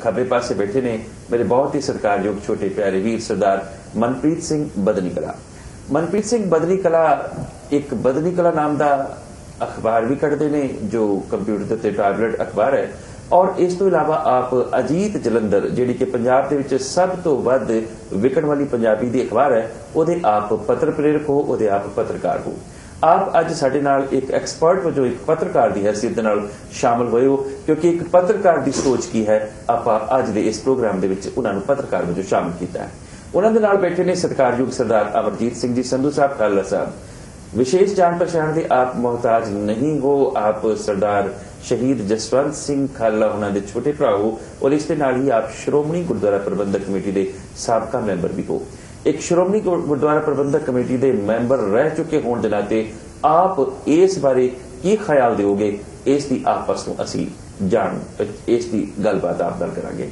ਖੱਬੇ ਪਾਸੇ ਬੈਠੇ ਨੇ ਮੇਰੇ ਬਹੁਤ ਹੀ ਸਤਿਕਾਰਯੋਗ ਛੋਟੇ ਪਿਆਰੇ ਵੀਰ ਸਰਦਾਰ ਮਨਪ੍ਰੀਤ ਸਿੰਘ ਬਦਨੀ ਕਲਾ। ਮਨਪ੍ਰੀਤ ਸਿੰਘ ਬਦਨੀ ਕਲਾ ਇੱਕ ਬਦਨੀ ਕਲਾ ਨਾਮ ਦਾ ਅਖਬਾਰ ਵੀ ਕੱਢਦੇ ਨੇ, ਜੋ ਕੰਪਿਊਟਰ ਤੇ ਟੈਬਲੇਟ ਅਖਬਾਰ ਹੈ। ਔਰ ਇਸ ਤੋਂ ਇਲਾਵਾ ਆਪ ਅਜੀਤ ਜਲੰਧਰ, ਜਿਹੜੀ ਕਿ ਪੰਜਾਬ ਦੇ ਵਿੱਚ ਸਭ ਤੋਂ ਵੱਧ ਵਿਕਣ ਵਾਲੀ ਪੰਜਾਬੀ ਦੀ ਅਖਬਾਰ ਹੈ, ਉਹਦੇ ਆਪ ਪੱਤਰ ਪ੍ਰੇਰਕ ਹੋ, ਉਹਦੇ ਆਪ ਪੱਤਰਕਾਰ ਹੋ। ਆਪ ਅੱਜ ਸਾਡੇ ਨਾਲ ਇੱਕ ਐਕਸਪਰਟ ਵਜੋਂ ਇੱਕ ਪੱਤਰਕਾਰ ਦੀ ਹੈਸੀਅਤ ਦੇ ਨਾਲ ਸ਼ਾਮਲ ਹੋਏ ਹੋ, ਕਿਉਂਕਿ ਇੱਕ ਪੱਤਰਕਾਰ ਦੀ ਸੋਚ ਕੀ ਹੈ, ਆਪਾਂ ਅੱਜ ਦੇ ਇਸ ਪ੍ਰੋਗਰਾਮ ਦੇ ਵਿੱਚ ਉਹਨਾਂ ਨੂੰ ਪੱਤਰਕਾਰ ਵਜੋਂ ਸ਼ਾਮਲ ਕੀਤਾ ਹੈ। ਉਹਨਾਂ ਦੇ ਨਾਲ ਬੈਠੇ ਨੇ ਸਤਿਕਾਰਯੋਗ ਸਰਦਾਰ ਅਮਰਜੀਤ ਸਿੰਘ ਜੀ, ਸੰਧੂ ਸਾਹਿਬ ਖਾਲਸਾ ਸਾਹਿਬ। ਵਿਸ਼ੇਸ਼ ਜਾਣ ਪਛਾਣ ਦੇ ਆਪ ਮਹਤਾਜ ਨਹੀਂ ਹੋ, ਆਪ ਸਰਦਾਰ ਸ਼ਹੀਦ ਜਸਵੰਤ ਸਿੰਘ ਖਾਲਾ ਉਹਨਾਂ ਦੇ ਛੋਟੇ ਭਰਾ ਹੋ, ਔਰ ਇਸ ਦੇ ਨਾਲ ਹੀ ਆਪ ਸ਼੍ਰੋਮਣੀ ਗੁਰਦੁਆਰਾ ਪ੍ਰਬੰਧਕ ਕਮੇਟੀ ਦੇ ਸਾਬਕਾ ਮੈਂਬਰ ਵੀ ਹੋ। ਇੱਕ ਸ਼੍ਰੋਮਣੀ ਗੁਰਦੁਆਰਾ ਪ੍ਰਬੰਧਕ ਕਮੇਟੀ ਦੇ ਮੈਂਬਰ ਰਹਿ ਚੁੱਕੇ ਹੋਣ ਦੇ ਨਾਤੇ ਆਪ ਇਸ ਬਾਰੇ ਕੀ ਖਿਆਲ ਦਿਓਗੇ? ਇਸ ਦੀ ਆਪਸ ਨੂੰ ਅਸੀਂ ਜਾਣ, ਇਸ ਦੀ ਗੱਲਬਾਤ ਆਪ ਨਾਲ ਕਰਾਂਗੇ।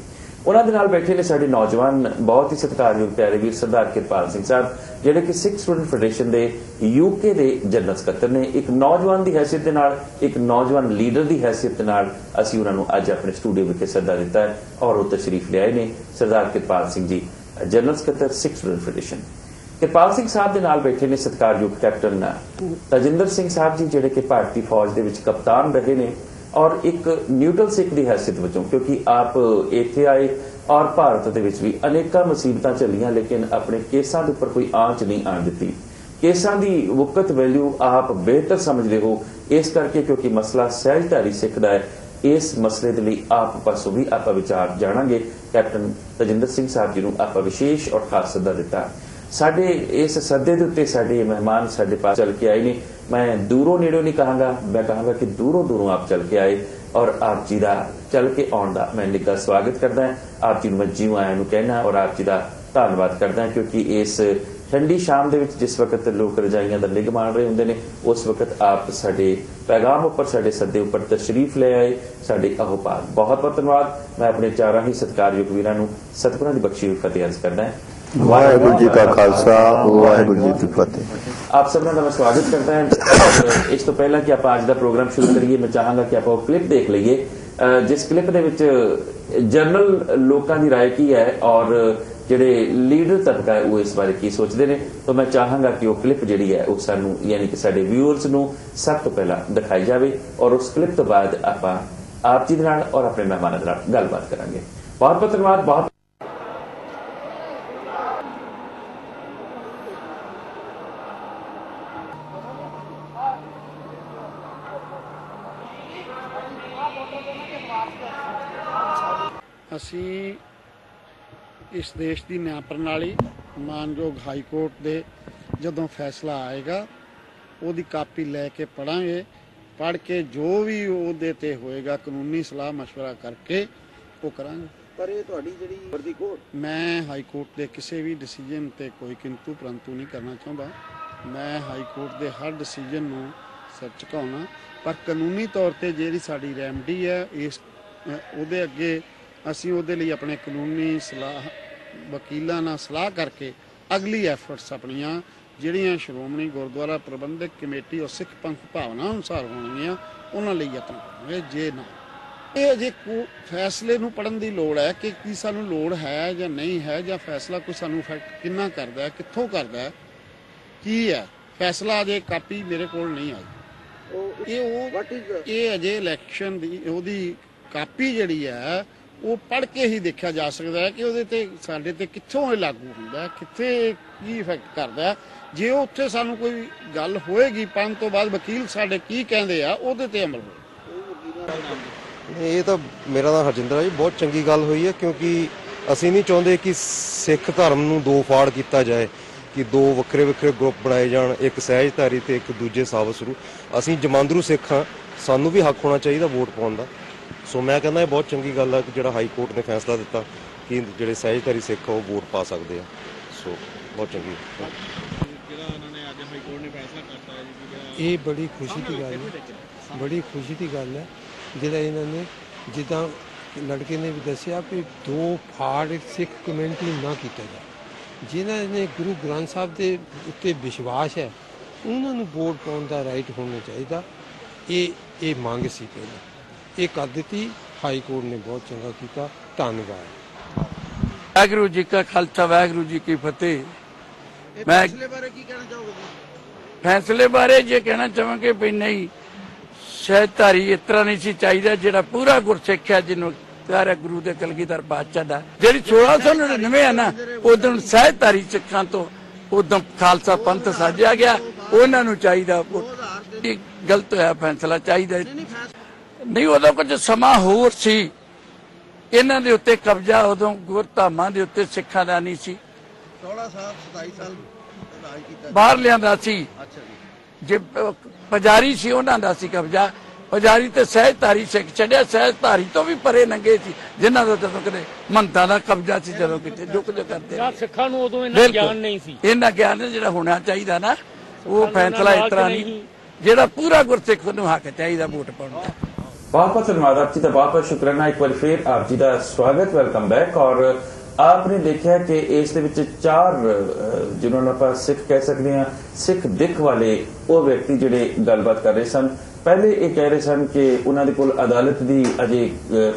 ਉਹਨਾਂ ਦੇ ਨਾਲ ਬੈਠੇ ਨੇ ਸਾਡੇ ਨੌਜਵਾਨ ਬਹੁਤ ਹੀ ਸਤਿਕਾਰਯੋਗ, ਪਿਆਰੇ ਵੀਰ ਸਰਦਾਰ ਕਿਰਪਾਲ ਸਿੰਘ ਸਾਹਿਬ, ਜਿਹੜੇ ਕਿ ਸਿੱਖ ਸਟੂਡੈਂਟ ਫੈਡਰੇਸ਼ਨ ਦੇ ਯੂਕੇ ਦੇ ਜਨਰਲ ਸਕੱਤਰ ਨੇ। ਇੱਕ ਨੌਜਵਾਨ ਦੀ ਹیثیت ਦੇ ਨਾਲ, ਇੱਕ ਨੌਜਵਾਨ ਲੀਡਰ ਦੀ ਹیثیت ਦੇ ਨਾਲ ਅਸੀਂ ਉਹਨਾਂ ਨੂੰ ਅੱਜ ਆਪਣੇ ਸਟੂਡੀਓ ਵਿੱਚ ਸੱਦਾ ਦਿੱਤਾ ਹੈ ਔਰ ਉਹ ਤਸ਼ਰੀਫ ਲਿਆਏ ਨੇ। ਸਰਦਾਰ ਕਿਰਪਾਲ ਸਿੰਘ ਜੀ ਜਨਰਲ ਸਕੱਤਰ 6th ਫੈਡਰੇਸ਼ਨ। ਕਿਰਪਾਲ ਸਿੰਘ ਸਾਹਿਬ ਦੇ ਨਾਲ ਬੈਠੇ ਨੇ ਸਤਕਾਰਯੋਗ ਕੈਪਟਨ ਤਜਿੰਦਰ ਸਿੰਘ ਸਾਹਿਬ ਜੀ, ਜਿਹੜੇ ਕਿ ਭਾਰਤੀ ਫੌਜ ਦੇ ਵਿੱਚ ਕਪਤਾਨ ਰਹੇ ਨੇ ਔਰ ਇੱਕ ਨਿਊਟਰਲ ਸਿੱਖ ਦੀ ਹیثیت ਵਜੋਂ, ਕਿਉਂਕਿ ਆਪ ਇੱਥੇ ਆਏ ਔਰ ਭਾਰਤ ਦੇ ਵਿੱਚ ਵੀ ਅਨੇਕਾਂ ਮੁਸੀਬਤਾਂ ਚੱਲੀਆਂ, ਲੇਕਿਨ ਆਪਣੇ ਕੇਸਾਂ ਦੇ ਉੱਪਰ ਕੋਈ ਆਂਚ ਨਹੀਂ ਆਣ ਦਿੱਤੀ। ਕੇਸਾਂ ਦੀ ਵਕਤ ਵੈਲਿਊ ਆਪ ਬਿਹਤਰ ਸਮਝਦੇ ਹੋ, ਇਸ ਕਰਕੇ ਕਿਉਂਕਿ ਮਸਲਾ ਸਹਿਜਧਾਰੀ ਸਿੱਖ ਦਾ ਹੈ ਇਸ ਮਸਲੇ ਦੇ ਲਈ ਆਪ ਪਾਸੋਂ ਵੀ ਆਪਾਂ ਵਿਚਾਰ ਜਾਣਾਂਗੇ। ਕੈਪਟਨ ਤਜਿੰਦਰ ਸਿੰਘ ਸਾਹਿਬ ਜੀ ਨੂੰ ਆਪਾਂ ਵਿਸ਼ੇਸ਼ ਔਰ ਖਾਸ ਸੱਦਾ ਦਿੱਤਾ। ਸਾਡੇ ਇਸ ਸੱਦੇ ਦੇ ਉੱਤੇ ਸਾਡੇ ਮਹਿਮਾਨ ਸਾਡੇ ਪਾਸ ਚੱਲ ਕੇ ਆਏ ਨੇ। ਮੈਂ ਦੂਰੋਂ ਨੇੜੋਂ ਨਹੀਂ ਕਹਾਂਗਾ, ਮੈਂ ਕਹਾਂਗਾ ਕਿ ਦੂਰੋਂ ਦੂਰੋਂ ਆਪ ਚੱਲ ਕੇ ਆਏ ਔਰ ਆਪ ਜੀ ਦਾ ਚੱਲ ਕੇ ਆਉਣ ਦਾ ਮੈਂ ਨਿੱਘਾ ਸਵਾਗਤ ਕਰਦਾ। ਹਾਂ ਆਪ ਜੀ ਨੂੰ ਮੈਂ ਜੀਉ ਆਇਆਂ ਨੂੰ ਕਹਿਣਾ ਔਰ ਆਪ ਜੀ ਦਾ ਧੰਨਵਾਦ ਕਰਦਾ ਹਾਂ ਕਿਉਂਕਿ ਇਸ ਠੰਡੀ ਸ਼ਾਮ ਦੇ ਵਿੱਚ ਜਿਸ ਵਕਤ ਲੋਕ ਰਜਾਈਆਂ ਦਾ ਲਿਗ ਮਾਣ ਰਹੇ ਹੁੰਦੇ ਨੇ ਉਸ ਵਕਤ ਆਪ ਸਾਡੇ ਪੈਗਾਮ ਉੱਪਰ ਸਾਡੇ ਸੱਦੇ ਉੱਪਰ ਤਸ਼ਰੀਫ ਲੈ ਆਏ ਸਾਡੇ ਆਹੋਪਾਰ ਬਹੁਤ ਬਹੁਤ ਧੰਨਵਾਦ ਮੈਂ ਆਪਣੇ ਚਾਰਾਂ ਹੀ ਸਤਿਕਾਰਯੋਗ ਵੀਰਾਂ ਨੂੰ ਸਤਿਗੁਰਾਂ ਦੀ ਬਖਸ਼ੀ ਹੋਈ ਫਤਿਹ ਅਰਜ਼ ਕਰਦਾ ਹਾਂ ਵਾਹਿਗੁਰੂ ਜੀ ਕਾ ਖਾਲਸਾ ਵਾਹਿਗੁਰੂ ਜੀ ਕੀ ਫਤਿਹ ਆਪ ਸਭਨਾਂ ਦਾ ਮੈਂ ਸਵਾਗਤ ਕਰਦਾ ਹਾਂ ਇਸ ਤੋਂ ਪਹਿਲਾਂ ਕਿ ਆਪਾਂ ਅੱਜ ਦਾ ਪ੍ਰੋਗਰਾਮ ਸ਼ੁਰੂ ਕਰੀਏ ਮੈਂ ਚਾਹਾਂਗਾ ਕਿ ਆਪਾਂ ਉਹ ਕਲਿੱਪ ਦੇਖ ਲਈਏ ਅਹ ਜਿਸ ਕਲਿੱਪ ਦੇ ਵਿੱਚ ਜਨਰਲ ਲੋਕਾਂ ਦੀ رائے ਕੀ ਹੈ ਔਰ ਜਿਹੜੇ ਲੀਡਰ ਤਬਕਾ ਹੈ, ਉਹ ਇਸ ਬਾਰੇ ਕੀ ਸੋਚਦੇ ਨੇ? ਤਾਂ ਮੈਂ ਚਾਹਾਂਗਾ ਕਿ ਉਹ ਕਲਿੱਪ ਜਿਹੜੀ ਹੈ, ਉਹ ਸਾਨੂੰ ਯਾਨੀ ਕਿ ਸਾਡੇ ਵਿਊਅਰਸ ਨੂੰ ਸਭ ਤੋਂ ਪਹਿਲਾਂ ਦਿਖਾਈ ਜਾਵੇ ਔਰ ਉਸ ਕਲਿੱਪ ਤੋਂ ਬਾਅਦ ਆਪਾਂ ਆਪ ਜੀ ਦੇ ਨਾਲ ਔਰ ਆਪਣੇ ਮਹਿਮਾਨਾਂ ਦੇ ਨਾਲ ਗੱਲਬਾਤ ਕਰਾਂਗੇ। ਬਹੁਤ ਬਹੁਤ ਧੰਨਵਾਦ, ਬਹੁਤ ਅਸੀਂ ਇਸ ਦੇਸ਼ ਦੀ ਨਿਆਂ ਪ੍ਰਣਾਲੀ ਮਾਨਯੋਗ ਹਾਈ ਕੋਰਟ ਦੇ ਜਦੋਂ ਫੈਸਲਾ ਆਏਗਾ ਉਹਦੀ ਕਾਪੀ ਲੈ ਕੇ ਪੜਾਂਗੇ ਪੜ ਕੇ ਜੋ ਵੀ ਉਹਦੇ ਤੇ ਹੋਏਗਾ ਕਾਨੂੰਨੀ ਸਲਾਹ مشورہ ਕਰਕੇ ਉਹ ਕਰਾਂਗੇ ਪਰ ਇਹ ਤੁਹਾਡੀ ਜਿਹੜੀ ਵਰਦੀ ਕੋਡ ਮੈਂ ਹਾਈ ਕੋਰਟ ਦੇ ਕਿਸੇ ਵੀ ਡਿਸੀਜਨ ਤੇ ਕੋਈ ਕਿੰਤੂ ਪ੍ਰੰਤੂ ਨਹੀਂ ਕਰਨਾ ਚਾਹੁੰਦਾ ਮੈਂ ਹਾਈ ਕੋਰਟ ਦੇ ਹਰ ਡਿਸੀਜਨ ਨੂੰ ਸਿਰ ਝੁਕਾਉਣਾ ਪਰ ਕਾਨੂੰਨੀ ਤੌਰ ਤੇ ਜਿਹੜੀ ਸਾਡੀ ਰੈਮਡੀ ਹੈ ਇਸ ਅ, ਉਹਦੇ ਅੱਗੇ ਅਸੀਂ ਉਹਦੇ ਲਈ ਆਪਣੇ ਕਾਨੂੰਨੀ ਸਲਾਹ ਵਕੀਲਾਂ ਨਾਲ ਸਲਾਹ ਕਰਕੇ ਅਗਲੀ ਐਫਰਟਸ ਆਪਣੀਆਂ ਜਿਹੜੀਆਂ ਸ਼੍ਰੋਮਣੀ ਗੁਰਦੁਆਰਾ ਪ੍ਰਬੰਧਕ ਕਮੇਟੀ ਔਰ ਸਿੱਖ ਪੰਥ ਭਾਵਨਾ ਅਨੁਸਾਰ ਹੋਣਗੀਆਂ ਉਹਨਾਂ ਲਈ ਯਤਨ ਕਰਾਂਗੇ ਜੇ ਨਾ। ਇਹ ਅਜੇ ਕੋ ਫੈਸਲੇ ਨੂੰ ਪੜਨ ਦੀ ਲੋੜ ਹੈ ਕਿ ਕੀ ਸਾਨੂੰ ਲੋੜ ਹੈ ਜਾਂ ਨਹੀਂ ਹੈ ਜਾਂ ਫੈਸਲਾ ਕੋਈ ਸਾਨੂੰ ਇਫੈਕਟ ਕਿੰਨਾ ਕਰਦਾ ਹੈ ਕਿੱਥੋਂ ਕਰਦਾ ਹੈ ਕੀ ਹੈ? ਫੈਸਲਾ ਅਜੇ ਕਾਪੀ ਮੇਰੇ ਕੋਲ ਨਹੀਂ ਆਈ। ਉਹ ਇਹ ਉਹ ਇਹ ਅਜੇ ਇਲੈਕਸ਼ਨ ਦੀ ਉਹਦੀ ਕਾਪੀ ਜਿਹੜੀ ਹੈ ਉਹ ਪੜ੍ਹ ਕੇ ਹੀ ਦੇਖਿਆ ਜਾ ਸਕਦਾ ਹੈ ਕਿ ਉਹਦੇ ਤੇ ਸਾਡੇ ਤੇ ਕਿੱਥੋਂ ਇਹ ਲਾਗੂ ਹੁੰਦਾ ਹੈ, ਕਿੱਥੇ ਕੀ ਇਫੈਕਟ ਕਰਦਾ ਹੈ। ਜੇ ਉੱਥੇ ਸਾਨੂੰ ਕੋਈ ਗੱਲ ਹੋਏਗੀ, ਪੜ੍ਹਨ ਤੋਂ ਬਾਅਦ ਵਕੀਲ ਸਾਡੇ ਕੀ ਕਹਿੰਦੇ ਆ, ਉਹਦੇ ਤੇ ਅਮਲ ਹੋਵੇ ਇਹ ਤਾਂ ਮੇਰਾ ਨਾਮ ਹਰਜਿੰਦਰ ਜੀ, ਬਹੁਤ ਚੰਗੀ ਗੱਲ ਹੋਈ ਹੈ, ਕਿਉਂਕਿ ਅਸੀਂ ਨਹੀਂ ਚਾਹੁੰਦੇ ਕਿ ਸਿੱਖ ਧਰਮ ਨੂੰ ਦੋ ਫਾੜ ਕੀਤਾ ਜਾਏ, ਕਿ ਦੋ ਵੱਖਰੇ ਵੱਖਰੇ ਗਰੁੱਪ ਬਣਾਏ ਜਾਣ, ਇੱਕ ਸਹਿਜਧਾਰੀ ਤੇ ਇੱਕ ਦੂਜੇ ਸਾਬਤ ਅਸੀਂ ਜਮਾਂਦਰੂ ਸਿੱਖ ਹਾਂ, ਸਾਨੂੰ ਵੀ ਹੱਕ ਹੋਣਾ ਚਾਹੀਦਾ ਵੋਟ ਪਾਉਣ ਦਾ। ਸੋ ਮੈਂ ਕਹਿੰਦਾ ਇਹ ਬਹੁਤ ਚੰਗੀ ਗੱਲ ਆ ਕਿ ਜਿਹੜਾ ਹਾਈ ਕੋਰਟ ਨੇ ਫੈਸਲਾ ਦਿੱਤਾ ਕਿ ਜਿਹੜੇ ਸਹਿਜਧਾਰੀ ਸਿੱਖ ਆ, ਉਹ ਵੋਟ ਪਾ ਸਕਦੇ ਆ। ਸੋ ਬਹੁਤ ਚੰਗੀ ਇਹ ਬੜੀ ਖੁਸ਼ੀ ਦੀ ਗੱਲ ਹੈ। ਬੜੀ ਖੁਸ਼ੀ ਦੀ ਗੱਲ ਹੈ। ਜਿਹੜਾ ਇਹਨਾਂ ਨੇ ਜਿੱਦਾਂ ਲੜਕੇ ਨੇ ਵੀ ਦੱਸਿਆ ਕਿ ਦੋ ਫਾੜ ਸਿੱਖ ਕਮਿਊਨਿਟੀ ਨਾ ਕੀਤਾ ਜਾਏ ਜਿਨ੍ਹਾਂ ਨੇ ਗੁਰੂ ਗ੍ਰੰਥ ਸਾਹਿਬ ਦੇ ਉੱਤੇ ਵਿਸ਼ਵਾਸ ਹੈ, ਉਹਨਾਂ ਨੂੰ ਵੋਟ ਪਾਉਣ ਦਾ ਰਾਈਟ ਹੋਣਾ ਚਾਹੀਦਾ। ਇਹ ਇਹ ਮੰਗ ਸੀ ਪਹਿਲਾਂ। ਇਹ ਕਰ ਦਿੱਤੀ। ਹਾਈ ਕੋਰਟ ਨੇ ਬਹੁਤ ਚੰਗਾ ਕੀਤਾ। ਧੰਨਵਾਦ। ਵਾਹਿਗੁਰੂ ਜੀ ਕਾ ਖਾਲਸਾ ਵਾਹਿਗੁਰੂ ਜੀ ਕੀ ਫਤਿਹ। ਮੈਂ ਫੈਸਲੇ ਬਾਰੇ ਕੀ ਕਹਿਣਾ ਚਾਹੋਗੇ ਫੈਸਲੇ ਬਾਰੇ ਜੇ ਕਹਿਣਾ ਚਾਹਾਂਗੇ ਵੀ ਨਹੀਂ ਸ਼ਹਿਦਧਾਰੀ ਇਸ ਤਰ੍ਹਾਂ ਨਹੀਂ ਸੀ ਚਾਹੀਦਾ ਜਿਹੜਾ ਪੂਰਾ ਗੁਰਸਿੱਖ ਹੈ ਜਿਹਨੂੰ ਪਿਆਰਾ ਗੁਰੂ ਦੇ ਕਲਗੀਧਰ ਪਾਤਸ਼ਾਹ ਦਾ। ਜਿਹੜੀ 1699 ਹੈ ਨਾ ਉਦੋਂ ਸਹਿਧਾਰੀ ਸਿੱਖਾਂ ਤੋਂ ਉਦੋਂ ਖਾਲਸਾ ਪੰਥ ਸਾਜਿਆ ਗਿਆ। ਉਹਨਾਂ ਨੂੰ ਚਾਹੀਦਾ ਇਹ ਗਲਤ ਹੋਇਆ ਫੈਸਲਾ ਚਾਹੀਦਾ। ਨਹੀਂ ਉਦੋਂ ਕੁਝ ਸਮਾਂ ਹੋਰ ਸੀ। ਇਹਨਾਂ ਦੇ ਉੱਤੇ ਕਬਜ਼ਾ ਉਦੋਂ ਗੁਰਧਾਮਾਂ ਦੇ ਉੱਤੇ ਸਿੱਖਾਂ ਦਾ ਨਹੀਂ ਸੀ। 16 ਸਾਲ 27 ਸਾਲ ਰਾਜ ਕੀਤਾ ਬਾਹਰ ਲਿਆਂਦਾ ਸੀ। ਅੱਛਾ ਜੀ। ਜੇ ਪੁਜਾਰੀ ਸੀ ਉਹਨਾਂ ਦਾ ਸੀ ਕਬਜ਼ਾ। ਪੁਜਾਰੀ ਤੇ ਸਹਿਜਧਾਰੀ ਸਿੱਖ ਛੱਡਿਆ। ਸਹਿਜਧਾਰੀ ਤੋਂ ਵੀ ਪਰੇ ਨੰਗੇ ਸੀ ਜਿਨ੍ਹਾਂ ਦਾ ਜਦੋਂ ਕਦੇ ਮੰਤਾਂ ਦਾ ਕਬਜ਼ਾ ਸੀ ਜਦੋਂ ਕਿਤੇ ਜੋ ਕੁਝ ਕਰਦੇ ਜਾਂ ਸਿੱਖਾਂ ਨੂੰ ਉਦੋਂ ਬਿਲਕੁਲ। ਗਿਆਨ ਨਹੀਂ ਸੀ। ਇਹਨਾਂ ਗਿਆਨ ਜਿਹੜਾ ਹੋਣਾ ਚਾਹੀਦਾ ਨਾ ਉਹ ਫੈਸਲਾ ਇਸ ਤਰ੍ਹਾਂ ਨਹੀਂ। ਜਿਹੜਾ ਪੂਰਾ ਗੁਰਸਿੱਖ ਨੂੰ ਹੱਕ ਚਾਹੀਦਾ ਵੋਟ ਪਾਉਣ ਦਾ। ਬਹੁਤ-ਬਹੁਤ ਧੰਨਵਾਦ ਆਪ ਜੀ ਦਾ ਬਹੁਤ-ਬਹੁਤ ਸ਼ੁਕਰਾਨਾ ਇੱਕ ਵਾਰ ਫੇਰ ਆਪ ਜੀ ਦਾ ਸਵਾਗਤ ਵੈਲਕਮ ਬੈਕ ਔਰ ਆਪ ਨੇ ਦੇਖਿਆ ਕਿ ਇਸ ਦੇ ਵਿੱਚ ਚਾਰ ਜਿਨ੍ਹਾਂ ਨੂੰ ਆਪਾਂ ਸਿੱਖ ਕਹਿ ਸਕਦੇ ਹਾਂ, ਸਿੱਖ ਦਿੱਖ ਵਾਲੇ ਉਹ ਵਿਅਕਤੀ ਜਿਹੜੇ ਗੱਲਬਾਤ ਕਰ ਰਹੇ ਸਨ। ਪਹਿਲੇ ਇਹ ਕਹਿ ਰਹੇ ਸਨ ਕਿ ਉਹਨਾਂ ਦੇ ਕੋਲ ਅਦਾਲਤ ਦੀ ਅਜੇ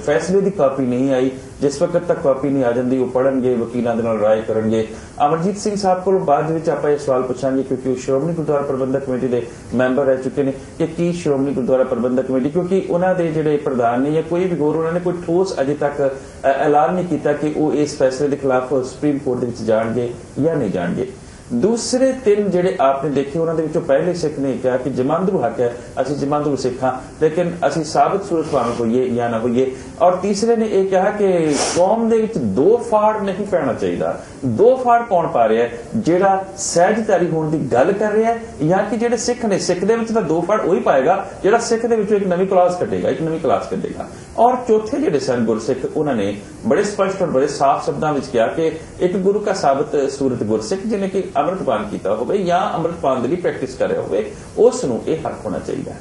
ਫੈਸਲੇ ਦੀ ਕਾਪੀ ਨਹੀਂ ਆਈ। ਜਿਸ ਵਕਤ ਤੱਕ ਕਾਪੀ ਨਹੀਂ ਆ ਜਾਂਦੀ, ਉਹ ਪੜਨਗੇ ਵਕੀਲਾਂ ਦੇ ਨਾਲ ਰਾਏ ਕਰਨਗੇ। ਅਮਰਜੀਤ ਸਿੰਘ ਸਾਹਿਬ ਕੋਲ ਬਾਅਦ ਵਿੱਚ ਆਪਾਂ ਇਹ ਸਵਾਲ ਪੁੱਛਾਂਗੇ, ਕਿਉਂਕਿ ਉਹ ਸ਼੍ਰੋਮਣੀ ਗੁਰਦੁਆਰਾ ਪ੍ਰਬੰਧਕ ਕਮੇਟੀ ਦੇ ਮੈਂਬਰ ਰਹਿ ਚੁੱਕੇ ਨੇ, ਕਿ ਕੀ ਸ਼੍ਰੋਮਣੀ ਗੁਰਦੁਆਰਾ ਪ੍ਰਬੰਧਕ ਕਮੇਟੀ, ਕਿਉਂਕਿ ਉਹਨਾਂ ਦੇ ਜਿਹੜੇ ਪ੍ਰਧਾਨ ਨੇ ਜਾਂ ਕੋਈ ਵੀ ਹੋਰ, ਉਹਨਾਂ ਨੇ ਕੋਈ ਠੋਸ ਅਜੇ ਤੱਕ ਐਲਾਨ ਨਹੀਂ ਕੀਤਾ ਕਿ ਉਹ ਇਸ ਫੈਸਲੇ ਦੇ ਖਿਲਾਫ ਸੁਪਰੀਮ ਕੋਰਟ ਦੇ ਵਿੱਚ ਜਾਣਗੇ ਜਾਂ ਨਹੀਂ ਜਾਣਗੇ। ਦੂਸਰੇ ਤਿੰਨ ਜਿਹੜੇ ਆਪਨੇ ਦੇਖੇ, ਉਹਨਾਂ ਦੇ ਵਿੱਚੋਂ ਪਹਿਲੇ ਸਿੱਖ ਨੇ ਕਿਹਾ ਕਿ ਜਮਾਂਦਰੂ ਹੱਕ ਹੈ, ਅਸੀਂ ਜਮਾਂਦਰੂ ਸਿੱਖਾਂ ਲੇਕਿਨ ਅਸੀਂ ਸਾਬਤ ਸੂਰਤ ਭਾਵੇਂ ਹੋਈਏ ਜਾਂ ਨਾ ਹੋਈਏ ਔਰ ਤੀਸਰੇ ਨੇ ਇਹ ਕਿਹਾ ਕਿ ਕੌਮ ਦੇ ਵਿੱਚ ਦੋ ਫਾੜ ਨਹੀਂ ਪੈਣਾ ਚਾਹੀਦਾ। ਦੋ ਫਾੜ ਕੌਣ ਪਾ ਰਿਹਾ ਜਿਹੜਾ ਸਹਿਜਧਾਰੀ ਹੋਣ ਦੀ ਗੱਲ ਕਰ ਰਿਹਾ ਜਾਂ ਕਿ ਜਿਹੜੇ ਸਿੱਖ ਨੇ, ਸਿੱਖ ਦੇ ਵਿੱਚ ਤਾਂ ਦੋ ਫਾੜ ਉਹੀ ਪਾਏਗਾ, ਜਿਹੜਾ ਸਿੱਖ ਦੇ ਵਿੱਚੋਂ ਇੱਕ ਨਵੀਂ ਕਲਾਸ ਕੱਢੇਗਾ, ਇੱਕ ਨਵੀਂ ਕਲਾਸ ਕੱਢੇਗਾ। ਔਰ ਚੌਥੇ ਜਿਹੜੇ ਸਨ ਗੁਰਸਿੱਖ, ਉਹਨਾਂ ਨੇ ਬੜੇ ਸਪਸ਼ਟ ਔਰ ਬੜੇ ਸਾਫ਼ ਸ਼ਬਦਾਂ ਵਿੱਚ ਕਿਹਾ ਕਿ ਇੱਕ ਗੁਰੂ ਕਾ ਸਾਬਤ ਸੂਰਤ ਗੁਰਸਿੱਖ ਜਿਹਨੇ ਕਿ ਅੰਮ੍ਰਿਤਪਾਨ ਕੀਤਾ ਹੋਵੇ ਜਾਂ ਅੰਮ੍ਰਿਤਪਾਨ ਦੇ ਲਈ ਪ੍ਰੈਕਟਿਸ ਕਰ ਰਿਹਾ ਹੋਵੇ ਉਸ ਨੂੰ ਇਹ ਹੱਕ ਹੋਣਾ ਚਾਹੀਦਾ ਹੈ।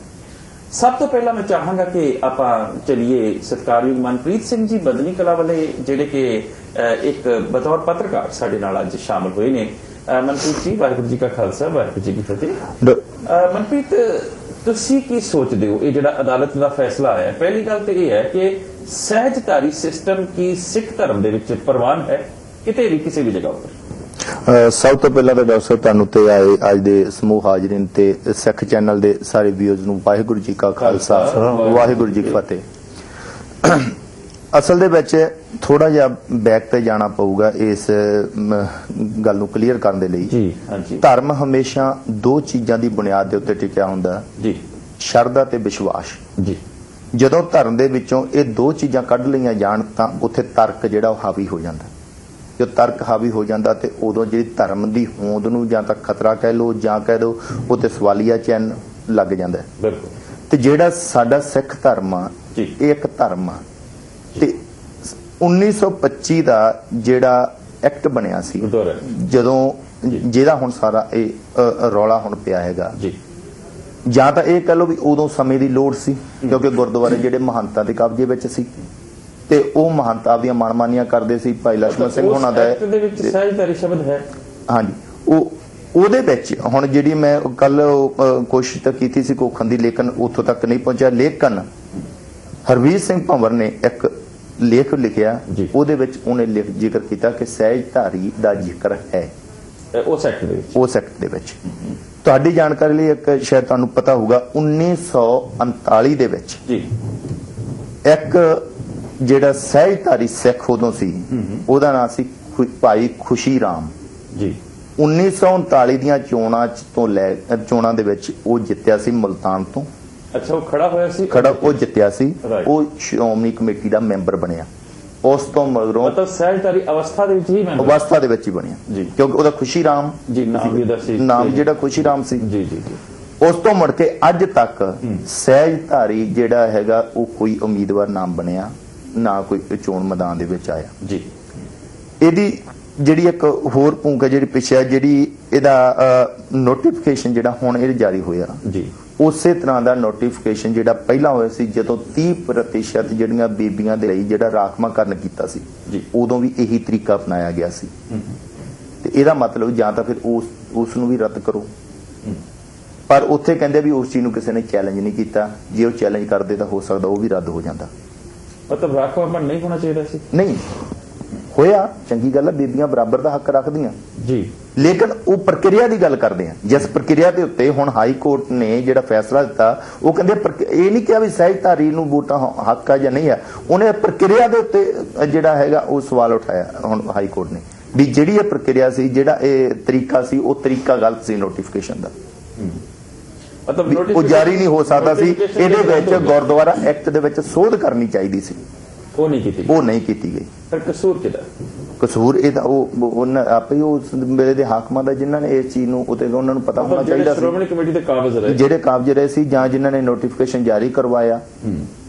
ਸਭ ਤੋਂ ਪਹਿਲਾਂ ਮੈਂ ਚਾਹਾਂਗਾ ਕਿ ਆਪਾਂ ਚਲਿਏ ਸਤਕਾਰਯੋਗ ਮਨਪ੍ਰੀਤ ਸਿੰਘ ਜੀ ਬਦਨੀ ਕਲਾ ਵਾਲੇ ਜਿਹੜੇ ਕਿ ਇੱਕ ਬਤੌਰ ਪੱਤਰਕਾਰ ਸਾਡੇ ਨਾਲ ਅੱਜ ਸ਼ਾਮਲ ਹੋਏ ਨੇ। ਮਨਪ੍ਰੀਤ ਜੀ ਵਾਹਿਗੁਰੂ ਜੀ ਕਾ ਖਾਲਸਾ ਵਾਹਿਗੁਰੂ ਜੀ ਕੀ ਫਤਿਹ। ਮਨਪ੍ਰੀਤ ਤੁਸੀਂ ਕੀ ਸੋਚਦੇ ਹੋ? ਇਹ ਜਿਹੜਾ ਅਦਾਲਤ ਦਾ ਫੈਸਲਾ ਆਇਆ ਹੈ? ਪਹਿਲੀ ਗੱਲ ਤੇ ਇਹ ਹੈ ਕਿ ਸਹਿਜਧਾਰੀ ਸਿਸਟਮ ਕੀ ਸਿੱਖ ਧਰਮ ਦੇ ਵਿੱਚ ਪ੍ਰਵਾਨ ਹੈ? ਕਿਤੇ ਵੀ ਕਿਸੇ ਵੀ ਜਗ੍ਹਾ ਉੱਪਰ। ਸਭ ਤੋਂ ਪਹਿਲਾਂ ਤਾਂ ਡਾਕਟਰ ਸਾਹਿਬ ਤੁਹਾਨੂੰ ਤੇ ਆਏ ਅੱਜ ਦੇ ਸਮੂਹ ਹਾਜ਼ਰੀਨ ਤੇ ਸਿੱਖ ਚੈਨਲ ਦੇ ਸਾਰੇ ਵਿਊਜ਼ ਨੂੰ ਵਾਹਿਗੁਰੂ ਜੀ ਕਾ ਖਾਲਸਾ ਵਾਹਿਗੁਰੂ ਜੀ ਕੀ ਫਤਿਹ। ਅਸਲ ਦੇ ਵਿੱਚ ਥੋੜਾ ਜਿਹਾ ਬੈਕ ਤੇ ਜਾਣਾ ਪਊਗਾ ਇਸ ਗੱਲ ਨੂੰ ਕਲੀਅਰ ਕਰਨ ਦੇ ਲਈ। ਜੀ। ਹਾਂਜੀ। ਧਰਮ ਹਮੇਸ਼ਾ ਦੋ ਚੀਜ਼ਾਂ ਦੀ ਬੁਨਿਆਦ ਦੇ ਉੱਤੇ ਟਿਕਿਆ ਹੁੰਦਾ। ਜੀ। ਸ਼ਰਧਾ ਤੇ ਵਿਸ਼ਵਾਸ। ਜੀ। ਜਦੋਂ ਧਰਮ ਦੇ ਵਿੱਚੋਂ ਇਹ ਦੋ ਚੀਜ਼ਾਂ ਕੱਢ ਲਈਆਂ ਜਾਣ ਤਾਂ ਉੱਥੇ ਤਰਕ ਜਿਹੜਾ ਉਹ ਹਾਵੀ ਹੋ ਜਾਂਦਾ। ਜੋ ਤਰਕ ਹਾਵੀ ਹੋ ਜਾਂਦਾ ਤੇ ਉਦੋਂ ਜਿਹੜੀ ਧਰਮ ਦੀ ਹੋਂਦ ਨੂੰ ਜਾਂ ਤਾਂ ਖਤਰਾ ਕਹਿ ਲਓ ਜਾਂ ਕਹਿ ਦਿਓ ਉੱਤੇ ਸਵਾਲੀਆ ਚਿੰਨ ਲੱਗ ਜਾਂਦਾ। ਬਿਲਕੁਲ। ਤੇ ਜਿਹੜਾ ਸਾਡਾ ਸਿੱਖ ਧਰਮ ਆ। ਇਹ ਇੱਕ ਧਰਮ ਆ। ਤੇ 1925 ਦਾ ਜਿਹੜਾ ਐਕਟ ਬਣਿਆ ਸੀ ਜਦੋਂ ਜਿਹਦਾ ਹੁਣ ਸਾਰਾ ਇਹ ਰੌਲਾ ਹੁਣ ਪਿਆ ਹੈਗਾ। ਜੀ। ਜਾਂ ਤਾਂ ਇਹ ਕਹ ਲਓ ਵੀ ਉਦੋਂ ਸਮੇਂ ਦੀ ਲੋੜ ਸੀ ਕਿਉਂਕਿ ਗੁਰਦੁਆਰੇ ਜਿਹੜੇ ਮਹੰਤਾਂ ਦੇ ਕਬਜ਼ੇ ਵਿੱਚ ਸੀ। ਤੇ ਉਹ ਮਹੰਤਾ ਦੀਆਂ ਮਨਮਾਨੀਆਂ ਕਰਦੇ ਸੀ ਭਾਈ ਲక్ష్ਮਣ ਸਿੰਘ ਹੁਣਾਂ ਦਾ ਵਿੱਚ ਸਹਿਜਧਾਰੀ ਹੈ। ਹਾਂਜੀ ਉਹ ਉਹਦੇ ਵਿੱਚ ਹੁਣ ਜਿਹੜੀ ਮੈਂ ਕੱਲ ਕੋਸ਼ਿਸ਼ ਤਾਂ ਕੀਤੀ ਸੀ ਕੋਖਣ ਦੀ ਲੇਕਿਨ ਉੱਥੋਂ ਤੱਕ ਨਹੀਂ ਪਹੁੰਚਿਆ। ਲੇਕਿਨ ਹਰਵੀਰ ਸਿੰਘ ਭੰਵਰ ਨੇ ਇੱਕ ਲੇਖ ਲਿਖਿਆ ਉਹਦੇ ਵਿੱਚ ਉਹਨੇ ਲਿਖ ਜ਼ਿਕਰ ਕੀਤਾ ਕਿ ਸਹਿਜ ਧਾਰੀ ਦਾ ਜ਼ਿਕਰ ਹੈ। ਉਹ ਸੈਕਟ ਦੇ ਵਿੱਚ। ਉਹ ਸੈਕਟ ਦੇ ਵਿੱਚ। ਤੁਹਾਡੀ ਜਾਣਕਾਰੀ ਲਈ ਇੱਕ ਸ਼ਾਇਦ ਤੁਹਾਨੂੰ ਪਤਾ ਹੋਊਗਾ 1939 ਦੇ ਵਿੱਚ ਜੀ। ਇੱਕ ਜਿਹੜਾ ਸਹਿਜਧਾਰੀ ਸਿੱਖ ਉਦੋਂ ਸੀ ਉਹਦਾ ਨਾਮ ਸੀ ਭਾਈ ਖੁਸ਼ੀ ਰਾਮ। ਜੀ। 1939 ਦੀਆਂ ਚੋਣਾਂ ਚ ਤੋਂ ਲੈ ਚੋਣਾਂ ਦੇ ਵਿੱਚ ਉਹ ਜਿੱਤਿਆ ਸੀ ਮੁਲਤਾਨ ਤੋਂ। ਅੱਛਾ ਉਹ ਖੜਾ ਹੋਇਆ ਸੀ? ਖੜਾ ਉਹ ਜਿੱਤਿਆ ਸੀ. ਉਹ ਸ਼੍ਰੋਮਣੀ ਕਮੇਟੀ ਦਾ ਮੈਂਬਰ ਬਣਿਆ। ਉਸ ਤੋਂ ਮਗਰੋਂ ਮਤਲਬ ਸਹਿਜਧਾਰੀ ਅਵਸਥਾ ਦੇ ਵਿੱਚ ਹੀ ਮੈਂ ਅਵਸਥਾ ਦੇ ਵਿੱਚ ਹੀ ਬਣਿਆ। ਜੀ। ਕਿਉਂਕਿ ਉਹਦਾ ਖੁਸ਼ੀ ਰਾਮ ਜੀ ਨਾਮ ਵੀ ਉਹਦਾ ਸੀ ਨਾਮ ਜਿਹੜਾ ਖੁਸ਼ੀ ਰਾਮ ਸੀ। ਜੀ ਜੀ ਜੀ। ਉਸ ਤੋਂ ਮੁੜ ਕੇ ਅੱਜ ਤੱਕ ਸਹਿਜਧਾਰੀ ਜਿਹੜਾ ਹੈਗਾ ਉਹ ਕੋਈ ਉਮੀਦਵਾਰ ਨਾਮ ਬਣਿਆ। ਨਾ ਕੋਈ ਚੋਣ ਮੈਦਾਨ ਦੇ ਵਿੱਚ ਆਇਆ। ਜੀ। ਇਹਦੀ ਜਿਹੜੀ ਇੱਕ ਹੋਰ ਭੂਮਿਕਾ ਜਿਹੜੀ ਪਿੱਛੇ ਜਿਹੜੀ ਇਹਦਾ ਨੋਟੀਫਿਕੇਸ਼ਨ ਜਿਹੜਾ ਹੁਣ ਇਹ ਜਾਰੀ ਹੋਇਆ। ਜੀ। ਉਸੇ ਤਰ੍ਹਾਂ ਦਾ ਨੋਟੀਫਿਕੇਸ਼ਨ ਜਿਹੜਾ ਪਹਿਲਾਂ ਹੋਇਆ ਸੀ ਜਦੋਂ 30% ਜਿਹੜੀਆਂ ਬੀਬੀਆਂ ਦੇ ਲਈ ਜਿਹੜਾ ਰਾਖਵਾਂਕਰਨ ਕੀਤਾ ਸੀ ਜੀ। ਉਦੋਂ ਵੀ ਇਹੀ ਤਰੀਕਾ ਅਪਣਾਇਆ ਗਿਆ ਸੀ। ਤੇ ਇਹਦਾ ਮਤਲਬ ਜਾਂ ਤਾਂ ਫਿਰ ਉਸ ਉਸ ਨੂੰ ਵੀ ਰੱਦ ਕਰੋ। ਪਰ ਉੱਥੇ ਕਹਿੰਦੇ ਵੀ ਉਸ ਚੀਜ਼ ਨੂੰ ਕਿਸੇ ਨੇ ਚੈਲੰਜ ਨਹੀਂ ਕੀਤਾ। ਜੇ ਉਹ ਚੈਲੰਜ ਕਰਦੇ ਤਾਂ ਹੋ ਸਕਦਾ ਉਹ ਵੀ ਰੱਦ ਹੋ ਜਾਂਦਾ। ਮਤਲਬ ਰਾਖਵਾਂਪਨ ਨਹੀਂ ਹੋਣਾ ਚਾਹੀਦਾ ਸੀ। ਨਹੀਂ। ਹੋਇਆ ਚੰਗੀ ਗੱਲ ਹੈ ਬੀਬੀਆਂ ਬਰਾਬਰ ਦਾ ਹੱਕ ਰੱਖਦੀਆਂ। ਜੀ। ਲੇਕਿਨ ਉਹ ਪ੍ਰਕਿਰਿਆ ਦੀ ਗੱਲ ਕਰਦੇ ਆ। ਜਿਸ ਪ੍ਰਕਿਰਿਆ ਦੇ ਉੱਤੇ ਹੁਣ ਹਾਈ ਕੋਰਟ ਨੇ ਜਿਹੜਾ ਫੈਸਲਾ ਦਿੱਤਾ ਉਹ ਕਹਿੰਦੇ ਇਹ ਨਹੀਂ ਕਿਹਾ ਵੀ ਸਹਿਜਧਾਰੀ ਨੂੰ ਵੋਟਾਂ ਹੱਕ ਆ ਜਾਂ ਨਹੀਂ ਆ। ਉਹਨੇ ਪ੍ਰਕਿਰਿਆ ਦੇ ਉੱਤੇ ਜਿਹੜਾ ਹੈਗਾ ਉਹ ਸਵਾਲ ਉਠਾਇਆ ਹੁਣ ਹਾਈ ਕੋਰਟ ਨੇ। ਵੀ ਜਿਹੜੀ ਇਹ ਪ੍ਰਕਿਰਿਆ ਸੀ ਜਿਹੜਾ ਇਹ ਤਰੀਕਾ ਸੀ ਉਹ ਤਰੀਕਾ ਗਲਤ ਸੀ ਨੋਟੀਫਿਕੇਸ਼ਨ ਦਾ। ਮਤਲਬ ਉਹ ਜਾਰੀ ਨਹੀਂ ਹੋ ਸਕਦਾ ਸੀ। ਇਹਦੇ ਵਿੱਚ ਗੁਰਦੁਆਰਾ ਐਕਟ ਦੇ ਵਿੱਚ ਸੋਧ ਕਰਨੀ ਚਾਹੀਦੀ ਸੀ। ਉਹ ਨਹੀਂ ਕੀਤੀ ਉਹ ਨਹੀਂ ਕੀਤੀ ਗਈ। ਪਰ ਕਸੂਰ ਕਿਹਦਾ? ਕਸੂਰ ਇਹਦਾ ਉਹ ਉਹਨਾਂ ਆਪੇ ਹੀ ਉਸ ਵੇਲੇ ਦੇ ਹਾਕਮਾਂ ਦਾ ਜਿਨ੍ਹਾਂ ਨੇ ਇਸ ਚੀਜ਼ ਨੂੰ ਉਤੇ ਉਹਨਾਂ ਨੂੰ ਪਤਾ ਹੋਣਾ ਚਾਹੀਦਾ ਸੀ। ਸ਼੍ਰੋਮਣੀ ਕਮੇਟੀ ਦੇ ਕਾਬਜ਼ ਰਹੇ। ਜਿਹੜੇ ਕਾਬਜ ਰਹੇ ਸੀ ਜਾਂ ਜਿਨ੍ਹਾਂ ਨੇ ਨੋਟੀਫਿਕੇਸ਼ਨ ਜਾਰੀ ਕਰਵਾਇਆ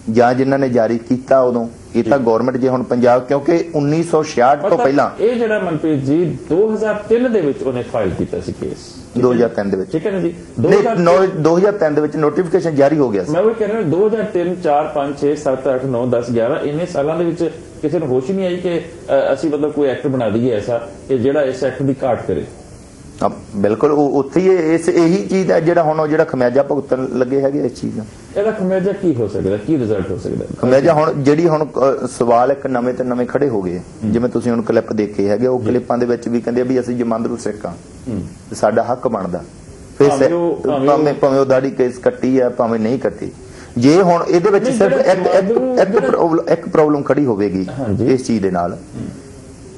ਜਾਂ ਜਿਨ੍ਹਾਂ ਨੇ ਜਾਰੀ ਕੀਤਾ ਉਦੋਂ ਇਹ ਤਾਂ ਗਵਰਨਮੈਂਟ ਜੇ ਹੁਣ ਪੰਜਾਬ ਕਿਉਂਕਿ 1966 ਤੋਂ ਪਹਿਲਾਂ ਇਹ ਜਿਹੜਾ ਮਨਪ੍ਰੀਤ ਜੀ 2003 ਦੇ ਵਿੱਚ ਉਹਨੇ ਫਾਈਲ ਕੀਤਾ ਸੀ ਕੇਸ 2003 ਦੇ ਵਿੱਚ। ਠੀਕ ਹੈ ਨਾ ਜੀ? ਨਹੀਂ 2003 ਨੌ- 2003 ਦੇ ਵਿੱਚ ਨੋਟੀਫਿਕੇਸ਼ਨ ਜਾਰੀ ਹੋ ਗਿਆ ਸੀ। ਮੈਂ ਉਹ ਕਹਿ ਰਿਹਾ 2003 4 5 6 7 8 9 10 11 ਇੰਨੇ ਸਾਲਾਂ ਦੇ ਵਿੱਚ ਕਿਸੇ ਨੂੰ ਹੋਸ਼ ਹੀ ਨਹੀਂ ਆਈ ਕਿ ਅਸੀਂ ਮਤਲਬ ਕੋਈ ਐਕਟ ਬਣਾ ਦਈਏ ਐਸਾ ਕਿ ਜਿਹੜਾ ਇਸ ਐਕਟ ਦੀ ਘਾਟ ਕਰੇ। ਹਾਂ, ਬਿਲਕੁਲ ਉੱਥੇ ਹੀ ਇਸ ਇਹੀ ਚੀਜ਼ ਹੈ ਜਿਹੜਾ ਹੁਣ ਉਹ ਜਿਹੜਾ ਖਮਿਆਜਾ ਭੁਗਤਣ ਲੱਗੇ ਹੈਗੇ ਇਸ ਚੀਜ਼ ਦਾ ਇਹਦਾ ਖਮਿਆਜਾ ਕੀ ਹੋ ਸਕਦਾ? ਕੀ ਰਿਜ਼ਲਟ ਹੋ ਸਕਦਾ? ਖਮਿਆਜਾ ਹੁਣ ਜਿਹੜੀ ਹੁਣ ਸਵਾਲ ਇੱਕ ਨਵੇਂ ਤੇ ਨਵੇਂ ਖੜੇ ਹੋ ਗਏ। ਜਿਵੇਂ ਤੁਸੀਂ ਹੁਣ ਕਲਿੱਪ ਦੇਖੇ ਹੈਗੇ ਉਹ ਕਲਿੱਪਾਂ ਦੇ ਵਿੱਚ ਵੀ ਕਹਿੰਦੇ ਆ ਵੀ ਅਸੀਂ ਜਮਾਂਦਰੂ ਸਿੱਖ ਤੇ ਸਾਡਾ ਹੱਕ ਬਣਦਾ। ਫਿਰ ਭਾਵੇਂ ਭਾਵੇਂ ਉਹ- ਦਾੜੀ ਕੇਸ ਕੱਟੀ ਹੈ ਭਾਵੇਂ ਨਹੀਂ ਕੱਟੀ। ਜੇ ਹੁਣ ਇਹਦੇ ਵਿੱਚ ਸਿਰਫ ਇੱਕ ਇੱਕ ਇੱਕ ਪ੍ਰੋਬਲਮ ਇੱਕ ਪ੍ਰੋਬਲਮ ਖੜੀ ਹੋਵੇਗੀ। ਇਸ ਚੀਜ਼ ਦੇ ਨਾਲ।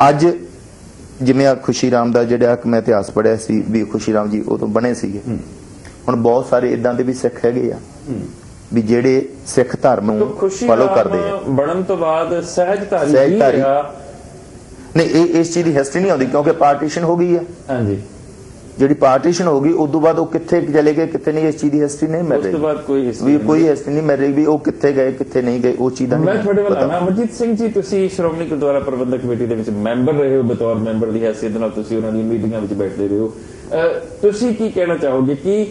ਅੱਜ ਜਿਵੇਂ ਆ ਖੁਸ਼ੀ ਰਾਮ ਦਾ ਜਿਹੜਾ ਮੈਂ ਇਤਿਹਾਸ ਪੜਿਆ ਸੀ ਵੀ ਖੁਸ਼ੀ ਰਾਮ ਜੀ ਉਦੋਂ ਬਣੇ ਸੀਗੇ। ਹੁਣ ਬਹੁਤ ਸਾਰੇ ਇਦਾਂ ਦੇ ਵੀ ਸਿੱਖ ਹੈਗੇ ਆ। ਵੀ ਜਿਹੜੇ ਸਿੱਖ ਧਰਮ ਨੂੰ ਫਾਲੋ ਕਰਦੇ ਆ। ਬਣਨ ਤੋਂ ਬਾਅਦ ਸਹਿਜਧਾਰੀ। ਰਿਹਾ ਨਹੀਂ ਇਹ ਇਸ ਚੀਜ਼ ਦੀ ਹਿਸਟਰੀ ਨਹੀਂ ਆਉਂਦੀ ਕਿਉਂਕਿ ਪਾਰਟੀਸ਼ਨ ਹੋ ਗਈ ਆ। ਹਾਂਜੀ। ਜਿਹੜੀ ਪਾਰਟੀਸ਼ਨ ਹੋ ਗਈ ਉਸ ਤੋਂ ਬਾਅਦ ਉਹ ਕਿੱਥੇ ਚਲੇ ਗਏ ਕਿੱਥੇ ਨਹੀਂ ਇਸ ਚੀਜ਼ ਦੀ ਹਿਸਟਰੀ ਨਹੀਂ ਮਿਲ ਉਸ ਤੋਂ ਬਾਅਦ ਕੋਈ ਨਹੀਂ। ਕੋਈ ਹਿਸਟਰੀ ਨਹੀਂ ਮਿਲ ਰਹੀ ਵੀ ਉਹ ਕਿੱਥੇ ਗਏ ਕਿੱਥੇ ਨਹੀਂ ਗਏ ਉਹ ਚੀਜ਼ ਦਾ ਮੈਂ ਤੁਹਾਡੇ ਵੱਲ। ਆਣਾ ਅਮਰਜੀਤ ਸਿੰਘ ਜੀ ਤੁਸੀਂ ਸ਼੍ਰੋਮਣੀ ਗੁਰਦੁਆਰਾ ਪ੍ਰਬੰਧਕ ਕਮੇਟੀ ਦੇ ਵਿੱਚ ਮੈਂਬਰ ਰਹੇ ਹੋ ਬਤੌਰ ਮੈਂਬਰ ਦੀ ਹੈਸੀਅਤ ਨਾਲ ਤੁਸੀਂ ਉਹਨਾਂ ਦੀਆਂ ਮੀਟਿੰਗਾਂ ਵਿੱਚ ਬੈਠਦੇ ਰਹੇ ਹੋ ਤੁਸੀਂ ਕੀ ਕਹਿਣਾ ਚਾਹੋਗੇ ਕਿ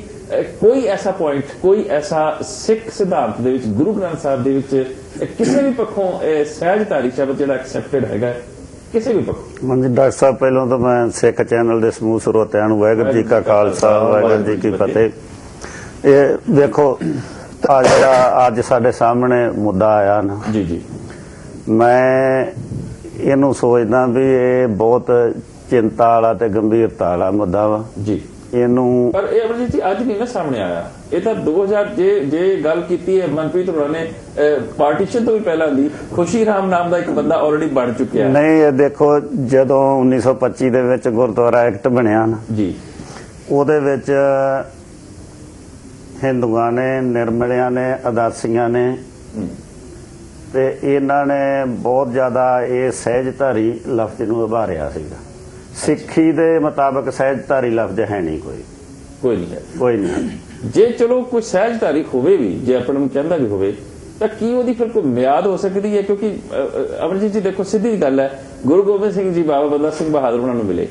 ਕੋਈ ਐਸਾ ਪੁਆਇੰਟ ਕੋਈ ਐਸਾ ਸਿੱਖ ਸਿਧਾਂਤ ਦੇ ਵਿੱਚ ਗੁਰੂ ਗ੍ਰੰਥ ਸਾਹਿਬ ਦੇ ਵਿੱਚ ਕਿਸੇ ਵੀ ਪੱਖੋਂ ਸਹਿਜਧਾਰੀ ਸ਼ਬਦ ਜਿਹੜਾ ਐਕਸੈਪਟਡ ਹੈਗਾ ਕਿਸੇ ਵੀ ਪੱਖੋਂ ਹਾਂਜੀ ਡਾਕਟਰ ਸਾਹਿਬ ਪਹਿਲਾਂ ਤਾਂ ਮੈਂ ਸਿੱਖ ਚੈਨਲ ਦੇ ਸਮੂਹ ਸਰੋਤਿਆਂ ਨੂੰ ਵਾਹਿਗੁਰੂ ਜੀ ਕਾ ਖਾਲਸਾ ਵਾਹਿਗੁਰੂ ਜੀ ਕੀ ਫਤਿਹ। ਇਹ ਵੇਖੋ ਆ ਜਿਹੜਾ ਅੱਜ ਸਾਡੇ ਸਾਹਮਣੇ ਮੁੱਦਾ ਆਇਆ ਨਾ ਜੀ ਜੀ। ਮੈਂ ਇਹਨੂੰ ਸੋਚਦਾ ਵੀ ਇਹ ਬਹੁਤ ਚਿੰਤਾ ਵਾਲਾ ਤੇ ਗੰਭੀਰਤਾ ਵਾਲਾ ਮੁੱਦਾ ਵਾ। ਜੀ। ਇਹਨੂੰ ਪਰ ਇਹ ਅਮਰਜੀਤ ਜੀ ਅੱਜ ਨਹੀਂ ਨਾ ਸਾਹਮਣੇ ਆਇਆ। ਇਹ ਤਾਂ 2000 ਜੇ ਜੇ ਗੱਲ ਕੀਤੀ ਹੈ ਮਨਪ੍ਰੀਤ ਹੋਰਾਂ ਨੇ ਪਾਰਟੀਸ਼ਨ ਤੋਂ ਵੀ ਪਹਿਲਾਂ ਦੀ ਖੁਸ਼ੀ ਰਾਮ ਨਾਮ ਦਾ ਇੱਕ ਬੰਦਾ ਆਲਰੇਡੀ ਬਣ ਚੁੱਕਿਆ ਨਹੀਂ ਇਹ ਦੇਖੋ ਜਦੋਂ 1925 ਦੇ ਵਿੱਚ ਗੁਰਦੁਆਰਾ ਐਕਟ ਬਣਿਆ ਨਾ ਜੀ। ਉਹਦੇ ਵਿੱਚ ਹਿੰਦੂਆਂ ਨੇ ਨਿਰਮਲਿਆਂ ਨੇ ਅਦਾਸੀਆਂ ਨੇ ਤੇ ਇਹਨਾਂ ਨੇ ਬਹੁਤ ਜ਼ਿਆਦਾ ਇਹ ਸਹਿਜਧਾਰੀ ਲਫ਼ਜ਼ ਨੂੰ ਉਭਾਰਿਆ ਸੀਗਾ। ਸਿੱਖੀ ਦੇ ਮੁਤਾਬਕ ਸਹਿਜਧਾਰੀ ਲਫ਼ਜ਼ ਹੈ ਨਹੀਂ ਕੋਈ। ਕੋਈ ਨਹੀਂ ਕੋਈ ਨਹੀਂ ਜੇ ਚਲੋ ਕੋਈ ਸਹਿਜਧਾਰੀ ਹੋਵੇ ਵੀ ਜੇ ਆਪਾਂ ਨੂੰ ਕਹਿੰਦਾ ਵੀ ਹੋਵੇ ਤਾਂ ਕੀ ਉਹਦੀ ਫਿਰ ਕੋਈ ਮਿਆਦ ਹੋ ਸਕਦੀ ਹੈ? ਕਿਉਂਕਿ ਅਮਰਜੀਤ ਜੀ ਦੇਖੋ ਸਿੱਧੀ ਗੱਲ ਹੈ ਗੁਰੂ ਗੋਬਿੰਦ ਸਿੰਘ ਜੀ ਬਾਬਾ ਬੰਦਾ ਸਿੰਘ ਬਹਾਦਰ ਉਹਨਾਂ ਨੂੰ ਮਿਲੇ।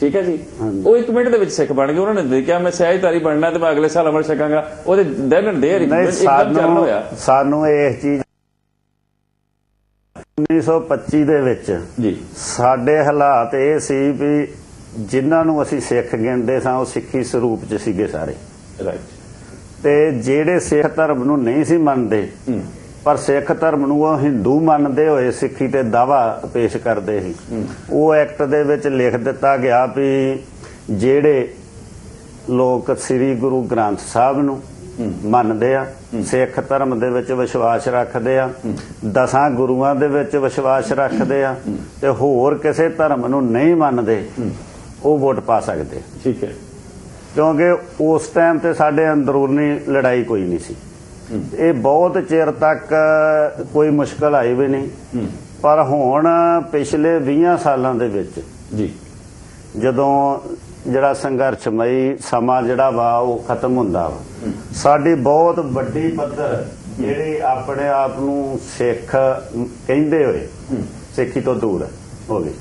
ਠੀਕ ਹੈ ਜੀ? ਉਹ ਇੱਕ ਮਿੰਟ ਦੇ ਵਿੱਚ ਸਿੱਖ ਬਣ ਗਏ। ਉਹਨਾਂ ਨੇ ਦੇਖਿਆ ਮੈਂ ਸਹਿਜਧਾਰੀ ਬਣਨਾ ਤੇ ਮੈਂ ਅਗਲੇ ਸਾਲ ਅਮਰ ਛਕਾਂਗਾ। ਉਹਦੇ ਦੈਨ ਐਂਡ ਦੇਅਰ ਚੱਲ ਸਾਨੂੰ ਹੋਇਆ। ਸਾਨੂੰ ਇਸ ਚੀਜ਼ 1925 ਦੇ ਵਿੱਚ ਜੀ। ਸਾਡੇ ਹਾਲਾਤ ਇਹ ਸੀ ਵੀ ਜਿਨ੍ਹਾਂ ਨੂੰ ਅਸੀਂ ਸਿੱਖ ਗਿਣਦੇ ਸਾਂ ਉਹ ਸਿੱਖੀ ਸਰੂਪ 'ਚ ਸੀਗੇ ਸਾਰੇ। ਰਾਈਟ ਤੇ ਜਿਹੜੇ ਸਿੱਖ ਧਰਮ ਨੂੰ ਨਹੀਂ ਸੀ ਮੰਨਦੇ ਪਰ ਸਿੱਖ ਧਰਮ ਨੂੰ ਉਹ ਹਿੰਦੂ ਮੰਨਦੇ ਹੋਏ ਸਿੱਖੀ ਤੇ ਦਾਵਾ ਪੇਸ਼ ਕਰਦੇ ਸੀ। ਉਹ ਐਕਟ ਦੇ ਵਿੱਚ ਲਿਖ ਦਿੱਤਾ ਗਿਆ ਵੀ ਜਿਹੜੇ ਲੋਕ ਸ੍ਰੀ ਗੁਰੂ ਗ੍ਰੰਥ ਸਾਹਿਬ ਨੂੰ ਮੰਨਦੇ ਆ ਸਿੱਖ ਧਰਮ ਦੇ ਵਿੱਚ ਵਿਸ਼ਵਾਸ ਰੱਖਦੇ ਆ ਦਸਾਂ ਗੁਰੂਆਂ ਦੇ ਵਿੱਚ ਵਿਸ਼ਵਾਸ ਰੱਖਦੇ ਆ ਤੇ ਹੋਰ ਕਿਸੇ ਧਰਮ ਨੂੰ ਨਹੀਂ ਮੰਨਦੇ ਉਹ ਵੋਟ ਪਾ ਸਕਦੇ ਠੀਕ ਹੈ। ਕਿਉਂਕਿ ਉਸ ਟਾਈਮ ਤੇ ਸਾਡੇ ਅੰਦਰੂਨੀ ਲੜਾਈ ਕੋਈ ਨਹੀਂ ਸੀ। ਇਹ ਬਹੁਤ ਚਿਰ ਤੱਕ ਕੋਈ ਮੁਸ਼ਕਲ ਆਈ ਵੀ ਨਹੀਂ। ਪਰ ਹੁਣ ਪਿਛਲੇ 20 ਸਾਲਾਂ ਦੇ ਵਿੱਚ ਜੀ। ਜਦੋਂ ਜਿਹੜਾ ਸੰਘਰਸ਼ਮਈ ਸਮਾਂ ਜਿਹੜਾ ਵਾ ਉਹ ਖਤਮ ਹੁੰਦਾ ਵਾ। ਸਾਡੀ ਬਹੁਤ ਵੱਡੀ ਪੱਧਰ ਜਿਹੜੀ ਆਪਣੇ ਆਪ ਨੂੰ ਸਿੱਖ ਕਹਿੰਦੇ ਹੋਏ ਸਿੱਖੀ ਤੋਂ ਦੂਰ ਹੋ ਗਈ।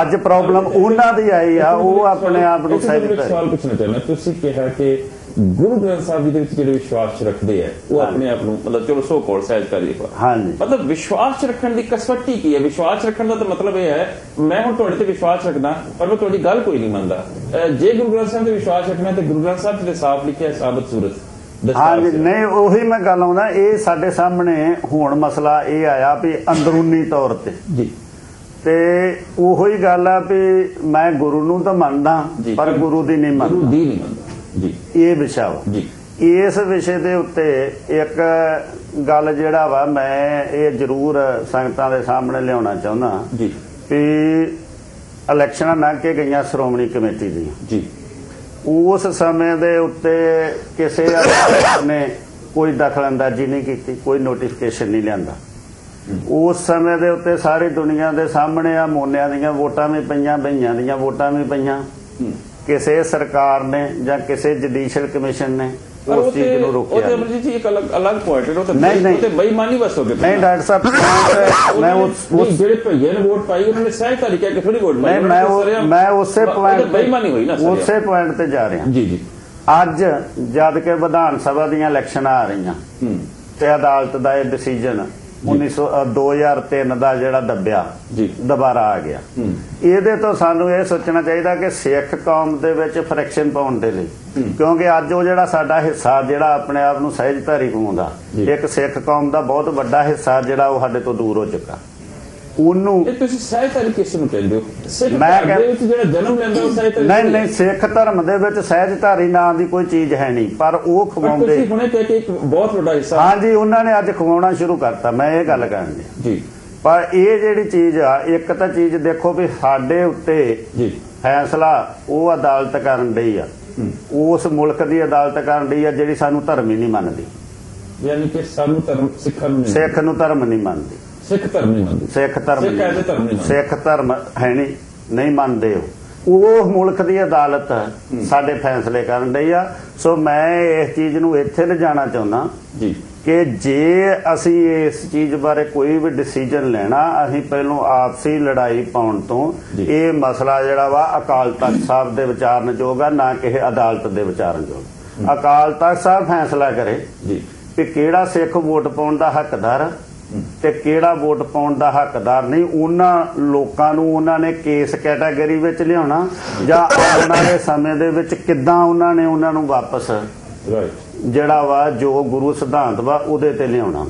ਅੱਜ ਪ੍ਰੋਬਲਮ ਉਹਨਾਂ ਦੀ ਆਈ ਆ ਉਹ ਆਪਣੇ ਆਪ ਨੂੰ ਸਹਿਜ ਸਵਾਲ ਪੁੱਛਣਾ ਚਾਹੁੰਦਾ ਤੁਸੀਂ ਕਿਹਾ ਕਿ ਗੁਰੂ ਗ੍ਰੰਥ ਸਾਹਿਬ ਜੀ ਦੇ ਵਿੱਚ ਜਿਹੜੇ ਵਿਸ਼ਵਾਸ ਰੱਖਦੇ ਆ ਉਹ ਆਪਣੇ ਆਪ ਨੂੰ ਮਤਲਬ ਚਲੋ ਸੋ ਕੋਲ ਸਹਿਜ ਕਰੀ ਹਾਂਜੀ। ਮਤਲਬ ਵਿਸ਼ਵਾਸ ਰੱਖਣ ਦੀ ਕਸਵੱਟੀ ਕੀ ਹੈ? ਵਿਸ਼ਵਾਸ ਰੱਖਣ ਦਾ ਤਾਂ ਮਤਲਬ ਇਹ ਹੈ ਮੈਂ ਹੁਣ ਤੁਹਾਡੇ ਤੇ ਵਿਸ਼ਵਾਸ ਰੱਖਦਾ ਪਰ ਮੈਂ ਤੁਹਾਡੀ ਗੱਲ ਕੋਈ ਨਹੀਂ ਮੰਨਦਾ। ਜੇ ਗੁਰੂ ਗ੍ਰੰਥ ਸਾਹਿਬ ਤੇ ਵਿਸ਼ਵਾਸ ਰੱਖਣਾ ਤੇ ਗੁਰੂ ਗ੍ਰੰਥ ਸਾਹਿਬ ਤੇ ਸਾਫ਼ ਲਿਖਿਆ ਸਾਬਤ ਸੂਰਤ। ਹਾਂਜੀ। ਨਹੀਂ ਉਹੀ ਮੈਂ ਗੱਲ ਆਉਂਦਾ ਇਹ ਸਾਡੇ ਸਾਹਮਣੇ ਹੁਣ ਮਸਲਾ ਇਹ ਆਇਆ ਵੀ ਅੰਦਰੂਨੀ ਤੌਰ ਤੇ। ਜੀ। ਤੇ ਉਹੋ ਹੀ ਗੱਲ ਆ ਵੀ ਮੈਂ ਗੁਰੂ ਨੂੰ ਤਾਂ ਮੰਨਦਾ ਪਰ ਗੁਰੂ ਦੀ ਨਹੀਂ ਗੁਰੂ ਮੰਨਦਾ। ਦੀ ਨਹੀਂ ਮੰਨਦਾ। ਜੀ। ਇਹ ਵਿਸ਼ਾ ਵਾ। ਜੀ। ਇਸ ਵਿਸ਼ੇ ਦੇ ਉੱਤੇ ਇੱਕ ਗੱਲ ਜਿਹੜਾ ਵਾ ਮੈਂ ਇਹ ਜ਼ਰੂਰ ਸੰਗਤਾਂ ਦੇ ਸਾਹਮਣੇ ਲਿਆਉਣਾ ਚਾਹੁੰਦਾ। ਜੀ। ਵੀ ਇਲੈਕਸ਼ਨਾਂ ਲੰਘ ਕੇ ਗਈਆਂ ਸ਼੍ਰੋਮਣੀ ਕਮੇਟੀ ਜੀ। ਉਸ ਸਮੇਂ ਦੇ ਉੱਤੇ ਕਿਸੇ ਨੇ ਕੋਈ ਦਖਲਅੰਦਾਜ਼ੀ ਨਹੀਂ ਕੀਤੀ ਕੋਈ ਨੋਟੀਫਿਕੇਸ਼ਨ ਨਹੀਂ ਲਿਆਂਦਾ। ਉਸ ਸਮੇਂ ਦੇ ਉੱਤੇ ਸਾਰੀ ਦੁਨੀਆ ਦੇ ਸਾਹਮਣੇ ਆ ਮੋਨਿਆਂ ਦੀਆਂ ਵੋਟਾਂ ਵੀ ਪਈਆਂ ਬਈਆਂ ਦੀਆਂ ਵੋਟਾਂ ਵੀ ਪਈਆਂ। ਕਿਸੇ ਸਰਕਾਰ ਨੇ ਜਾਂ ਕਿਸੇ ਜੁਡੀਸ਼ੀਅਲ ਕਮਿਸ਼ਨ ਨੇ ਉਸ ਉਹ ਚੀਜ਼ ਤੇ ਨੂੰ ਉਹ ਰੋਕਿਆ ਤੇ ਨਹੀਂ। ਅਮਰਜੀਤ ਜੀ ਇੱਕ ਅਲੱਗ ਅਲੱਗ ਪੁਆਇੰਟ ਹੈ ਉਹ ਤੇ ਨਹੀਂ, ਨਹੀਂ। ਉਹ ਤੇ ਬੇਈਮਾਨੀ ਵਸੋਗੇ ਨਹੀਂ ਡਾਕਟਰ ਸਾਹਿਬ ਮੈਂ ਉਸ ਉਸ ਜਿਹੜੇ ਭਈਏ ਨੇ ਵੋਟ ਪਾਈ ਉਹਨਾਂ ਨੇ ਸਹਿਜਤਾ ਕਹਿ ਕੇ ਥੋੜੀ ਵੋਟ ਪਾਈ ਮੈਂ ਉਹ- ਮੈਂ ਉਸੇ ਪੁਆਇੰਟ ਬੇਈਮਾਨੀ ਹੋਈ ਨਾ ਉਸੇ ਪੁਆਇੰਟ ਤੇ ਜਾ ਰਿਹਾ। ਜੀ ਜੀ। ਅੱਜ ਜਦ ਕਿ ਵਿਧਾਨ ਸਭਾ ਦੀਆਂ ਇਲੈਕਸ਼ਨਾਂ ਆ ਰਹੀਆਂ। ਹੂੰ। ਤੇ ਅਦਾਲਤ ਦਾ ਇਹ ਡਿਸੀਜਨ 1900 ਅ, 2003 ਦਾ ਜਿਹੜਾ ਦੱਬਿਆ ਜੀ। ਦੁਬਾਰਾ ਆ ਗਿਆ। ਇਹਦੇ ਤੋਂ ਸਾਨੂੰ ਇਹ ਸੋਚਣਾ ਚਾਹੀਦਾ ਕਿ ਸਿੱਖ ਕੌਮ ਦੇ ਵਿੱਚ ਫ੍ਰਿਕਸ਼ਨ ਪਾਉਣ ਦੇ ਲਈ। ਕਿਉਂਕਿ ਅੱਜ ਉਹ ਜਿਹੜਾ ਸਾਡਾ ਹਿੱਸਾ ਜਿਹੜਾ ਆਪਣੇ ਆਪ ਨੂੰ ਸਹਿਜਧਾਰੀ ਪਾਉਂਦਾ ਜੀ। ਇੱਕ ਸਿੱਖ ਕੌਮ ਦਾ ਬਹੁਤ ਵੱਡਾ ਹਿੱਸਾ ਜਿਹੜਾ ਉਹ ਸਾਡੇ ਤੋਂ ਦੂਰ ਹੋ ਚੁੱਕਾ। ਉਹਨੂੰ ਇਹ ਤੁਸੀਂ ਸਹਿਜਤਾ ਕਿਸ ਨੂੰ ਕਹਿੰਦੇ ਹੋ। ਸਿੱਖ ਧਰਮ ਦੇ ਵਿੱਚ ਜਿਹੜਾ ਜਨਮ ਲੈਂਦਾ ਉਹ ਸਹਿਜਤਾ ਨਹੀਂ ਨਹੀਂ ਸਿੱਖ ਧਰਮ ਦੇ ਵਿੱਚ ਸਹਿਜਧਾਰੀ ਨਾਂ ਦੀ ਕੋਈ ਚੀਜ਼ ਹੈ ਨਹੀਂ ਪਰ ਉਹ ਖਵਾਉਂਦੇ ਤੁਸੀਂ ਹੁਣੇ ਕਹਿ ਕੇ ਇੱਕ ਬਹੁਤ ਵੱਡਾ ਹਿੱਸਾ ਹਾਂਜੀ ਉਹਨਾਂ ਨੇ ਅੱਜ ਖਵਾਉਣਾ ਸ਼ੁਰੂ ਕਰਤਾ ਮੈਂ ਇਹ ਗੱਲ ਕਰਨੀ ਜੀ। ਪਰ ਇਹ ਜਿਹੜੀ ਚੀਜ਼ ਆ ਇੱਕ ਤਾਂ ਚੀਜ਼ ਦੇਖੋ ਵੀ ਸਾਡੇ ਉੱਤੇ ਜੀ। ਫੈਸਲਾ ਉਹ ਅਦਾਲਤ ਕਰਨ ਡਈ ਆ। ਉਸ ਮੁਲਕ ਦੀ ਅਦਾਲਤ ਕਰਨ ਡਈ ਆ ਜਿਹੜੀ ਸਾਨੂੰ ਧਰਮ ਹੀ ਨਹੀਂ ਮੰਨਦੀ। ਯਾਨੀ ਕਿ ਸਾਨੂੰ ਧਰਮ ਸਿੱਖਾਂ ਨੂੰ ਸਿੱਖ ਨੂੰ ਧਰਮ ਨਹੀਂ ਮੰਨਦੀ। ਸਿੱਖ ਧਰਮ ਨਹੀਂ ਮੰਨਦੇ। ਸਿੱਖ ਧਰਮ ਸਿੱਖ ਐਸੇ ਧਰਮ ਨਹੀਂ ਮੰਨਦੇ। ਸਿੱਖ ਧਰਮ ਹੈ ਨਹੀਂ ਨਹੀਂ ਮੰਨਦੇ ਉਹ। ਉਹ ਮੁਲਕ ਦੀ ਅਦਾਲਤ ਸਾਡੇ ਫੈਸਲੇ ਕਰਨ ਡਈ ਆ। ਸੋ ਮੈਂ ਇਸ ਚੀਜ਼ ਨੂੰ ਇੱਥੇ ਲਿਜਾਣਾ ਚਾਹੁੰਦਾ ਜੀ। ਕਿ ਜੇ ਅਸੀਂ ਇਸ ਚੀਜ਼ ਬਾਰੇ ਕੋਈ ਵੀ ਡਿਸੀਜਨ ਲੈਣਾ ਅਸੀਂ ਪਹਿਲਾਂ ਆਪਸੀ ਲੜਾਈ ਪਾਉਣ ਤੋਂ। ਇਹ ਮਸਲਾ ਜਿਹੜਾ ਵਾ ਅਕਾਲ ਤਖਤ ਸਾਹਿਬ ਦੇ ਵਿਚਾਰਨਯੋਗ ਆ ਨਾ ਕਿਸੇ ਅਦਾਲਤ ਦੇ ਵਿਚਾਰਨਯੋਗ ਅਕਾਲ ਤਖਤ ਸਾਹਿਬ ਫੈਸਲਾ ਕਰੇ ਜੀ। ਕਿ ਕਿਹੜਾ ਸਿੱਖ ਵੋਟ ਪਾਉਣ ਦਾ ਹੱਕਦਾਰ ਤੇ ਕਿਹੜਾ ਵੋਟ ਪਾਉਣ ਦਾ ਹੱਕਦਾਰ ਨਹੀਂ ਉਹਨਾਂ ਲੋਕਾਂ ਨੂੰ ਉਹਨਾਂ ਨੇ ਕੇਸ ਕੈਟਾਗਰੀ ਵਿੱਚ ਲਿਆਉਣਾ ਜਾਂ ਆਉਣ ਵਾਲੇ ਸਮੇਂ ਦੇ ਵਿੱਚ ਕਿੱਦਾਂ ਉਹਨਾਂ ਨੇ ਉਹਨਾਂ ਨੂੰ ਵਾਪਸ ਜਿਹੜਾ ਵਾ ਜੋ ਗੁਰੂ ਸਿਧਾਂਤ ਵਾ ਉਹਦੇ ਤੇ ਲਿਆਉਣਾ।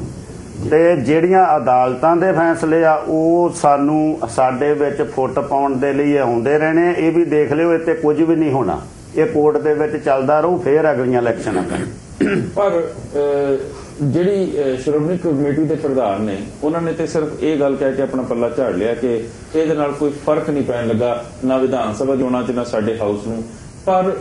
ਤੇ ਜਿਹੜੀਆਂ ਅਦਾਲਤਾਂ ਦੇ ਫੈਸਲੇ ਆ ਉਹ ਸਾਨੂੰ ਸਾਡੇ ਵਿੱਚ ਫੁੱਟ ਪਾਉਣ ਦੇ ਲਈ ਆਉਂਦੇ ਰਹਿਣੇ। ਇਹ ਵੀ ਦੇਖ ਲਿਓ ਇੱਥੇ ਕੁਝ ਵੀ ਨਹੀਂ ਹੋਣਾ। ਇਹ ਕੋਰਟ ਦੇ ਵਿੱਚ ਚੱਲਦਾ ਰਹੂ ਫੇਰ ਅਗਲੀਆਂ ਇਲੈਕਸ਼ਨਾਂ ਪੈਣ। ਪਰ ਜਿਹੜੀ ਸ਼੍ਰੋਮਣੀ ਕਮੇਟੀ ਦੇ ਪ੍ਰਧਾਨ ਨੇ, ਉਹਨਾਂ ਨੇ ਤੇ ਸਿਰਫ ਇਹ ਗੱਲ ਕਹਿ ਕੇ ਆਪਣਾ ਪੱਲਾ ਝਾੜ ਲਿਆ ਕਿ ਇਹਦੇ ਨਾਲ ਕੋਈ ਫ਼ਰਕ ਨਹੀਂ ਪੈਣ ਲੱਗਾ, ਨਾ ਵਿਧਾਨ ਸਭਾ ਚੋਣਾਂ 'ਚ, ਨਾ ਸਾਡੇ ਹਾਊਸ ਨੂੰ। ਪਰ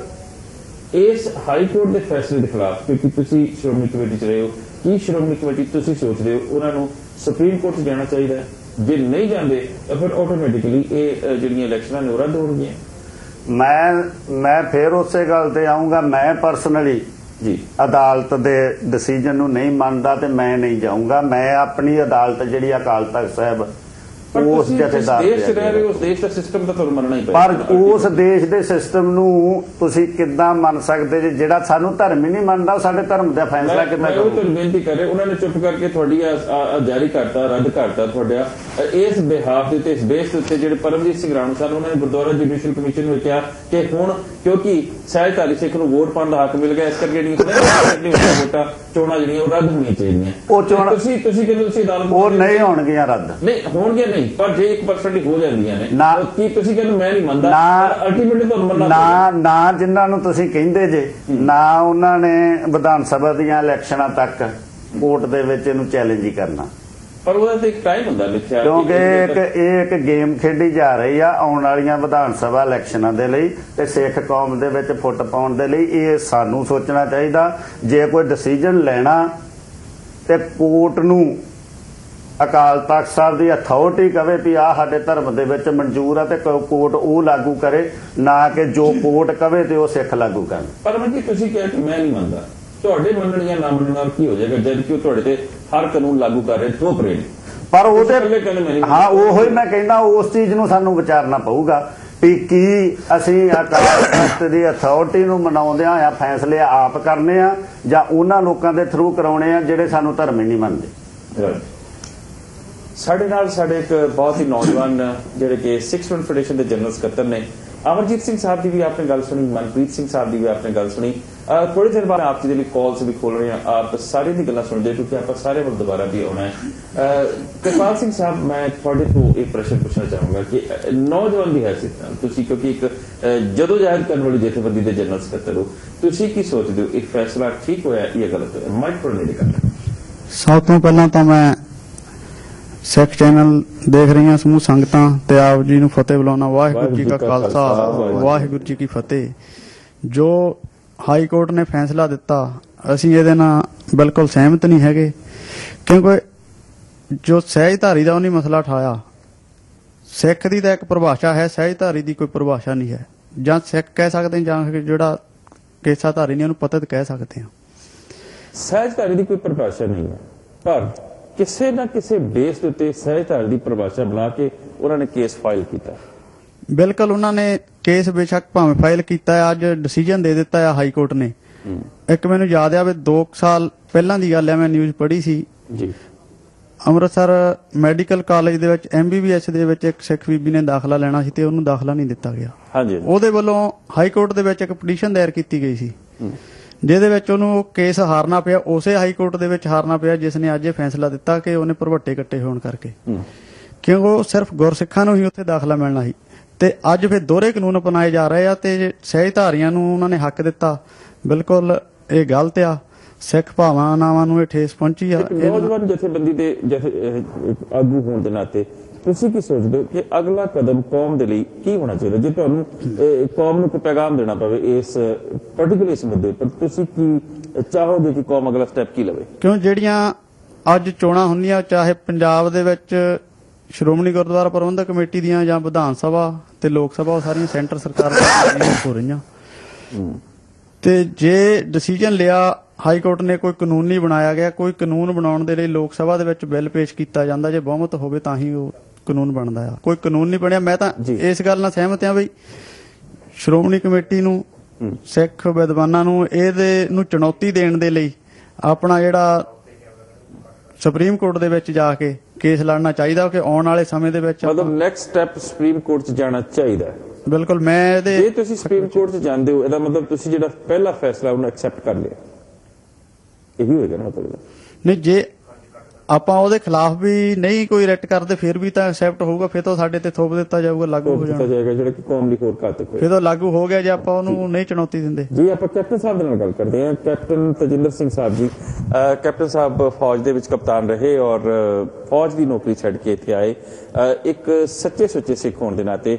ਇਸ ਹਾਈ ਕੋਰਟ ਦੇ ਫੈਸਲੇ ਦੇ ਖਿਲਾਫ, ਕਿਉਂਕਿ ਤੁਸੀਂ ਸ਼੍ਰੋਮਣੀ ਕਮੇਟੀ 'ਚ ਰਹੇ ਹੋ, ਕੀ ਸ਼੍ਰੋਮਣੀ ਕਮੇਟੀ ਤੁਸੀਂ ਸੋਚਦੇ ਹੋ, ਉਹਨਾਂ ਨੂੰ ਸੁਪਰੀਮ ਕੋਰਟ 'ਚ ਜਾਣਾ ਚਾਹੀਦਾ ਹੈ। ਜੇ ਨਹੀਂ ਜਾਂਦੇ, ਤਾਂ ਫਿਰ ਆਟੋਮੈਟਿਕਲੀ ਇਹ ਜਿਹੜੀਆਂ ਇਲੈਕਸ਼ਨਾਂ ਨੇ ਉਹ ਰੱਦ ਹੋਣਗੀਆਂ। ਮੈਂ ਮੈਂ ਫੇਰ ਉਸੇ ਗੱਲ ਤੇ ਆਉਂਗਾ ਮੈਂ ਪਰਸਨਲੀ ਜੀ। ਅਦਾਲਤ ਦੇ ਡਿਸੀਜਨ ਨੂੰ ਨਹੀਂ ਮੰਨਦਾ ਤੇ ਮੈਂ ਨਹੀਂ ਜਾਊਂਗਾ। ਮੈਂ ਆਪਣੀ ਅਦਾਲਤ ਜਿਹੜੀ ਅਕਾਲ ਤਖਤ ਸਾਹਿਬ ਉਸ ਜਥੇਦਾਰ ਦੇਸ਼ 'ਚ ਰਹਿ ਉਸ ਦੇਸ਼ ਦਾ ਸਿਸਟਮ ਤਾਂ ਤੁਹਾਨੂੰ ਮੰਨਣਾ ਹੀ ਪਰ ਪਏਗਾ ਉਸ ਦੇਸ਼ ਦੇ ਸਿਸਟਮ ਨੂੰ ਤੁਸੀਂ ਕਿੱਦਾਂ ਮੰਨ ਸਕਦੇ ਜੇ ਜਿਹੜਾ ਸਾਨੂੰ ਧਰਮ ਹੀ ਨਹੀਂ ਮੰਨਦਾ ਸਾਡੇ ਧਰਮ ਦਾ ਫੈਸਲਾ ਕਿੱਦਾਂ ਕਰੂ ਤੁਹਾਨੂੰ ਬੇਨਤੀ ਕਰ ਰਿਹਾ ਉਹਨਾਂ ਨੇ ਚੁੱਪ ਕਰਕੇ ਤੁਹਾਡੀ ਜਾਰੀ ਕਰਤਾ ਰੱਦ ਕਰਤਾ ਤੁਹਾਡਾ। ਇਸ ਬਿਹਾਫ ਦੇ ਉੱਤੇ ਇਸ ਬੇਸ ਦੇ ਉੱਤੇ ਜਿਹੜੇ ਪਰਮਜੀਤ ਸਿੰਘ ਰਾਣੂ ਸਾਹਿਬ ਉਹਨਾਂ ਨੇ ਗੁਰਦੁਆਰਾ ਜੁਡੀਸ਼ੀਅਲ ਕਮਿਸ਼ਨ ਨੂੰ ਕਿਹਾ ਕਿ ਹੁਣ ਕਿਉਂਕਿ ਸਹਿਜਧਾਰੀ ਸਿੱਖ ਨੂੰ ਵੋਟ ਪਾਉਣ ਦਾ ਹੱਕ ਮਿਲ ਗਿਆ ਇਸ ਕਰਕੇ ਜਿਹੜੀਆਂ ਸਹਿਜਧਾਰੀ ਵੋਟਾਂ ਚੋਣਾਂ ਜਿਹੜੀਆਂ ਉਹ ਰੱਦ ਹੋਣੀਆਂ ਚਾਹੀਦੀਆਂ। ਉਹ ਚੋਣ- ਤੁਸੀਂ ਤੁਸੀਂ ਕਹਿੰਦੇ ਤੁਸੀਂ ਅਦਾਲਤ ਉਹ ਨਹੀਂ ਹੋਣਗੀਆਂ ਰੱਦ। ਨਹੀਂ ਹੋਣਗੇ ਨਹੀਂ ਪਰ ਜੇ 1% ਹੀ ਹੋ ਜਾਂਦੀਆਂ ਨੇ ਨਾ- ਤਾਂ ਕੀ ਤੁਸੀਂ ਕਹਿੰਦੇ ਮੈਂ ਨਹੀਂ ਮੰਨਦਾ। ਨਾ- ਅਲਟੀਮੇਟਲੀ ਤੁਹਾਨੂੰ ਮੰਨਣਾ ਨਾ ਨਾ ਜਿਨ੍ਹਾਂ ਨੂੰ ਤੁਸੀਂ ਕਹਿੰਦੇ ਜੇ ਨਾ ਉਹਨਾਂ ਨੇ ਵਿਧਾਨ ਸਭਾ ਦੀਆਂ ਇਲੈਕਸ਼ਨਾਂ ਤੱਕ ਕੋਰਟ ਦੇ ਵਿੱਚ ਇਹਨੂੰ ਚੈਲੰਜ ਹੀ ਕਰਨਾ। ਪਰ ਉਹਦਾ ਤੇ ਇੱਕ ਟਾਈਮ ਹੁੰਦਾ ਲਿਖਿਆ ਕਿਉਂਕਿ ਇੱਕ ਇਹ ਇੱਕ ਗੇਮ ਖੇਡੀ ਜਾ ਰਹੀ ਆ ਆਉਣ ਵਾਲੀਆਂ ਵਿਧਾਨ ਸਭਾ ਇਲੈਕਸ਼ਨਾਂ ਦੇ ਲਈ ਤੇ ਸਿੱਖ ਕੌਮ ਦੇ ਵਿੱਚ ਫੁੱਟ ਪਾਉਣ ਦੇ ਲਈ ਇਹ ਸਾਨੂੰ ਸੋਚਣਾ ਚਾਹੀਦਾ। ਜੇ ਕੋਈ ਡਿਸੀਜਨ ਲੈਣਾ ਤੇ ਕੋਰਟ ਨੂੰ ਅਕਾਲ ਤਖਤ ਸਾਹਿਬ ਦੀ ਅਥਾਰਟੀ ਕਵੇ ਵੀ ਆ ਸਾਡੇ ਧਰਮ ਦੇ ਵਿੱਚ ਮਨਜ਼ੂਰ ਆ ਤੇ ਕੋਰਟ ਉਹ ਲਾਗੂ ਕਰੇ ਨਾ ਕਿ ਜੋ ਕੋਰਟ ਕਵੇ ਤੇ ਉਹ ਸਿੱਖ ਲਾਗੂ ਕਰਨ। ਪਰ ਮੈਂ ਜੀ ਤੁਸੀਂ ਕਿਹਾ ਕਿ ਮੈਂ ਨਹੀਂ ਮੰਨਦਾ। ਤੁਹਾਡੇ ਮੰਨਣ ਜਾਂ ਨਾ ਮੰਨਣ ਨਾਲ ਕੀ ਹੋ ਜਾਏਗਾ ਜਦ ਕਿ ਉਹ ਤੁਹਾਡੇ ਤੇ ਹਰ ਕਾਨੂੰਨ ਲਾਗੂ ਕਰ ਰਹੇ ਥੋਪ ਰਹੇ ਪਰ ਉਹਦੇ ਹਾਂ ਉਹੋ ਹੀ ਮੈਂ ਕਹਿੰਦਾ ਉਸ ਚੀਜ਼ ਨੂੰ ਸਾਨੂੰ ਵਿਚਾਰਨਾ ਪਊਗਾ ਵੀ ਕੀ ਅਸੀਂ ਅਕਾਲ ਤਖਤ ਦੀ ਅਥਾਰਟੀ ਨੂੰ ਮਨਾਉਂਦਿਆਂ ਆ ਫੈਸਲੇ ਆਪ ਕਰਨੇ ਆ ਜਾਂ ਉਹਨਾਂ ਲੋਕਾਂ ਦੇ ਥਰੂ ਕਰਾਉਣੇ ਆ ਜਿਹੜੇ ਸਾਨੂੰ ਧਰਮ ਹੀ ਨਹੀਂ ਮੰਨਦੇ. ਸਾਡੇ ਨਾਲ ਸਾਡੇ ਇੱਕ ਬਹੁਤ ਹੀ ਨੌਜਵਾਨ, ਜਿਹੜੇ ਕਿ 6 ਫੈਡਰੇਸ਼ਨ ਦੇ ਜਨਰਲ ਸਕੱਤਰ ਨੇ, ਅਮਰਜੀਤ ਸਿੰਘ ਸਾਹਿਬ ਦੀ ਵੀ ਆਪਨੇ ਗੱਲ ਸੁਣੀ, ਮਨਪ੍ਰੀਤ ਸਿੰਘ ਸਾਹਿਬ ਦੀ ਵੀ ਆਪਨੇ ਗੱਲ ਸੁਣੀ। ਥੋੜੇ ਦਿਨ ਬਾਅਦ ਆਪ ਜੀ ਦੇ ਲਈ ਕਾਲਸ ਵੀ ਖੋਲ ਰਹੇ ਹਾਂ। ਆਪ ਸਾਰੇ ਦੀ ਗੱਲਾਂ ਸੁਣਦੇ, ਕਿਉਂਕਿ ਆਪਾਂ ਸਾਰੇ ਵੱਲ ਦੁਬਾਰਾ ਵੀ ਆਉਣਾ ਹੈ। ਕਿਰਪਾਲ ਸਿੰਘ ਸਾਹਿਬ, ਮੈਂ ਤੁਹਾਡੇ ਤੋਂ ਇੱਕ ਪ੍ਰਸ਼ਨ ਪੁੱਛਣਾ ਚਾਹੂੰਗਾ ਕਿ ਨੌਜਵਾਨ ਦੀ ਹੈਸੀਅਤ ਨਾਲ ਤੁਸੀਂ, ਕਿਉਂਕਿ ਇੱਕ ਜਦੋਂ ਜਾਹਿਰ ਕਰਨ ਵਾਲੀ ਜਥੇਬੰਦੀ ਦੇ ਜਨਰਲ ਸਕੱਤਰ ਹੋ, ਤੁਸੀਂ ਕੀ ਸੋਚਦੇ ਹੋ? ਇਹ ਫੈਸਲਾ ਠੀਕ ਹੋਇਆ ਜਾਂ ਗਲਤ ਹੋਇਆ? ਮਾਈਕਰੋ ਨਹੀਂ ਕਰਨਾ ਸਭ ਤੋਂ ਪਹਿਲਾਂ ਤਾਂ ਮੈਂ ਸਿੱਖ ਚੈਨਲ ਦੇਖ ਰਹੀਆਂ ਸਮੂਹ ਸੰਗਤਾਂ ਤੇ ਆਪ ਜੀ ਨੂੰ ਫਤਿਹ ਬੁਲਾਉਣਾ। ਵਾਹਿਗੁਰੂ ਜੀ ਕਾ ਖਾਲਸਾ ਵਾਹਿਗੁਰੂ ਜੀ ਕੀ ਫਤਿਹ। ਜੋ ਹਾਈ ਕੋਰਟ ਨੇ ਫੈਸਲਾ ਦਿੱਤਾ ਅਸੀਂ ਇਹਦੇ ਨਾਲ ਬਿਲਕੁਲ ਸਹਿਮਤ ਨਹੀਂ ਹੈਗੇ ਕਿਉਂਕਿ ਜੋ ਸਹਿਜਧਾਰੀ ਦਾ ਉਹਨੇ ਮਸਲਾ ਉਠਾਇਆ ਸਿੱਖ ਦੀ ਤਾਂ ਇੱਕ ਪਰਿਭਾਸ਼ਾ ਹੈ ਸਹਿਜਧਾਰੀ ਦੀ ਕੋਈ ਪਰਿਭਾਸ਼ਾ ਨਹੀਂ ਹੈ। ਜਾਂ ਸਿੱਖ ਕਹਿ ਸਕਦੇ ਜਾਂ ਜਿਹੜਾ ਕੇਸਾਧਾਰੀ ਨੇ ਉਹਨੂੰ ਪਤਤ ਕਹਿ ਸਕਦੇ ਹਾਂ। ਸਹਿਜਧਾਰੀ ਦੀ ਕੋਈ ਪਰਿਭਾਸ਼ਾ ਨਹੀਂ ਹੈ। ਪਰ ਕਿਸੇ ਨਾ ਕਿਸੇ ਬੇਸ ਦੇ ਉੱਤੇ ਸਹਿਜਧਾਰੀ ਦੀ ਪਰਿਭਾਸ਼ਾ ਬਣਾ ਕੇ ਉਹਨਾਂ ਨੇ ਕੇਸ ਫਾਈਲ ਕੀਤਾ। ਬਿਲਕੁਲ ਉਹਨਾਂ ਨੇ ਕੇਸ ਬੇਸ਼ੱਕ ਭਾਵੇਂ ਫਾਈਲ ਕੀਤਾ ਹੈ ਅੱਜ ਡਿਸੀਜਨ ਦੇ ਦਿੱਤਾ ਹੈ ਹਾਈ ਕੋਰਟ ਨੇ। ਇੱਕ ਮੈਨੂੰ ਯਾਦ ਆ ਵੀ 2 ਸਾਲ ਪਹਿਲਾਂ ਦੀ ਗੱਲ ਹੈ ਮੈਂ ਨਿਊਜ਼ ਪੜ੍ਹੀ ਸੀ। ਜੀ। ਅੰਮ੍ਰਿਤਸਰ ਮੈਡੀਕਲ ਕਾਲਜ ਦੇ ਵਿੱਚ ਐਮਬੀਬੀਐਸ ਦੇ ਵਿੱਚ ਇੱਕ ਸਿੱਖ ਬੀਬੀ ਨੇ ਦਾਖਲਾ ਲੈਣਾ ਸੀ ਤੇ ਉਹਨੂੰ ਦਾਖਲਾ ਨਹੀਂ ਦਿੱਤਾ ਗਿਆ। ਹਾਂਜੀ। ਹਾਂਜੀ। ਉਹਦੇ ਵੱਲੋਂ ਹਾਈ ਕੋਰਟ ਦੇ ਵਿੱਚ ਇੱਕ ਪਟੀਸ਼ਨ ਦਾਇਰ ਕੀਤੀ ਗਈ ਸੀ। ਜਿਹਦੇ ਵਿੱਚ ਉਹਨੂੰ ਉਹ ਕੇਸ ਹਾਰਨਾ ਪਿਆ ਉਸੇ ਹਾਈ ਕੋਰਟ ਦੇ ਵਿੱਚ ਹਾਰਨਾ ਪਿਆ ਜਿਸ ਨੇ ਅੱਜ ਇਹ ਫੈਸਲਾ ਦਿੱਤਾ ਕਿ ਉਹਨੇ ਭਰਵੱਟੇ ਕੱਟੇ ਹੋਣ ਕਰਕੇ। ਕਿਉਂਕਿ ਉਹ ਸਿਰਫ ਗੁਰਸਿੱਖਾਂ ਨੂੰ ਹੀ ਉੱਥੇ ਦਾਖਲਾ ਮਿਲਣਾ ਸੀ। ਤੇ ਅੱਜ ਫਿਰ ਦੋਹਰੇ ਕਾਨੂੰਨ ਅਪਣਾਏ ਜਾ ਰਹੇ ਆ ਤੇ ਸਹਿਜਧਾਰੀਆਂ ਨੂੰ ਉਹਨਾਂ ਨੇ ਹੱਕ ਦਿੱਤਾ। ਬਿਲਕੁਲ ਇਹ ਗਲਤ ਆ। ਸਿੱਖ ਭਾਵਨਾਵਾਂ ਨੂੰ ਇਹ ਠੇਸ ਪਹੁੰਚੀ ਆ। ਨੌਜਵਾਨ ਜਥੇਬੰਦੀ ਦੇ ਆਗੂ ਹੋਣ ਦੇ ਨਾਤੇ ਤੁਸੀਂ ਕੀ ਸੋਚਦੇ ਹੋ ਕਿ ਅਗਲਾ ਕਦਮ ਕੌਮ ਦੇ ਲਈ ਕੀ ਹੋਣਾ ਚਾਹੀਦਾ? ਜੇ ਤੁਹਾਨੂੰ ਕੌਮ ਨੂੰ ਕੋਈ ਪੈਗਾਮ ਦੇਣਾ ਪਵੇ ਇਸ ਪਾਰਟਿਕੂਲਰ ਇਸ ਮੁੱਦੇ ਪਰ ਤੁਸੀਂ ਕੀ ਚਾਹੋਗੇ ਕਿ ਕੌਮ ਅਗਲਾ ਸਟੈਪ ਕੀ ਲਵੇ? ਕਿਉਂ? ਜਿਹੜੀਆਂ ਅੱਜ ਚੋਣਾਂ ਹੁੰਦੀਆਂ ਚਾਹੇ ਪੰਜਾਬ ਦੇ ਵਿੱਚ ਸ਼੍ਰੋਮਣੀ ਗੁਰਦੁਆਰਾ ਪ੍ਰਬੰਧਕ ਕਮੇਟੀ ਦੀਆਂ ਜਾਂ ਵਿਧਾਨ ਸਭਾ ਤੇ ਲੋਕ ਸਭਾ ਉਹ ਸਾਰੀਆਂ ਸੈਂਟਰ ਸਰਕਾਰ ਦੀਆਂ ਹੋ ਰਹੀਆਂ। ਤੇ ਜੇ ਡਿਸੀਜਨ ਲਿਆ ਹਾਈ ਕੋਰਟ ਨੇ ਕੋਈ ਕਾਨੂੰਨ ਨਹੀਂ ਬਣਾਇਆ ਗਿਆ ਕੋਈ ਕਾਨੂੰਨ ਬਣਾਉਣ ਦੇ ਲਈ ਲੋਕ ਸਭਾ ਦੇ ਵਿੱਚ ਬਿੱਲ ਪੇਸ਼ ਕੀਤਾ ਜਾਂਦਾ ਜੇ ਬਹੁਮਤ ਹੋਵੇ ਤਾਂ ਹੀ ਉਹ ਕਾਨੂੰਨ ਬਣਦਾ ਆ। ਕੋਈ ਕਾਨੂੰਨ ਨਹੀਂ ਬਣਿਆ। ਮੈਂ ਤਾਂ ਜੀ। ਇਸ ਗੱਲ ਨਾਲ ਸਹਿਮਤ ਹਾਂ ਬਈ ਸ਼੍ਰੋਮਣੀ ਕਮੇਟੀ ਨੂੰ ਸਿੱਖ ਵਿਦਵਾਨਾਂ ਨੂੰ ਇਹਦੇ ਨੂੰ ਚੁਣੌਤੀ ਦੇਣ ਦੇ ਲਈ ਆਪਣਾ ਜਿਹੜਾ ਸੁਪਰੀਮ ਕੋਰਟ ਦੇ ਵਿੱਚ ਜਾ ਕੇ ਕੇਸ ਲੜਨਾ ਚਾਹੀਦਾ ਕਿ ਆਉਣ ਵਾਲੇ ਸਮੇਂ ਦੇ ਵਿੱਚ ਮਤਲਬ ਨੈਕਸਟ ਸਟੈਪ ਸੁਪਰੀਮ ਕੋਰਟ 'ਚ ਜਾਣਾ ਚਾਹੀਦਾ। ਬਿਲਕੁਲ ਮੈਂ ਜੇ ਇਹਦੇ ਤੁਸੀਂ ਸੁਪਰੀਮ ਕੋਰਟ 'ਚ ਜਾਂਦੇ ਹੋ ਇਹਦਾ ਮਤਲਬ ਤੁਸੀਂ ਜਿਹੜਾ ਪਹਿਲਾ ਫੈਸਲਾ ਉਹਨੂੰ ਐਕਸੈਪਟ ਕਰ ਲਿਆ। ਇਹੀ ਹੋਏਗਾ ਨਾ ਮਤਲਬ? ਨਹੀਂ ਜੇ ਆਪਾਂ ਉਹਦੇ ਖਿਲਾਫ ਵੀ ਨਹੀਂ ਕੋਈ ਰਿਟ ਕਰਦੇ ਫਿਰ ਵੀ ਤਾਂ ਐਕਸੈਪਟ ਹੋਊਗਾ ਫਿਰ ਤਾਂ ਸਾਡੇ ਤੇ ਥੋਪ ਦਿੱਤਾ ਜਾਊਗਾ ਲਾਗੂ ਹੋ ਜਾਣਾ। ਜਾਏਗਾ ਜਿਹੜਾ ਕਿ ਕੌਮ ਲਈ ਹੋਰ ਘਾਤਕ ਹੋਏ ਫਿਰ ਤਾਂ ਲਾਗੂ ਹੋ ਗਿਆ ਜੇ ਆਪਾਂ ਉਹਨੂੰ ਨਹੀਂ ਚੁਣੌਤੀ ਦਿੰਦੇ। ਜੀ ਆਪਾਂ ਕੈਪਟਨ ਸਾਹਿਬ ਨਾਲ ਗੱਲ ਕਰਦੇ ਹਾਂ। ਕੈਪਟਨ ਤਜਿੰਦਰ ਸਿੰਘ ਸਾਹਿਬ ਜੀ ਕੈਪਟਨ ਸਾਹਿਬ ਫੌਜ ਦੇ ਵਿੱਚ ਕਪਤਾਨ ਰਹੇ ਔਰ ਫੌਜ ਦੀ ਨੌਕਰੀ ਛੱਡ ਕੇ ਇੱਥੇ ਆਏ। ਇੱਕ ਸੱਚੇ ਸੁੱਚੇ ਸਿੱਖ ਹੋਣ ਦੇ ਨਾਤੇ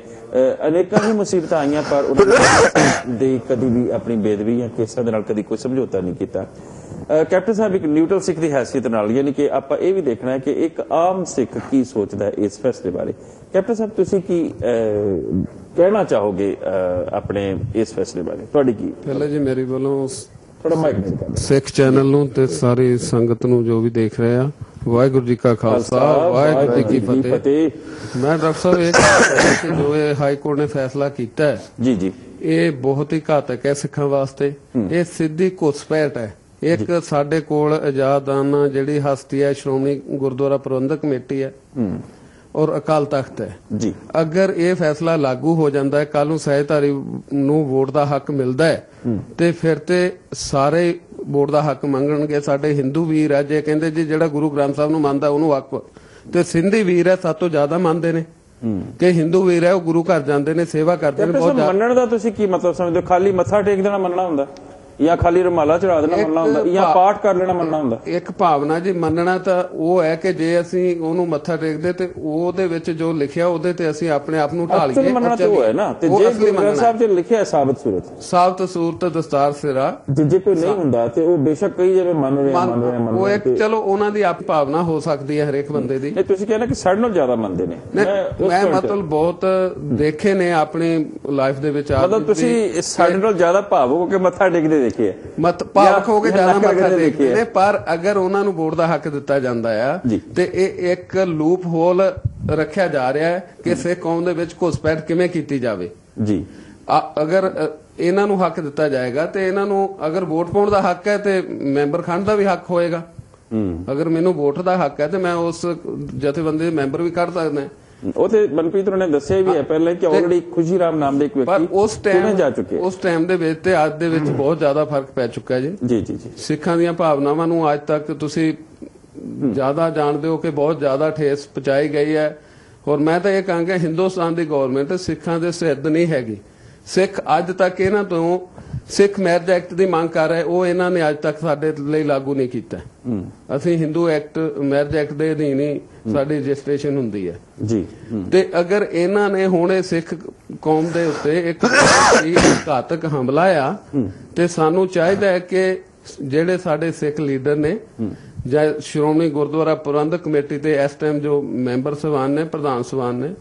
ਅਨੇਕਾਂ ਹੀ ਮੁਸੀਬਤਾਂ ਆਈਆਂ ਪਰ ਉਹਨਾਂ ਦੇ ਕਦੀ ਵੀ ਆਪਣੀ ਬੇਦਬੀ ਜਾਂ ਕੇਸਾਂ ਦੇ ਨਾਲ ਕਦੀ ਕੋਈ ਸਮਝੌਤਾ ਨਹੀਂ ਕੀਤਾ। ਕੈਪਟਨ ਸਾਹਿਬ ਇੱਕ ਨਿਊਟਰਲ ਸਿੱਖ ਦੀ ਹੈਸੀਅਤ ਨਾਲ ਯਾਨੀ ਕਿ ਆਪਾਂ ਇਹ ਵੀ ਦੇਖਣਾ ਹੈ ਕਿ ਇੱਕ ਆਮ ਸਿੱਖ ਕੀ ਸੋਚਦਾ ਹੈ ਇਸ ਫੈਸਲੇ ਬਾਰੇ। ਕੈਪਟਨ ਸਾਹਿਬ ਤੁਸੀਂ ਕੀ ਕਹਿਣਾ ਚਾਹੋਗੇ ਆਪਣੇ ਇਸ ਫੈਸਲੇ ਬਾਰੇ? ਤੁਹਾਡੀ ਕੀ? ਪਹਿਲਾਂ ਜੀ ਮੇਰੀ ਵੱਲੋਂ ਥੋੜਾ ਮਾਈਕ ਸਿੱਖ ਚੈਨਲ ਨੂੰ ਤੇ ਸਾਰੀ ਸੰਗਤ ਨੂੰ ਜੋ ਵੀ ਦੇਖ ਰਹੇ ਆ ਵਾਹਿਗੁਰੂ ਜੀ ਕਾ ਖਾਲਸਾ ਵਾਹਿਗੁਰੂ ਜੀ ਕੀ ਫਤਿਹ। ਮੈਂ ਡਾਕਟਰ ਸਾਹਿਬ ਇਹ ਜੋ ਇਹ ਹਾਈ ਕੋਰਟ ਨੇ ਫੈਸਲਾ ਕੀਤਾ ਹੈ ਜੀ ਜੀ। ਇਹ ਬਹੁਤ ਹੀ ਘਾਤਕ ਹੈ ਸਿੱਖਾਂ ਵਾਸਤੇ। ਇਹ ਸਿੱਧੀ ਘੁਸਪੈਠ ਹੈ। ਇੱਕ ਸਾਡੇ ਕੋਲ ਆਜ਼ਾਦਾਨਾ ਜਿਹੜੀ ਹਸਤੀ ਹੈ ਸ਼੍ਰੋਮਣੀ ਗੁਰਦੁਆਰਾ ਪ੍ਰਬੰਧਕ ਕਮੇਟੀ ਹੈ ਔਰ ਅਕਾਲ ਤਖਤ ਹੈ। ਜੀ। ਅਗਰ ਇਹ ਫੈਸਲਾ ਲਾਗੂ ਹੋ ਜਾਂਦਾ ਹੈ ਕੱਲ ਨੂੰ ਸਹਿਧਾਰੀ ਨੂੰ ਵੋਟ ਦਾ ਹੱਕ ਮਿਲਦਾ ਹੈ ਤੇ ਫਿਰ ਤੇ ਸਾਰੇ ਵੋਟ ਦਾ ਹੱਕ ਮੰਗਣਗੇ। ਸਾਡੇ ਹਿੰਦੂ ਵੀਰ ਆ ਜੇ ਕਹਿੰਦੇ ਜੀ ਜਿਹੜਾ ਗੁਰੂ ਗ੍ਰੰਥ ਸਾਹਿਬ ਨੂੰ ਮੰਨਦਾ ਉਹਨੂੰ ਹੱਕ ਤੇ ਸਿੰਧੀ ਵੀਰ ਹੈ ਸਭ ਤੋਂ ਜ਼ਿਆਦਾ ਮੰਨਦੇ ਨੇ। ਕਿ ਹਿੰਦੂ ਵੀਰ ਹੈ ਉਹ ਗੁਰੂ ਘਰ ਜਾਂਦੇ ਨੇ ਸੇਵਾ ਕਰਦੇ ਨੇ ਬਹੁਤ ਜ਼ਿਆਦਾ ਮੰਨਣ ਦਾ ਤੁਸੀਂ ਕੀ ਮਤਲਬ ਸਮਝਦੇ ਹੋ? ਖਾਲੀ ਮੱਥਾ ਟੇਕ ਦੇਣਾ ਮੰਨਣਾ ਹੁੰਦਾ। ਜਾਂ ਖਾਲੀ ਰੁਮਾਲਾ ਚੜਾ ਦੇਣਾ ਮੰਨਣਾ ਹੁੰਦਾ ਜਾਂ ਪਾਠ ਕਰ ਲੈਣਾ ਮੰਨਣਾ ਹੁੰਦਾ। ਇੱਕ ਭਾਵਨਾ ਜੀ ਮੰਨਣਾ ਤਾਂ ਉਹ ਹੈ ਕਿ ਜੇ ਅਸੀਂ ਉਹਨੂੰ ਮੱਥਾ ਟੇਕਦੇ ਤੇ ਉਹਦੇ ਵਿੱਚ ਜੋ ਲਿਖਿਆ ਉਹਦੇ ਤੇ ਅਸੀਂ ਆਪਣੇ ਆਪ ਨੂੰ ਢਾਲ ਅਸਲ ਲਈਏ ਮੰਨਣਾ ਤੇ ਉਹ ਹੈ ਨਾ। ਤੇ ਜੇ ਗੁਰੂ ਗ੍ਰੰਥ ਸਾਹਿਬ ਜੀ ਲਿਖਿਆ ਸਾਬਤ ਸੂਰਤ। ਸਾਬਤ ਸੂਰਤ ਦਸਤਾਰ ਸਿਰਾ। ਜੇ ਜੇ ਕੋਈ ਨਹੀਂ ਹੁੰਦਾ ਤੇ ਉਹ ਬੇਸ਼ੱਕ ਕਈ ਜਿਵੇਂ ਮੰਨ ਰਹੇ ਆ, ਮੰਨ ਰਹੇ ਆ, ਮੰਨ ਉਹ ਆ ਇੱਕ ਚਲੋ ਉਹਨਾਂ ਦੀ ਆਪ ਭਾਵਨਾ ਹੋ ਸਕਦੀ ਹੈ ਹਰੇਕ ਬੰਦੇ ਦੀ। ਨਹੀਂ ਤੁਸੀਂ ਕਹਿੰਦੇ ਕਿ ਸਾਡੇ ਨਾਲ ਜ਼ਿਆਦਾ ਮੰਨਦੇ ਨੇ। ਮੈਂ ਮਤਲਬ ਬਹੁਤ ਦੇਖੇ ਨੇ ਆਪਣੀ ਲਾਈਫ ਦੇ ਵਿੱਚ ਆਪ ਮਤਲਬ ਤੁਸੀਂ ਸਾਡੇ ਨਾਲ ਜ਼ਿਆਦਾ ਭਾਵੁਕ ਹੋ ਕੇ ਮੱਥਾ ਟੇਕਦੇ ਦੇਖੇ ਮਤ ਭਾਵਕ ਹੋ ਕੇ ਜ਼ਿਆਦਾ ਮੱਥਾ ਰਗੜਦੇ ਟੇਕਦੇ ਦੇਖੇ ਨੇ। ਪਰ ਅਗਰ ਉਹਨਾਂ ਨੂੰ ਵੋਟ ਦਾ ਹੱਕ ਦਿੱਤਾ ਜਾਂਦਾ ਆ। ਤੇ ਇਹ ਇੱਕ ਲੂਪ ਹੋਲ ਰੱਖਿਆ ਜਾ ਰਿਹਾ ਹੈ ਕਿ ਸਿੱਖ ਕੌਮ ਦੇ ਵਿੱਚ ਘੁਸਪੈਠ ਕਿਵੇਂ ਕੀਤੀ ਜਾਵੇ ਜੀ ਅਗਰ ਇਹਨਾਂ ਨੂੰ ਹੱਕ ਦਿੱਤਾ ਜਾਏਗਾ ਤੇ ਇਹਨਾਂ ਨੂੰ ਅਗਰ ਵੋਟ ਪਾਉਣ ਦਾ ਹੱਕ ਹੈ ਤੇ ਮੈਂਬਰ ਖੰਡ ਦਾ ਵੀ ਹੱਕ ਹੋਏਗਾ ਅਗਰ ਮੈਨੂੰ ਵੋਟ ਦਾ ਹੱਕ ਹੈ ਤੇ ਮੈਂ ਉਸ ਜਥੇਬੰਦੀ ਦੇ ਮੈਂਬਰ ਵੀ ਕੱਢ ਸਕਦਾ ਉਹ ਤੇ ਮਨਪ੍ਰੀਤ ਉਹਨਾਂ ਨੇ ਦੱਸਿਆ ਵੀ ਹੈ ਪਹਿਲਾਂ ਕਿ ਆਲਰੇਡੀ ਖੁਸ਼ੀ ਰਾਮ ਨਾਮ ਦੇ ਇੱਕ ਪਰ ਵਿਅਕਤੀ ਉਸ ਚੁਣੇ ਟਾਈਮ ਜਾ ਚੁੱਕੇ ਉਸ ਟਾਈਮ ਦੇ ਵਿੱਚ ਤੇ ਅੱਜ ਦੇ ਵਿੱਚ ਬਹੁਤ ਜ਼ਿਆਦਾ ਫ਼ਰਕ ਪੈ ਚੁੱਕਾ ਹੈ ਜੀ ਜੀ ਜੀ। ਸਿੱਖਾਂ ਦੀਆਂ ਭਾਵਨਾਵਾਂ ਨੂੰ ਅੱਜ ਤੱਕ ਤੁਸੀਂ ਜ਼ਿਆਦਾ ਜਾਣਦੇ ਹੋ ਕਿ ਬਹੁਤ ਜ਼ਿਆਦਾ ਠੇਸ ਪਹੁੰਚਾਈ ਗਈ ਹੈ। ਔਰ ਮੈਂ ਤਾਂ ਇਹ ਕਹਾਂਗਾ ਹਿੰਦੁਸਤਾਨ ਦੀ ਗਵਰਨਮੈਂਟ ਸਿੱਖਾਂ ਦੇ ਸਿੱਧ ਨਹੀਂ ਹੈਗੀ। ਸਿੱਖ ਅੱਜ ਤੱਕ ਇਹਨਾਂ ਤੋਂ ਸਿੱਖ ਮੈਰਿਜ ਐਕਟ ਦੀ ਮੰਗ ਕਰ ਰਹੇ ਉਹ ਇਹਨਾਂ ਨੇ ਅੱਜ ਤੱਕ ਸਾਡੇ ਲਈ ਲਾਗੂ ਨਹੀਂ ਕੀਤਾ। ਅਸੀਂ ਹਿੰਦੂ ਐਕਟ ਮੈਰਿਜ ਐਕਟ ਦੇ ਅਧੀਨ ਹੀ ਸਾਡੀ ਰਜਿਸਟ੍ਰੇਸ਼ਨ ਹੁੰਦੀ ਹੈ। ਜੀ ਤੇ ਅਗਰ ਇਹਨਾਂ ਨੇ ਹੁਣ ਇਹ ਸਿੱਖ ਕੌਮ ਦੇ ਉੱਤੇ ਇੱਕ ਘਾਤਕ ਹਮਲਾ ਆ ਤੇ ਸਾਨੂੰ ਚਾਹੀਦਾ ਹੈ ਕਿ ਜਿਹੜੇ ਸਾਡੇ ਸਿੱਖ ਲੀਡਰ ਨੇ ਜਾਂ ਸ਼੍ਰੋਮਣੀ ਗੁਰਦੁਆਰਾ ਪ੍ਰਬੰਧਕ ਕਮੇਟੀ ਤੇ ਇਸ ਟਾਈਮ ਜੋ ਮੈਂਬਰ ਸਵਾਨ ਨੇ ਪ੍ਰਧਾਨ ਸਵਾਨ ਨੇ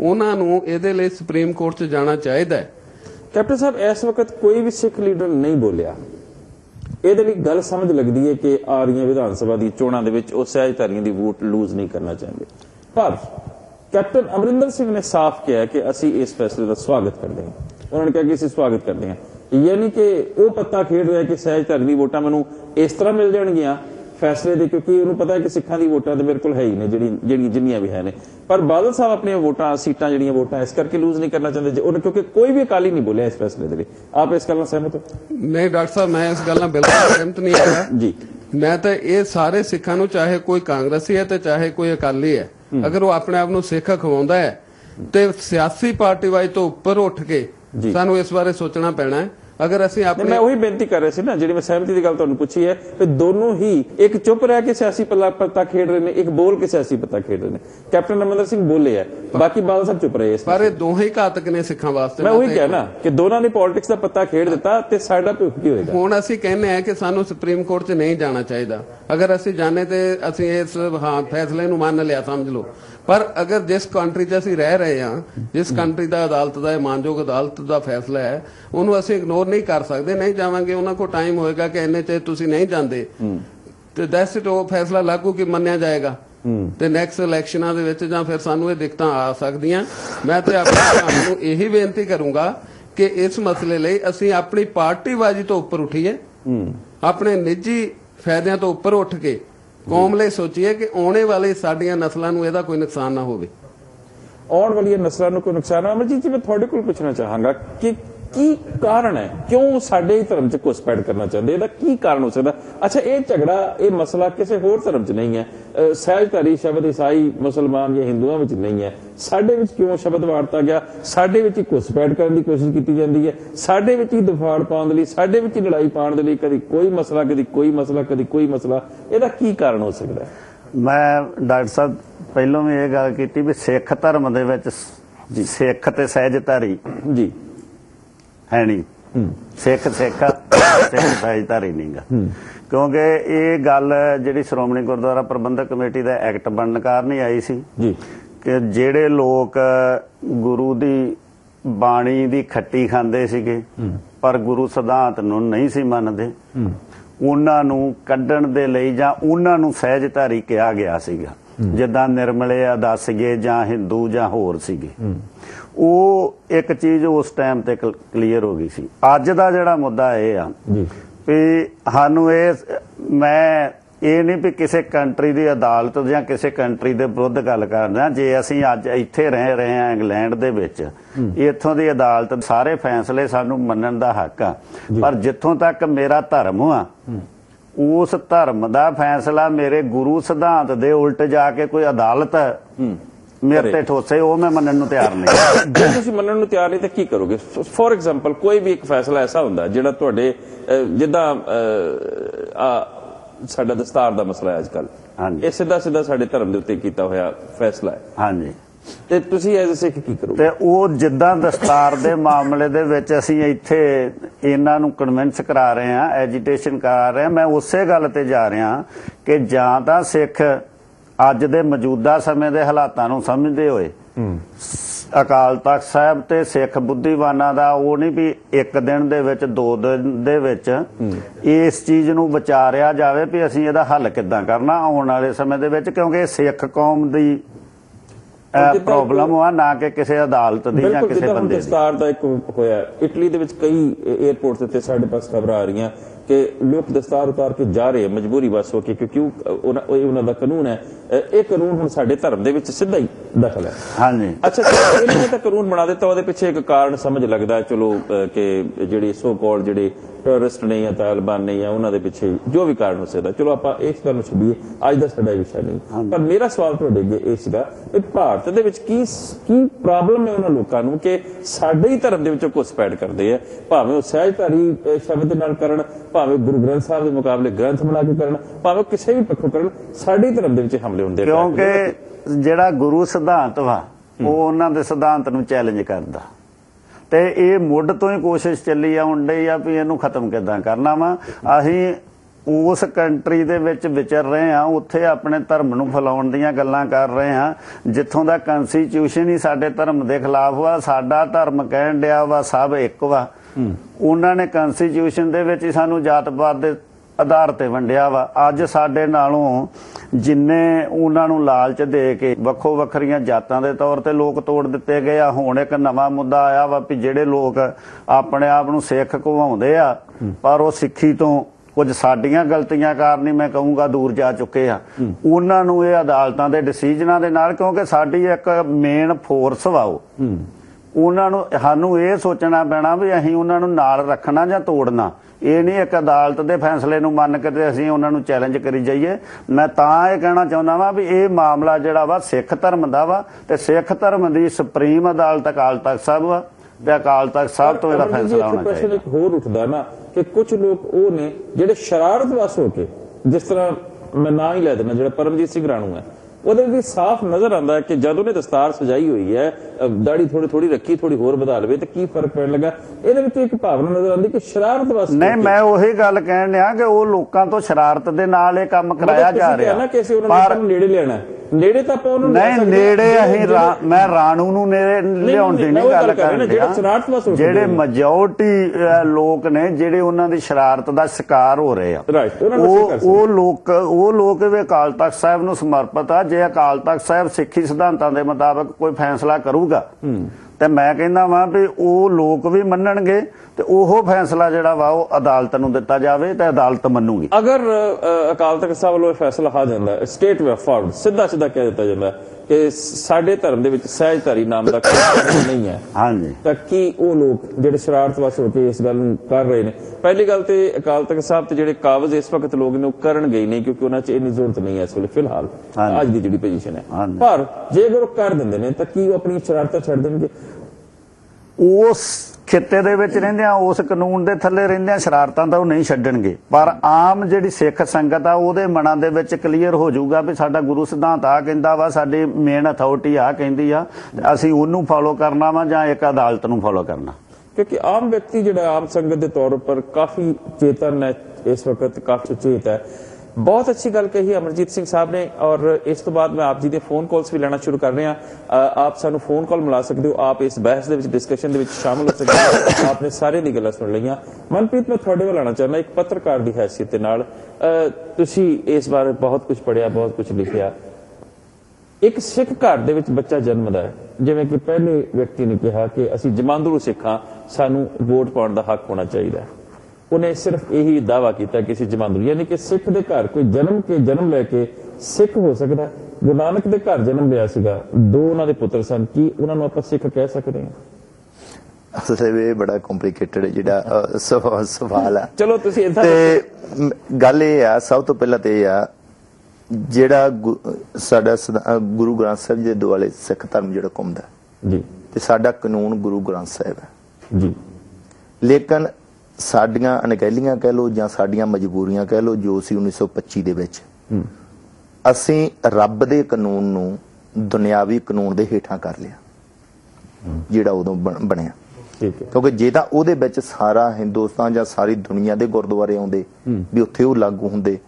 ਉਹਨਾਂ ਨੂੰ ਇਹਦੇ ਲਈ ਸੁਪਰੀਮ ਕੋਰਟ 'ਚ ਜਾਣਾ ਚਾਹੀਦਾ ਹੈ। ਕੈਪਟਨ ਸਾਹਿਬ, ਇਸ ਵਕਤ ਕੋਈ ਵੀ ਸਿੱਖ ਲੀਡਰ ਨਹੀਂ ਬੋਲਿਆ। ਇਹਦੇ ਲਈ ਗੱਲ ਸਮਝ ਲੱਗਦੀ ਹੈ ਕਿ ਆ ਰਹੀਆਂ ਵਿਧਾਨ ਸਭਾ ਦੀ ਚੋਣਾਂ ਦੇ ਵਿੱਚ ਉਹ ਸਹਿਜਧਾਰੀਆਂ ਦੀ ਵੋਟ ਲੂਜ਼ ਨਹੀਂ ਕਰਨਾ ਚਾਹੁੰਦੇ। ਪਰ ਕੈਪਟਨ ਅਮਰਿੰਦਰ ਸਿੰਘ ਨੇ ਸਾਫ਼ ਕਿਹਾ ਕਿ ਅਸੀਂ ਇਸ ਫੈਸਲੇ ਦਾ ਸਵਾਗਤ ਕਰਦੇ ਹਾਂ। ਉਹਨਾਂ ਨੇ ਕਿਹਾ ਕਿ ਅਸੀਂ ਸਵਾਗਤ ਕਰਦੇ ਹਾਂ। ਯਾਨੀ ਕਿ ਉਹ ਪੱਤਾ ਖੇਡ ਰਿਹਾ ਕਿ ਸਹਿਜਧਾਰੀ ਦੀ ਵੋਟਾਂ ਮੈਨੂੰ ਇਸ ਤਰ੍ਹਾਂ ਮਿਲ ਜਾਣਗੀਆਂ ਫੈਸਲੇ ਦੇ ਕਿਉਂਕਿ ਉਹਨੂੰ ਪਤਾ ਹੈ ਕਿ ਸਿੱਖਾਂ ਦੀ ਵੋਟਾਂ ਤੇ ਬਿਲਕੁਲ ਹੈ ਹੀ ਨੇ ਜਿਹੜੀ ਜਿਹੜੀਆਂ ਜਿੰਨੀਆਂ ਵੀ ਹੈ ਨੇ। ਪਰ ਬਾਦਲ ਸਾਹਿਬ ਆਪਣੀਆਂ ਵੋਟਾਂ ਸੀਟਾਂ ਜਿਹੜੀਆਂ ਵੋਟਾਂ ਇਸ ਕਰਕੇ ਲੂਜ਼ ਨਹੀਂ ਕਰਨਾ ਚਾਹੁੰਦੇ ਉਹਨਾਂ ਕਿਉਂਕਿ ਕੋਈ ਵੀ ਅਕਾਲੀ ਨਹੀਂ ਬੋਲਿਆ ਇਸ ਫੈਸਲੇ ਦੇ ਲਈ ਆਪ ਇਸ ਗੱਲ ਨਾਲ ਸਹਿਮਤ ਹੋ? ਨਹੀਂ ਡਾਕਟਰ ਸਾਹਿਬ ਮੈਂ ਇਸ ਗੱਲ ਨਾਲ ਬਿਲਕੁਲ ਸਹਿਮਤ ਨਹੀਂ ਹਾਂ ਜੀ। ਮੈਂ ਤਾਂ ਇਹ ਸਾਰੇ ਸਿੱਖਾਂ ਨੂੰ ਚਾਹੇ ਕੋਈ ਕਾਂਗਰਸੀ ਹੈ ਤੇ ਚਾਹੇ ਕੋਈ ਅਕਾਲੀ ਹੈ ਅਗਰ ਉਹ ਆਪਣੇ ਆਪ ਨੂੰ ਸਿੱਖ ਖਵਾਉਂਦਾ ਹੈ ਤੇ ਸਿਆਸੀ ਪਾਰਟੀ ਵਾਈ ਤੋਂ ਉੱਪਰ ਉੱਠ ਕੇ। ਸਾਨੂੰ ਇਸ ਬਾਰੇ ਸੋਚਣਾ ਪੈਣਾ ਹੈ। ਅਗਰ ਅਸੀਂ ਆਪਣੇ ਮੈਂ ਉਹੀ ਬੇਨਤੀ ਕਰ ਰਿਹਾ ਸੀ ਨਾ ਜਿਹੜੀ ਮੈਂ ਸਹਿਮਤੀ ਦੀ ਗੱਲ ਤੁਹਾਨੂੰ ਪੁੱਛੀ ਹੈ ਕਿ ਦੋਨੋਂ ਹੀ ਇੱਕ ਚੁੱਪ ਰਹਿ ਕੇ ਸਿਆਸੀ ਪੱਤਾ ਖੇਡ ਰਹੇ ਨੇ ਇੱਕ ਬੋਲ ਕੇ ਸਿਆਸੀ ਪੱਤਾ ਖੇਡ ਰਹੇ ਨੇ। ਕੈਪਟਨ ਅਮਰਿੰਦਰ ਸਿੰਘ ਬੋਲੇ ਹੈ ਬਾਕੀ ਬਾਦਲ ਸਾਹਿਬ ਚੁੱਪ ਰਹੇ ਇਸ ਪਰ ਇਹ ਦੋਹੇ ਘਾਤਕ ਨੇ ਸਿੱਖਾਂ ਵਾਸਤੇ ਮੈਂ ਉਹੀ ਕਿਹਾ ਨਾ ਕਿ ਦੋਨਾਂ ਨੇ ਪੋਲਿਟਿਕਸ ਦਾ ਪੱਤਾ ਖੇਡ ਦਿੱਤਾ ਤੇ ਸਾਡਾ ਕੀ ਹੋਏਗਾ? ਹੁਣ ਅਸੀਂ ਕਹਿੰਦੇ ਆ ਕਿ ਸਾਨੂੰ ਸੁਪਰੀਮ ਕੋਰਟ 'ਚ ਨਹੀਂ ਜਾਣਾ ਚਾਹੀਦਾ। ਅਗਰ ਅਸੀਂ ਜਾਣੇ ਤੇ ਅਸੀਂ ਇਸ ਹਾਂ ਫੈਸਲੇ ਨੂੰ ਮੰਨ ਲਿਆ ਸਮਝ ਲਓ। ਪਰ ਅਗਰ ਜਿਸ ਕੰਟਰੀ 'ਚ ਅਸੀਂ ਰਹਿ ਰਹੇ ਹਾਂ ਜਿਸ ਕੰਟਰੀ ਦਾ ਅਦਾਲਤ ਦਾ ਇਹ ਮਾਨਯੋਗ ਅਦਾਲਤ ਦਾ ਫੈਸਲਾ ਹੈ ਉਹਨੂੰ ਅਸੀਂ ਇਗਨੋਰ ਨਹੀਂ ਕਰ ਸਕਦੇ ਨਹੀਂ ਜਾਵਾਂਗੇ। ਉਹਨਾਂ ਕੋਲ ਟਾਈਮ ਹੋਏਗਾ ਕਿ ਇੰਨੇ 'ਚ ਤੁਸੀਂ ਨਹੀਂ ਜਾਂਦੇ। ਤੇ ਦੈਟਸ ਇਟ ਉਹ ਫੈਸਲਾ ਲਾਗੂ ਕੀ ਮੰਨਿਆ ਜਾਏਗਾ। ਤੇ ਨੈਕਸਟ ਇਲੈਕਸ਼ਨਾਂ ਦੇ ਵਿੱਚ ਜਾਂ ਫਿਰ ਸਾਨੂੰ ਇਹ ਦਿੱਕਤਾਂ ਆ ਸਕਦੀਆਂ। ਮੈਂ ਤੇ ਆਪਣੇ ਨੂੰ ਇਹੀ ਬੇਨਤੀ ਕਰੂੰਗਾ ਕਿ ਇਸ ਮਸਲੇ ਲਈ ਅਸੀਂ ਆਪਣੀ ਪਾਰਟੀਬਾਜ਼ੀ ਤੋਂ ਉੱਪਰ ਉੱਠੀਏ। ਆਪਣੇ ਨਿੱਜੀ ਫਾਇਦਿਆਂ ਤੋਂ ਉੱਪਰ ਉੱਠ ਕੇ ਕੌਮ ਲਈ ਸੋਚੀਏ ਕਿ ਆਉਣੇ ਵਾਲੇ ਸਾਡੀਆਂ ਨਸਲਾਂ ਨੂੰ ਇਹਦਾ ਕੋਈ ਨੁਕਸਾਨ ਨਾ ਹੋਵੇ। ਆਉਣ ਵਾਲੀਆਂ ਨਸਲਾਂ ਨੂੰ ਕੋਈ ਨੁਕਸਾਨ ਨਾ ਅਮਰਜੀਤ ਜੀ, ਮੈਂ ਤੁਹਾਡੇ ਕੋਲ ਪੁੱਛਣਾ ਚਾਹਾਂਗਾ ਕਿ ਕੀ ਕਾਰਨ ਹੈ? ਕਿਉਂ ਸਾਡੇ ਹੀ ਧਰਮ 'ਚ ਘੁਸਪੈਠ ਕਰਨਾ ਚਾਹੁੰਦੇ? ਇਹਦਾ ਕੀ ਕਾਰਨ ਹੋ ਸਕਦਾ? ਅੱਛਾ ਇਹ ਝਗੜਾ ਇਹ ਮਸਲਾ ਕਿਸੇ ਹੋਰ ਧਰਮ 'ਚ ਨਹੀਂ ਹੈ। ਸਹਿਜਧਾਰੀ ਸ਼ਬਦ ਈਸਾਈ ਮੁਸਲਮਾਨ ਜਾਂ ਹਿੰਦੂਆਂ ਵਿੱਚ ਨਹੀਂ ਹੈ। ਸਾਡੇ ਵਿੱਚ ਕਿਉਂ ਸ਼ਬਦ ਵਾਰਤਾ ਗਿਆ? ਸਾਡੇ ਵਿੱਚ ਹੀ ਘੁਸਪੈਠ ਕਰਨ ਦੀ ਕੋਸ਼ਿਸ਼ ਕੀਤੀ ਜਾਂਦੀ ਹੈ। ਸਾਡੇ ਵਿੱਚ ਹੀ ਦਫਾੜ ਪਾਉਣ ਦੇ ਲਈ ਸਾਡੇ ਵਿੱਚ ਹੀ ਲੜਾਈ ਪਾਉਣ ਦੇ ਲਈ ਕਦੀ ਕੋਈ ਮਸਲਾ ਕਦੀ ਕੋਈ ਮਸਲਾ ਕਦੀ ਕੋਈ ਮਸਲਾ। ਇਹਦਾ ਕੀ ਕਾਰਨ ਹੋ ਸਕਦਾ? ਮੈਂ ਡਾਕਟਰ ਸਾਹਿਬ ਪਹਿਲਾਂ ਵੀ ਇਹ ਗੱਲ ਕੀਤੀ ਵੀ ਸਿੱਖ ਧਰਮ ਦੇ ਵਿੱਚ ਸਿੱਖ ਤੇ ਸਹਿਜਧਾਰੀ ਜੀ। ਹੈ ਨਹੀਂ। ਸਿੱਖ ਸਿੱਖ ਸਿੱਖ ਸਹਿਜਧਾਰੀ ਨਹੀਂਗਾ ਕਿਉਂਕਿ ਇਹ ਗੱਲ ਜਿਹੜੀ ਸ਼੍ਰੋਮਣੀ ਗੁਰਦੁਆਰਾ ਪ੍ਰਬੰਧਕ ਕਮੇਟੀ ਦਾ ਐਕਟ ਬਣਨ ਕਾਰਨ ਹੀ ਆਈ ਸੀ ਜੀ। ਕਿ ਜਿਹੜੇ ਲੋਕ ਗੁਰੂ ਦੀ ਬਾਣੀ ਦੀ ਖੱਟੀ ਖਾਂਦੇ ਸੀਗੇ ਪਰ ਗੁਰੂ ਸਿਧਾਂਤ ਨੂੰ ਨਹੀਂ ਸੀ ਮੰਨਦੇ। ਉਹਨਾਂ ਨੂੰ ਕੱਢਣ ਦੇ ਲਈ ਜਾਂ ਉਹਨਾਂ ਨੂੰ ਸਹਿਜਧਾਰੀ ਕਿਹਾ ਗਿਆ ਸੀਗਾ। ਜਿੱਦਾਂ ਨਿਰਮਲੇ ਆ ਦੱਸਗੇ ਜਾਂ ਹਿੰਦੂ ਜਾਂ ਹੋਰ ਸੀਗੇ। ਉਹ ਇੱਕ ਚੀਜ਼ ਉਸ ਟਾਈਮ ਤੇ ਕਲੀਅਰ ਹੋ ਗਈ ਸੀ। ਅੱਜ ਦਾ ਜਿਹੜਾ ਮੁੱਦਾ ਇਹ ਆ ਵੀ ਸਾਨੂੰ ਇਹ ਮੈਂ ਇਹ ਨਹੀਂ ਵੀ ਕਿਸੇ ਕੰਟਰੀ ਦੀ ਅਦਾਲਤ ਜਾਂ ਕਿਸੇ ਕੰਟਰੀ ਦੇ ਵਿਰੁੱਧ ਗੱਲ ਕਰਨਾ ਜੇ ਅਸੀਂ ਅੱਜ ਇੱਥੇ ਰਹਿ ਰਹੇ ਹਾਂ ਇੰਗਲੈਂਡ ਦੇ ਵਿੱਚ ਇੱਥੋਂ ਦੀ ਅਦਾਲਤ ਸਾਰੇ ਫੈਸਲੇ ਸਾਨੂੰ ਮੰਨਣ ਦਾ ਹੱਕ ਆ। ਪਰ ਜਿੱਥੋਂ ਤੱਕ ਮੇਰਾ ਧਰਮ ਆ ਉਸ ਧਰਮ ਦਾ ਫੈਸਲਾ ਮੇਰੇ ਗੁਰੂ ਸਿਧਾਂਤ ਦੇ ਉਲਟ ਜਾ ਕੇ ਕੋਈ ਅਦਾਲਤ ਮੇਰੇ ਤੇ ਠੋਸੇ ਉਹ ਮੈਂ ਮੰਨਣ ਨੂੰ ਤਿਆਰ ਨਹੀਂ। ਜੇ ਤੁਸੀਂ ਮੰਨਣ ਨੂੰ ਤਿਆਰ ਨਹੀਂ ਤਾਂ ਕੀ ਕਰੋਗੇ? ਫੋਰ ਐਗਜ਼ਾਮਪਲ ਕੋਈ ਵੀ ਇੱਕ ਫੈਸਲਾ ਐਸਾ ਹੁੰਦਾ ਜਿਹੜਾ ਤੁਹਾਡੇ ਜਿੱਦਾਂ ਆ ਸਾਡਾ ਦਸਤਾਰ ਦਾ ਮਸਲਾ ਹੈ ਅੱਜ ਕੱਲ ਹਾਂਜੀ। ਇਹ ਸਿੱਧਾ ਸਿੱਧਾ ਸਾਡੇ ਧਰਮ ਦੇ ਉੱਤੇ ਕੀਤਾ ਹੋਇਆ ਫੈਸਲਾ ਹੈ। ਹਾਂਜੀ। ਤੇ ਤੁਸੀਂ ਐਜ਼ ਸਿੱਖ ਕੀ ਕਰੋਗੇ? ਤੇ ਉਹ ਜਿੱਦਾਂ ਦਸਤਾਰ ਦੇ ਮਾਮਲੇ ਦੇ ਵਿੱਚ ਅਸੀਂ ਇੱਥੇ ਇਹਨਾਂ ਨੂੰ ਕਨਵਿੰਸ ਕਰਾ ਰਹੇ ਹਾਂ ਐਜੀਟੇਸ਼ਨ ਕਰਾ ਰਹੇ ਹਾਂ ਮੈਂ ਉਸੇ ਗੱਲ ਤੇ ਜਾ ਰਿਹਾ ਕਿ ਜਾਂ ਤਾਂ ਸਿੱਖ ਅੱਜ ਦੇ ਮੌਜੂਦਾ ਸਮੇਂ ਦੇ ਹਾਲਾਤਾਂ ਨੂੰ ਸਮਝਦੇ ਹੋਏ ਅਕਾਲ ਤਖਤ ਸਾਹਿਬ ਤੇ ਸਿੱਖ ਬੁੱਧੀਵਾਨਾਂ ਦਾ ਉਹ ਨਹੀਂ ਵੀ ਇੱਕ ਦਿਨ ਦੇ ਵਿੱਚ ਦੋ ਦਿਨ ਦੇ ਵਿੱਚ ਇਸ ਚੀਜ਼ ਨੂੰ ਵਿਚਾਰਿਆ ਜਾਵੇ ਵੀ ਅਸੀਂ ਇਹਦਾ ਹੱਲ ਕਿੱਦਾਂ ਕਰਨਾ ਆਉਣ ਵਾਲੇ ਸਮੇਂ ਦੇ ਵਿੱਚ ਕਿਉਂਕਿ ਸਿੱਖ ਕੌਮ ਦੀ ਪ੍ਰੋਬਲਮ ਆ ਨਾ ਕਿ ਕਿਸੇ ਅਦਾਲਤ ਦੀ ਜਾਂ ਬਿਲਕੁਲ ਕਿਸੇ ਬੰਦੇ ਦੀ। ਦਸਤਾਰ ਦਾ ਇੱਕ ਹੋਇਆ ਇਟਲੀ ਦੇ ਵਿੱਚ ਕਈ 에ਅਰਪੋਰਟਸ ਉੱਤੇ ਸਾਡੇ ਪਾਸ ਖਬਰਾਂ ਆ ਰਹੀਆਂ। ਕਿ ਲੋਕ ਦਸਤਾਰ ਉਤਾਰ ਕੇ ਜਾ ਰਹੇ ਮਜਬੂਰੀ ਬਸ ਹੋ ਕੇ ਕਿਉਂਕਿ ਉਹ- ਉਹਨਾਂ ਦਾ ਕਾਨੂੰਨ ਹੈ। ਇਹ ਕਾਨੂੰਨ ਹੁਣ ਸਾਡੇ ਧਰਮ ਦੇ ਵਿੱਚ ਸਿੱਧਾ ਹੀ ਦਖਲ ਹੈ। ਹਾਂਜੀ। ਅੱਛਾ ਇਹਨਾਂ ਨੇ ਤਾਂ ਕਾਨੂੰਨ ਬਣਾ ਦਿੱਤਾ ਉਹਦੇ ਪਿੱਛੇ ਇੱਕ ਕਾਰਨ ਸਮਝ ਲੱਗਦਾ ਚਲੋ ਕਿ ਜਿਹੜੇ ਸੋ ਕਾਲ ਜਿਹੜੇ ਟੈਰਰਿਸਟ ਨੇ ਜਾਂ ਤਾਲਿਬਾਨ ਨੇ ਜਾਂ ਉਹਨਾਂ ਦੇ ਪਿੱਛੇ ਜੋ ਵੀ ਕਾਰਨ ਹੋ ਸਕਦਾ। ਚਲੋ ਆਪਾਂ ਇਸ ਗੱਲ ਨੂੰ ਛੱਡੀਏ ਅੱਜ ਦਾ ਸਾਡਾ ਵਿਸ਼ਾ ਨਹੀਂ। ਪਰ ਮੇਰਾ ਸਵਾਲ ਤੁਹਾਡੇ ਅੱਗੇ ਇਹ ਸੀਗਾ ਕਿ ਭਾਰਤ ਦੇ ਵਿੱਚ ਕੀ ਕੀ ਪ੍ਰੋਬਲਮ ਹੈ ਉਹਨਾਂ ਲੋਕਾਂ ਨੂੰ ਕਿ ਸਾਡੇ ਹੀ ਧਰਮ ਦੇ ਵਿੱਚੋਂ ਘੁਸਪੈਠ ਕਰਦੇ ਆ? ਭਾਵੇਂ ਉਹ ਸਹਿਜਧਾਰੀ ਸ਼ਬਦ ਨਾਲ ਕਰਨ ਭਾਵੇਂ ਗੁਰੂ ਗ੍ਰੰਥ ਸਾਹਿਬ ਦੇ ਮੁਕਾਬਲੇ ਗ੍ਰੰਥ ਬਣਾ ਕੇ ਕਰਨ ਭਾਵੇਂ ਕਿਸੇ ਵੀ ਪੱਖੋਂ ਕਰਨ ਸਾਡੇ ਧਰਮ ਦੇ ਵਿੱਚ ਹਮਲੇ ਹੁੰਦੇ ਕਿਉਂਕਿ ਜਿਹੜਾ ਗੁਰੂ ਸਿਧਾਂਤ ਵਾ ਉਹ ਉਹਨਾਂ ਦੇ ਸਿਧਾਂਤ ਨੂੰ ਚੈਲੰਜ ਕਰਦਾ। ਤੇ ਇਹ ਮੁੱਢ ਤੋਂ ਹੀ ਕੋਸ਼ਿਸ਼ ਚੱਲੀ ਆਉਣ ਡਈ ਆ ਵੀ ਇਹਨੂੰ ਖਤਮ ਕਿੱਦਾਂ ਕਰਨਾ ਵਾ? ਅਸੀਂ ਉਸ ਕੰਟਰੀ ਦੇ ਵਿੱਚ ਵਿਚਰ ਰਹੇ ਆ ਉੱਥੇ ਆਪਣੇ ਧਰਮ ਨੂੰ ਫੈਲਾਉਣ ਦੀਆਂ ਗੱਲਾਂ ਕਰ ਰਹੇ ਆ ਜਿੱਥੋਂ ਦਾ ਕਨਸਟੀਟਿਊਸ਼ਨ ਹੀ ਸਾਡੇ ਧਰਮ ਦੇ ਖਿਲਾਫ ਵਾ ਸਾਡਾ ਧਰਮ ਕਹਿਣ ਡਿਆ ਵਾ ਸਭ ਇੱਕ ਵਾ। ਉਹਨਾਂ ਨੇ ਕਨਸਟੀਟਿਊਸ਼ਨ ਦੇ ਵਿੱਚ ਹੀ ਸਾਨੂੰ ਜਾਤ-ਪਾਤ ਦੇ ਆਧਾਰ ਤੇ ਵੰਡਿਆ ਵਾ। ਅੱਜ ਸਾਡੇ ਨਾਲੋਂ ਜਿੰਨੇ ਉਹਨਾਂ ਨੂੰ ਲਾਲਚ ਦੇ ਕੇ ਵੱਖੋ ਵੱਖਰੀਆਂ ਜਾਤਾਂ ਦੇ ਤੌਰ ਤੇ ਲੋਕ ਤੋੜ ਦਿੱਤੇ ਗਏ ਆ ਹੁਣ ਇੱਕ ਨਵਾਂ ਮੁੱਦਾ ਆਇਆ ਵਾ ਵੀ ਜਿਹੜੇ ਲੋਕ ਆਪਣੇ ਆਪ ਨੂੰ ਸਿੱਖ ਕਹਾਉਂਦੇ ਆ ਪਰ ਉਹ ਸਿੱਖੀ ਤੋਂ ਕੁਝ ਸਾਡੀਆਂ ਗਲਤੀਆਂ ਕਾਰਨ ਹੀ ਮੈਂ ਕਹੂੰਗਾ ਦੂਰ ਜਾ ਚੁੱਕੇ ਆ। ਉਹਨਾਂ ਨੂੰ ਇਹ ਅਦਾਲਤਾਂ ਦੇ ਡਿਸੀਜਨਾਂ ਦੇ ਨਾਲ ਕਿਉਂਕਿ ਸਾਡੀ ਇੱਕ ਮੇਨ ਫੋਰਸ ਵਾ ਉਹ। ਉਹਨਾਂ ਨੂੰ ਸਾਨੂੰ ਇਹ ਸੋਚਣਾ ਪੈਣਾ ਵੀ ਅਸੀਂ ਉਹਨਾਂ ਨੂੰ ਨਾਲ ਰੱਖਣਾ ਜਾਂ ਤੋੜਨਾ। ਇਹ ਨਹੀਂ ਇੱਕ ਅਦਾਲਤ ਦੇ ਫੈਸਲੇ ਨੂੰ ਮੰਨ ਕੇ ਤੇ ਅਸੀਂ ਉਹਨਾਂ ਨੂੰ ਚੈਲੰਜ ਕਰੀ ਜਾਈਏ। ਮੈਂ ਤਾਂ ਇਹ ਕਹਿਣਾ ਚਾਹੁੰਦਾ ਵਾਂ ਵੀ ਇਹ ਮਾਮਲਾ ਜਿਹੜਾ ਵਾ ਸਿੱਖ ਧਰਮ ਦਾ ਵਾ ਤੇ ਸਿੱਖ ਧਰਮ ਦੀ ਸੁਪਰੀਮ ਅਦਾਲਤ ਅਕਾਲ ਤਖਤ ਸਾਹਿਬ ਵਾ ਤੇ ਅਕਾਲ ਤਖਤ ਸਾਹਿਬ ਤੋਂ ਇਹਦਾ ਫੈਸਲਾ ਹੋਣਾ ਚਾਹੀਦਾ। ਹੋਰ ਉੱਠਦਾ ਨਾ ਕਿ ਕੁਝ ਲੋਕ ਉਹ ਨੇ ਜਿਹੜੇ ਸ਼ਰਾਰਤ ਵਸ ਹੋ ਕੇ ਜਿਸ ਤਰ੍ਹਾਂ ਮੈਂ ਨਾਂ ਹੀ ਲੈ ਦੇਣਾ ਜਿਹੜਾ ਪਰਮਜੀਤ ਸਿੰਘ ਰਾਣੂ ਹੈ ਉਹਦੇ ਵੀ ਸਾਫ਼ ਨਜ਼ਰ ਆਉਂਦਾ ਹੈ ਕਿ ਜਦ ਉਹਨੇ ਦਸਤਾਰ ਸਜਾਈ ਹੋਈ ਹੈ ਦਾੜੀ ਥੋੜੀ ਥੋੜੀ ਰੱਖੀ ਥੋੜੀ ਹੋਰ ਵਧਾ ਲਵੇ ਤੇ ਕੀ ਫ਼ਰਕ ਪੈਣ ਲੱਗਾ ਇਹਦੇ ਵਿੱਚ ਇੱਕ ਭਾਵਨਾ ਨਜ਼ਰ ਆਉਂਦੀ ਕਿ ਸ਼ਰਾਰਤ ਵਸ ਹੋ ਨਹੀਂ ਮੈਂ ਉਹੀ ਗੱਲ ਕਹਿਣ ਡਿਆ ਕਿ ਉਹ ਲੋਕਾਂ ਤੋਂ ਸ਼ਰਾਰਤ ਦੇ ਨਾਲ ਇਹ ਕੰਮ ਕਰਾਇਆ ਜਾ ਰਿਹਾ ਪਰ ਨੂੰ ਨੇੜੇ ਲਿਆਣਾ ਹੈ। ਨੇੜੇ ਤਾਂ ਆਪਾਂ ਉਹਨੂੰ ਨਹੀਂ। ਨੇੜੇ ਅਸੀਂ ਮੈਂ ਰਾਣੂ ਨੂੰ ਨੇੜੇ ਲਿਆਉਣ ਦੀ ਨਹੀਂ, ਗੱਲ ਕਰ ਰਿਹਾ ਜਿਹੜੇ ਸ਼ਰਾਰਤ ਵਸ ਹੋ ਜਿਹੜੇ। ਮੈਜੋਰਟੀ ਲੋਕ ਨੇ ਜਿਹੜੇ ਉਹਨਾਂ ਦੀ ਸ਼ਰਾਰਤ ਦਾ ਸ਼ਿਕਾਰ ਹੋ ਰਹੇ ਆ ਉਹ। ਉਹ ਲੋਕ ਉਹ ਲੋਕ ਵੀ ਅਕਾਲ ਤਖਤ ਸਾਹਿਬ ਨੂੰ ਸਮਰਪਿਤ ਆ ਜੇ ਅਕਾਲ ਤਖਤ ਸਾਹਿਬ ਸਿੱਖੀ ਸਿਧਾਂਤਾਂ ਦੇ ਮੁਤਾਬਕ ਕੋਈ ਫੈਸਲਾ ਕਰੂਗਾ ਤੇ ਮੈਂ ਕਹਿੰਦਾ ਵਾਂ ਵੀ ਉਹ ਲੋਕ ਵੀ ਮੰਨਣਗੇ ਤੇ ਉਹ ਫੈਸਲਾ ਜਿਹੜਾ ਵਾ ਉਹ ਅਦਾਲਤ ਨੂੰ ਦਿੱਤਾ ਜਾਵੇ ਤੇ ਅਦਾਲਤ ਮੰਨੂਗੀ। ਅਗਰ ਅਕਾਲ ਤਖਤ ਸਾਹਿਬ ਵੱਲੋਂ ਇਹ ਫੈਸਲਾ ਆ ਜਾਂਦਾ ਸਟੇਟ ਵੇ ਫਾਰਵਰਡ ਸਿੱਧਾ ਸਿੱਧਾ ਕਹਿ ਦਿੱਤਾ ਜਾਂਦਾ ਕਿ ਸਾਡੇ ਧਰਮ ਦੇ ਵਿੱਚ ਸਹਿਜਧਾਰੀ ਨਾਮ ਦਾ ਕੋਈ ਨਹੀਂ ਹੈ। ਹਾਂਜੀ। ਤਾਂ ਕੀ ਉਹ ਲੋਕ ਜਿਹੜੇ ਸ਼ਰਾਰਤ ਵਸ ਹੋ ਕੇ ਇਸ ਗੱਲ ਨੂੰ ਕਰ ਰਹੇ ਨੇ? ਪਹਿਲੀ ਗੱਲ ਤੇ ਅਕਾਲ ਤਖਤ ਸਾਹਿਬ ਤੇ ਜਿਹੜੇ ਕਾਬਜ਼ ਇਸ ਵਕਤ ਲੋਕ ਨੇ ਉਹ ਕਰਨਗੇ ਹੀ ਨਹੀਂ ਕਿਉਂਕਿ ਉਹਨਾਂ 'ਚ ਇੰਨੀ ਜ਼ਰੂਰਤ ਨਹੀਂ ਹੈ ਇਸ ਵੇਲੇ ਫਿਲਹਾਲ। ਅੱਜ ਦੀ ਜਿਹੜੀ ਪੋਜੀਸ਼ਨ ਹੈ। ਪਰ ਜੇ ਉਹ ਕਰ ਦਿੰਦੇ ਨੇ ਤਾਂ ਕੀ ਉਹ ਆਪਣੀ ਸ਼ਰਾਰਤਾਂ ਛੱਡ ਦੇਣਗੇ? ਉਸ ਖਿੱਤੇ ਦੇ ਵਿੱਚ ਰਹਿੰਦਿਆਂ ਉਸ ਕਾਨੂੰਨ ਦੇ ਥੱਲੇ ਰਹਿੰਦਿਆਂ ਸ਼ਰਾਰਤਾਂ ਤਾਂ ਉਹ ਨਹੀਂ ਛੱਡਣਗੇ। ਪਰ ਆਮ ਜਿਹੜੀ ਸਿੱਖ ਸੰਗਤ ਆ, ਉਹਦੇ ਮਨਾਂ ਦੇ ਵਿੱਚ ਕਲੀਅਰ ਹੋ ਜਾਊਗਾ ਵੀ ਸਾਡਾ ਗੁਰੂ ਸਿਧਾਂਤ ਆ ਕਹਿੰਦਾ ਵਾ, ਸਾਡੀ ਮੇਨ ਅਥਾਰਟੀ ਆ ਕਹਿੰਦੀ ਆ, ਅਸੀਂ ਉਹਨੂੰ ਫਾਲੋ ਕਰਨਾ ਵਾ ਜਾਂ ਇੱਕ ਅਦਾਲਤ ਨੂੰ ਫਾਲੋ ਕਰਨਾ। ਕਿਉਂਕਿ ਆਮ ਵਿਅਕਤੀ ਜਿਹੜਾ ਆਮ ਸੰਗਤ ਦੇ ਤੌਰ ਉੱਪਰ ਕਾਫੀ ਚੇਤਨ ਹੈ, ਇਸ ਵਕਤ ਕਾਫੀ ਸੁਚੇਤ ਹੈ। ਬਹੁਤ ਅੱਛੀ ਗੱਲ ਕਹੀ ਅਮਰਜੀਤ ਸਿੰਘ ਸਾਹਿਬ ਨੇ ਔਰ ਇਸ ਤੋਂ ਬਾਅਦ ਮੈਂ ਆਪ ਜੀ ਦੇ ਫੋਨ ਕਾਲਸ ਵੀ ਲੈਣਾ ਸ਼ੁਰੂ ਕਰ ਰਿਹਾ ਅ, ਆਪ ਸਾਨੂੰ ਫੋਨ ਕਾਲ ਮਿਲਾ ਸਕਦੇ ਹੋ ਆਪ ਇਸ ਬਹਿਸ ਦੇ ਵਿੱਚ ਡਿਸਕਸ਼ਨ ਦੇ ਵਿੱਚ ਸ਼ਾਮਲ ਹੋ ਸਕਦੇ ਹੋ ਆਪਨੇ ਸਾਰੇ ਦੀ ਗੱਲਾਂ ਸੁਣ ਲਈਆਂ ਮਨਪ੍ਰੀਤ ਮੈਂ ਤੁਹਾਡੇ ਵੱਲ ਆਣਾ ਚਾਹੁੰਦਾ ਇੱਕ ਪੱਤਰਕਾਰ ਦੀ ਹੈਸੀਅਤ ਦੇ ਨਾਲ ਤੁਸੀਂ ਇਸ ਬਾਰੇ ਬਹੁਤ ਕੁਝ ਪੜਿਆ ਬਹੁਤ ਕੁਝ ਲਿਖਿਆ ਇੱਕ ਸਿੱਖ ਘਰ ਦੇ ਵਿੱਚ ਬੱਚਾ ਜਨਮਦਾ ਹੈ ਜਿਵੇਂ ਕਿ ਪਹਿਲੇ ਵਿਅਕਤੀ ਨੇ ਕਿਹਾ ਕਿ ਅਸੀਂ ਜਮਾਂਦਰੂ ਸਿੱਖਾਂ ਸਾਨੂੰ ਵੋਟ ਪਾਉਣ ਦਾ ਹੱਕ ਹੋਣਾ ਚਾਹੀਦਾ ਹੈ ਉਹਨੇ ਸਿਰਫ ਇਹੀ ਦਾਵਾ ਕੀਤਾ ਕਿ ਅਸੀਂ ਜਮਾਂਦਰੂ ਯਾਨੀ ਕਿ ਸਿੱਖ ਦੇ ਘਰ ਕੋਈ ਜਨਮ ਕੇ ਜਨਮ ਲੈ ਕੇ ਸਿੱਖ ਹੋ ਸਕਦਾ। ਗੁਰੂ ਨਾਨਕ ਦੇ ਘਰ ਜਨਮ ਲਿਆ ਸੀਗਾ। ਦੋ ਉਹਨਾਂ ਦੇ ਪੁੱਤਰ ਸਨ। ਕੀ ਉਹਨਾਂ ਨੂੰ ਆਪਾਂ ਸਿੱਖ ਕਹਿ ਸਕਦੇ ਹਾਂ? ਅਸਲ ਵਿੱਚ ਬੜਾ ਕੰਪਲਿਕੇਟਡ ਜਿਹੜਾ ਸਵਾਲ ਆ। ਚਲੋ ਤੁਸੀਂ ਇਦਾਂ ਤੇ ਗੱਲ ਇਹ ਆ ਸਭ ਤੋਂ ਪਹਿਲਾਂ ਤੇ ਇਹ ਆ ਜਿਹੜਾ ਸਾਡਾ ਗੁਰੂ ਗ੍ਰੰਥ ਸਾਹਿਬ ਦੇ ਦੁਆਲੇ ਸਿੱਖ ਧਰਮ ਜਿਹੜਾ ਘੁੰਮਦਾ ਜੀ। ਤੇ ਸਾਡਾ ਕਾਨੂੰਨ ਗੁਰੂ ਗ੍ਰੰਥ ਸਾਹਿਬ ਹੈ। ਜੀ। ਲੇਕਿਨ ਸਾਡੀਆਂ ਅਣਗਹਿਲੀਆਂ ਕਹਿ ਲੋ ਜਾਂ ਸਾਡੀਆਂ ਮਜਬੂਰੀਆਂ ਕਹਿ ਲੋ ਜੋ ਸੀ 1925 ਦੇ ਵਿੱਚ। ਅਸੀਂ ਰੱਬ ਦੇ ਕਾਨੂੰਨ ਨੂੰ ਦੁਨਿਆਵੀ ਕਾਨੂੰਨ ਦੇ ਹੇਠਾਂ ਕਰ ਲਿਆ। ਜਿਹੜਾ ਉਦੋਂ ਬਣ- ਬਣਿਆ। ਕਿਉਂਕਿ ਜੇ ਤਾਂ ਉਹਦੇ ਵਿੱਚ ਸਾਰਾ ਹਿੰਦੁਸਤਾਨ ਜਾਂ ਸਾਰੀ ਦੁਨੀਆ ਦੇ ਗੁਰਦੁਆਰੇ ਆਉਂਦੇ ਵੀ ਉੱਥੇ ਉਹ ਲਾਗੂ ਹੁੰਦੇ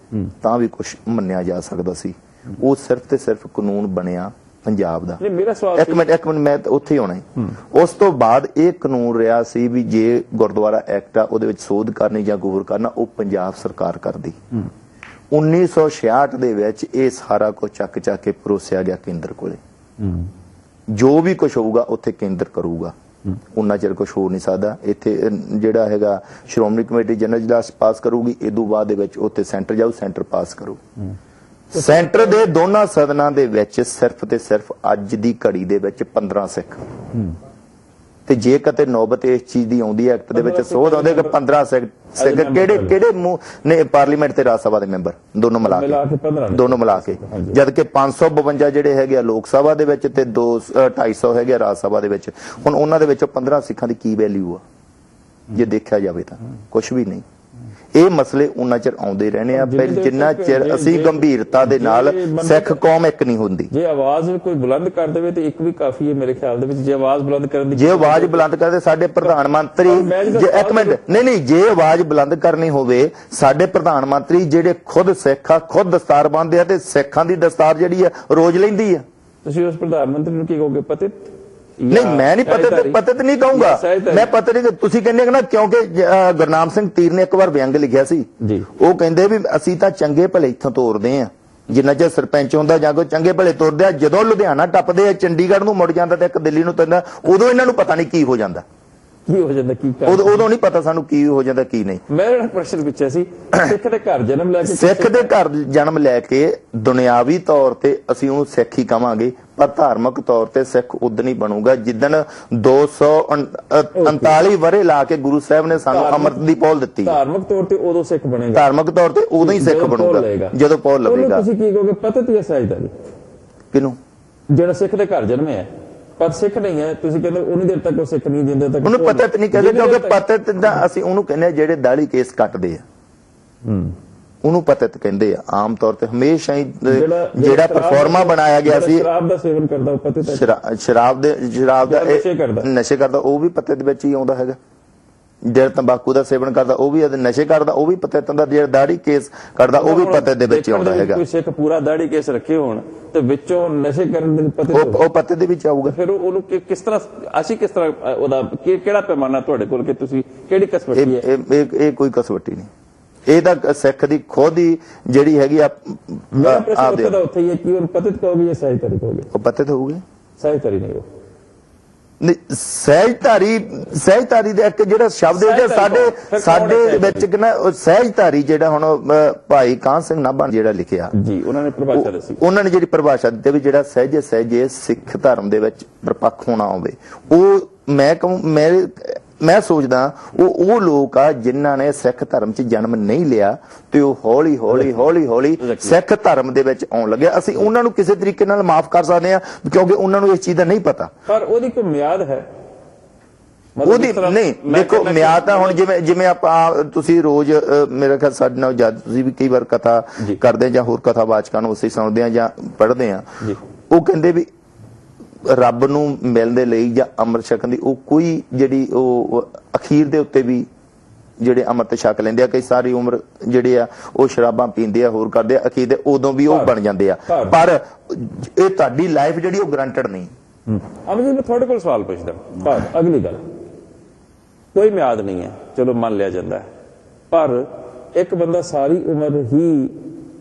ਤਾਂ ਵੀ ਕੁਝ ਮੰਨਿਆ ਜਾ ਸਕਦਾ ਸੀ। ਉਹ ਸਿਰਫ ਤੇ ਸਿਰਫ ਕਾਨੂੰਨ ਬਣਿਆ ਪੰਜਾਬ ਦਾ। ਨਹੀਂ ਮੇਰਾ ਸਵਾਲ ਇੱਕ ਮਿੰਟ ਇੱਕ ਮਿੰਟ ਮੈਂ ਉੱਥੇ ਹੀ ਆਉਣਾ ਹੈ। ਉਸ ਤੋਂ ਬਾਅਦ ਇਹ ਕਾਨੂੰਨ ਰਿਹਾ ਸੀ ਵੀ ਜੇ ਗੁਰਦੁਆਰਾ ਐਕਟ ਆ ਉਹਦੇ ਵਿੱਚ ਸੋਧ ਕਰਨੀ ਜਾਂ ਗੌਰ ਕਰਨਾ ਉਹ ਪੰਜਾਬ ਸਰਕਾਰ ਕਰਦੀ। 1966 ਦੇ ਵਿੱਚ ਇਹ ਸਾਰਾ ਕੁਝ ਚੱਕ ਚੱਕ ਕੇ ਪਰੋਸਿਆ ਗਿਆ ਕੇਂਦਰ ਕੋਲੇ। ਜੋ ਵੀ ਕੁਝ ਹੋਊਗਾ ਉੱਥੇ ਕੇਂਦਰ ਕਰੂਗਾ। ਉਨਾ ਚਿਰ ਕੁਝ ਹੋ ਨਹੀਂ ਸਕਦਾ ਇੱਥੇ ਜਿਹੜਾ ਹੈਗਾ ਸ਼੍ਰੋਮਣੀ ਕਮੇਟੀ ਜਨਰਲ ਜਲਾਸ ਪਾਸ ਕਰੂਗੀ ਇਦੋਂ ਬਾਅਦ ਦੇ ਵਿੱਚ ਉੱਥੇ ਸੈਂਟਰ ਜਾਊ ਸੈਂਟਰ ਪਾਸ ਕਰੂ। ਸੈਂਟਰ ਦੇ ਦੋਨਾਂ ਸਦਨਾਂ ਦੇ ਵਿੱਚ ਸਿਰਫ ਤੇ ਸਿਰਫ ਅੱਜ ਦੀ ਘੜੀ ਦੇ ਵਿੱਚ 15 ਸਿੱਖ। ਤੇ ਜੇ ਕਤੇ ਨੌਬਤ ਇਸ ਚੀਜ਼ ਦੀ ਆਉਂਦੀ ਹੈ ਐਕਟ ਦੇ ਵਿੱਚ 15 ਸੋਧ ਆਉਂਦੇ ਕਿ 15 ਸਿੱਖ ਕਿਹੜੇ। ਕਿਹੜੇ ਨੇ ਪਾਰਲੀਮੈਂਟ ਤੇ ਰਾਜ ਸਭਾ ਦੇ ਮੈਂਬਰ? ਦੋਨੋਂ ਮਿਲਾ ਕੇ। 15 ਕੇ ਨੇ। ਦੋਨੋਂ ਮਿਲਾ ਕੇ। ਜਦ ਕਿ 552 ਜਿਹੜੇ ਹੈਗੇ ਆ ਲੋਕ ਸਭਾ ਦੇ ਵਿੱਚ ਤੇ 2 250 ਹੈਗੇ ਰਾਜ ਸਭਾ ਦੇ ਵਿੱਚ। ਹੁਣ ਉਹਨਾਂ ਦੇ ਵਿੱਚੋਂ 15 ਸਿੱਖਾਂ ਦੀ ਕੀ ਵੈਲਿਊ ਆ? ਜੇ ਦੇਖਿਆ ਜਾਵੇ ਤਾਂ। ਕੁਝ ਵੀ ਨਹੀਂ। ਇਹ ਮਸਲੇ ਉਹਨਾਂ ਚਿਰ ਆਉਂਦੇ ਰਹਿਣੇ ਆ। ਪਰ ਜਿੰਨੇ ਚਿਰ ਅਸੀਂ ਗੰਭੀਰਤਾ ਦੇ ਨਾਲ ਸਿੱਖ ਕੌਮ ਇੱਕ ਨਹੀਂ ਹੁੰਦੀ। ਜੇ ਆਵਾਜ਼ ਕੋਈ ਬੁਲੰਦ ਕਰ ਦੇਵੇ ਤੇ ਇੱਕ ਵੀ ਕਾਫੀ ਹੈ ਮੇਰੇ ਖਿਆਲ ਦੇ ਵਿੱਚ। ਜੇ ਆਵਾਜ਼ ਬੁਲੰਦ ਕਰਨ ਦੀ ਜੇ ਆਵਾਜ਼ ਬੁਲੰਦ ਕਰਦੇ ਸਾਡੇ ਪ੍ਰਧਾਨ ਮੰਤਰੀ ਜੇ ਇੱਕ ਮਿੰਟ। ਨਹੀਂ ਨਹੀਂ ਜੇ ਆਵਾਜ਼ ਬੁਲੰਦ ਕਰਨੀ ਹੋਵੇ ਸਾਡੇ ਪ੍ਰਧਾਨ ਮੰਤਰੀ ਜਿਹੜੇ ਖੁਦ ਸਿੱਖ ਆ ਖੁਦ ਦਸਤਾਰ ਬੰਨ੍ਹਦੇ ਆ ਤੇ ਸਿੱਖਾਂ ਦੀ ਦਸਤਾਰ ਜਿਹੜੀ ਆ ਰੋਜ਼ ਲੈਂਦੀ ਆ। ਤੁਸੀਂ ਉਸ ਪ੍ਰਧਾਨ ਮੰਤਰੀ ਨੂੰ ਕੀ ਕਹੋਗੇ ਪਤਿਤ? ਨਹੀਂ ਮੈਂ ਨਹੀਂ ਪਤਿਤ ਪਤਿਤ ਨਹੀਂ ਕਹੂੰਗਾ। ਮੈਂ ਪਤਿਤ ਨਹੀਂ ਤੁਸੀਂ ਕਹਿੰਦੇ ਹੋ ਨਾ ਕਿਉਂਕਿ ਗੁਰਨਾਮ ਸਿੰਘ ਤੀਰ ਨੇ ਇੱਕ ਵਾਰ ਵਿਅੰਗ ਲਿਖਿਆ ਸੀ। ਉਹ ਕਹਿੰਦੇ ਵੀ ਅਸੀਂ ਤਾਂ ਚੰਗੇ ਭਲੇ ਇੱਥੋਂ ਤੋਰਦੇ ਆ ਜਿੰਨਾ ਚਿਰ ਸਰਪੰਚ ਹੁੰਦਾ ਜਾਂ ਕੋਈ ਚੰਗੇ ਭਲੇ ਤੁਰਦੇ ਆ ਜਦੋਂ ਲੁਧਿਆਣਾ ਟੱਪਦੇ ਆ ਚੰਡੀਗੜ੍ਹ ਨੂੰ ਮੁੜ ਜਾਂਦਾ ਤੇ ਇੱਕ ਦਿੱਲੀ ਨੂੰ ਤੁਰਦਾ ਉਦੋਂ ਇਹਨਾਂ ਨੂੰ ਪਤਾ ਨਹੀਂ ਕੀ ਹੋ ਜਾਂਦਾ। ਕੀ ਹੋ ਜਾਂਦਾ ਕੀ ਕਰ ਉਦੋਂ ਉਦੋਂ ਨਹੀਂ ਪਤਾ ਸਾਨੂੰ ਕੀ ਹੋ ਜਾਂਦਾ ਕੀ ਨਹੀਂ। ਮੈਂ ਜਿਹੜਾ ਪ੍ਰਸ਼ਨ ਪੁੱਛਿਆ ਸੀ ਸਿੱਖ ਦੇ ਘਰ ਜਨਮ ਲੈ ਕੇ ਸਿੱਖ ਦੇ ਘਰ ਜਨਮ ਲੈ ਕੇ ਦੁਨਿਆਵੀ ਤੌਰ ਤੇ ਅਸੀਂ ਉਹਨੂੰ ਸਿੱਖ ਹੀ ਕਵਾਂਗੇ। ਪਰ ਧਾਰਮਿਕ ਤੌਰ ਤੇ ਸਿੱਖ ਉਦੋਂ ਹੀ ਬਣੂਗਾ। ਜਿੱਦਣ 239 ਵਰੇ ਲਾ ਕੇ ਗੁਰੂ ਸਾਹਿਬ ਨੇ ਸਾਨੂੰ ਅੰਮ੍ਰਿਤ ਦੀ ਪੌਲ ਦਿੱਤੀ। ਹੈ। ਧਾਰਮਿਕ ਤੌਰ ਤੇ ਉਦੋਂ ਸਿੱਖ ਬਣੇਗਾ। ਧਾਰਮਿਕ ਤੌਰ ਤੇ ਉਦੋਂ ਹੀ ਸਿੱਖ ਬਣੂਗਾ। ਜਦੋਂ ਪੌਲ ਲਵੇਗਾ। ਤੁਸੀਂ ਕੀ ਕਹੋਗੇ? ਪਤਿਤ ਜਾਂ? ਸਹਿਜਦਾਰੀ ਕਿਨੂੰ? ਜਿਹੜਾ ਸਿੱਖ ਦੇ ਘਰ ਜਨਮਿਆ ਹੈ, ਪਰ ਸਿੱਖ ਨਹੀਂ ਹੈ ਤੁਸੀਂ ਕਹਿੰਦੇ ਉਨੀ ਦੇਰ ਤੱਕ ਉਹ ਸਿੱਖ ਨਹੀਂ ਜਿੰਦੇ ਤੱਕ ਉਹਨੂੰ ਉਹ- ਪਤਤ ਨਹੀਂ। ਕਹਿੰਦੇ ਕਿਉਂਕਿ ਪਤਤ ਦਾ ਅਸੀਂ ਉਹਨੂੰ ਕਹਿੰਦੇ ਜਿਹੜੇ ਦਾੜੀ ਕੇਸ ਕੱਟਦੇ ਆ। ਉਹਨੂੰ ਪਤਤ ਕਹਿੰਦੇ ਆ। ਆਮ ਤੌਰ ਤੇ ਹਮੇਸ਼ਾ ਹੀ ਜਿਹੜਾ ਪਰਫਾਰਮਾ ਬਣਾਇਆ ਗਿਆ ਸੀ ਸ਼ਰਾਬ ਦਾ ਸੇਵਨ ਕਰਦਾ ਉਹ ਪਤਿਤ ਹੈ। ਸ਼ਰਾ- ਸ਼ਰਾਬ ਦੇ ਸ਼ਰਾਬ ਦਾ ਨਸ਼ੇ ਕਰਦਾ। ਉਹ ਵੀ ਪੱਤੇ ਦੇ ਵਿੱਚ ਹੀ ਆਉਂਦਾ ਹੈਗਾ। ਜਿਹੜਾ ਤੰਬਾਕੂ ਦਾ ਸੇਵਨ ਕਰਦਾ ਉਹ ਵੀ ਇਹਦੇ ਨਸ਼ੇ ਕਰਦਾ ਉਹ ਵੀ ਪੱਤੇ ਦਾ ਜਿਹੜਾ ਦਾੜੀ ਕੇਸ ਕਰਦਾ ਉਹ ਵੀ ਪੱਤੇ ਦੇ ਵਿੱਚ ਆਉਂਦਾ ਹੈਗਾ। ਕੋਈ ਸਿੱਖ ਪੂਰਾ ਦਾੜੀ ਕੇਸ ਰੱਖੇ ਹੋਣ ਤੇ ਵਿੱਚੋਂ ਨਸ਼ੇ ਕਰਨ ਦੇ ਪਤਿਤ ਉਹ ਪੱਤੇ ਦੇ ਵਿੱਚ ਆਊਗਾ। ਫਿਰ ਉਹ- ਉਹਨੂੰ ਕਿਸ ਤਰ੍ਹਾਂ ਅਸੀਂ ਕਿਸ ਤਰ੍ਹਾਂ ਉਹਦਾ ਕਿ- ਕਿਹੜਾ ਪੈਮਾਨਾ ਤੁਹਾਡੇ ਕੋਲ ਕਿ ਤੁਸੀਂ ਕਿਹੜੀ ਕਸਵੱਟੀ ਹੈ? ਇਹ ਇਹ ਕੋਈ ਕਸਵੱਟੀ ਨਹੀਂ। ਇਹ ਤਾਂ ਸਿੱਖ ਦੀ ਖੁਦ ਹੀ ਜਿਹੜੀ ਹੈਗੀ ਆ ਮੇਰਾ ਪ੍ਰਸ਼ਨ ਉੱਥੇ ਦਾ ਉੱਥੇ ਹੀ ਹੈ ਕਿ ਉਹ ਪਤਿਤ ਕਹੋਗੇ ਜਾਂ ਸਹਿਜਧਾਰੀ ਕਹੋਗੇ ਉਹ ਪੱਤੇ ਤਾਂ ਹੋਊਗੇ ਨਹੀਂ ਉਹ। ਨਹੀਂ ਸਹਿਜਧਾਰੀ ਸਹਿਜਧਾਰੀ ਦੇ ਇੱਕ ਜਿਹੜਾ ਸ਼ਬਦ ਹੈ ਸਾਡੇ ਹੈ ਸਾਡੇ? ਵਿੱਚ ਕਿ ਨਾ ਉਹ ਸਹਿਜਧਾਰੀ ਜਿਹੜਾ ਹੁਣ ਭਾਈ ਕਾਨ ਸਿੰਘ ਨਾਭਾ ਜਿਹੜਾ ਲਿਖਿਆ। ਜੀ ਉਹਨਾਂ ਨੇ ਪਰਿਭਾਸ਼ਾ ਦੱਸੀ। ਉਹਨਾਂ ਨੇ ਜਿਹੜੀ ਪਰਿਭਾਸ਼ਾ ਦਿੱਤੀ ਵੀ ਜਿਹੜਾ ਸਹਿਜੇ ਸਹਿਜੇ ਸਿੱਖ ਧਰਮ ਦੇ ਵਿੱਚ ਪ੍ਰਪੱਖ ਹੋਣਾ ਹੋਵੇ। ਉਹ ਮੈਂ ਕਹੂੰ ਮੈਂ ਮੈਂ ਸੋਚਦਾ ਉਹ ਉਹ ਲੋਕ ਆ ਜਿਨ੍ਹਾਂ ਨੇ ਸਿੱਖ ਧਰਮ 'ਚ ਜਨਮ ਨਹੀਂ ਲਿਆ ਤੇ ਉਹ ਹੌਲੀ ਹੌਲੀ ਹੌਲੀ ਹੌਲੀ ਸਿੱਖ ਧਰਮ ਦੇ ਵਿੱਚ ਆਉਣ ਲੱਗੇ ਅਸੀਂ ਉਹਨਾਂ ਨੂੰ ਕਿਸੇ ਤਰੀਕੇ ਨਾਲ ਮਾਫ ਕਰ ਸਕਦੇ ਹਾਂ ਕਿਉਂਕਿ ਉਹਨਾਂ ਨੂੰ ਇਸ ਚੀਜ਼ ਦਾ ਨਹੀਂ ਪਤਾ। ਪਰ ਉਹਦੀ ਕੋਈ ਮਿਆਦ ਹੈ? ਉਹਦੀ ਨਹੀਂ ਦੇਖੋ ਮਿਆਦ ਤਾਂ ਹੁਣ ਜਿਵੇਂ ਜਿਵੇਂ ਆਪਾਂ ਤੁਸੀਂ ਰੋਜ਼ ਮੇਰੇ ਖਿਆਲ ਸਾਡੇ ਨਾਲ ਜਦ ਤੁਸੀਂ ਵੀ ਕਈ ਵਾਰ ਕਥਾ। ਕਰਦੇ ਜਾਂ ਹੋਰ ਕਥਾਵਾਚਕਾਂ ਨੂੰ ਅਸੀਂ ਸੁਣਦੇ ਆ ਜਾਂ ਪੜ੍ਹਦੇ ਆ। ਉਹ ਕਹਿੰਦੇ ਵੀ ਰੱਬ ਨੂੰ ਮਿਲਣ ਦੇ ਲਈ ਜਾਂ ਅੰਮ੍ਰਿਤ ਛਕਣ ਦੀ ਉਹ ਕੋਈ ਜਿਹੜੀ ਉਹ ਅਖੀਰ ਦੇ ਉੱਤੇ ਵੀ ਜਿਹੜੇ ਅੰਮ੍ਰਿਤ ਛਕ ਲੈਂਦੇ ਆ ਕਈ ਸਾਰੀ ਉਮਰ ਜਿਹੜੇ ਆ ਉਹ ਸ਼ਰਾਬਾਂ ਪੀਂਦੇ ਆ ਹੋਰ ਕਰਦੇ ਆ ਅਖੀਰ ਦੇ ਉਦੋਂ ਵੀ ਉਹ ਬਣ ਜਾਂਦੇ ਆ। ਪਰ- ਇਹ ਤੁਹਾਡੀ ਲਾਈਫ ਜਿਹੜੀ ਉਹ ਗਰੰਟਡ ਨਹੀਂ। ਅਬ ਜੀ ਮੈਂ ਤੁਹਾਡੇ ਕੋਲ ਸਵਾਲ ਪੁੱਛਦਾ। ਪਰ ਅਗਲੀ ਗੱਲ ਕੋਈ ਮਿਆਦ ਨਹੀਂ ਹੈ ਚਲੋ ਮੰਨ ਲਿਆ ਜਾਂਦਾ ਹੈ। ਪਰ ਇੱਕ ਬੰਦਾ ਸਾਰੀ ਉਮਰ ਹੀ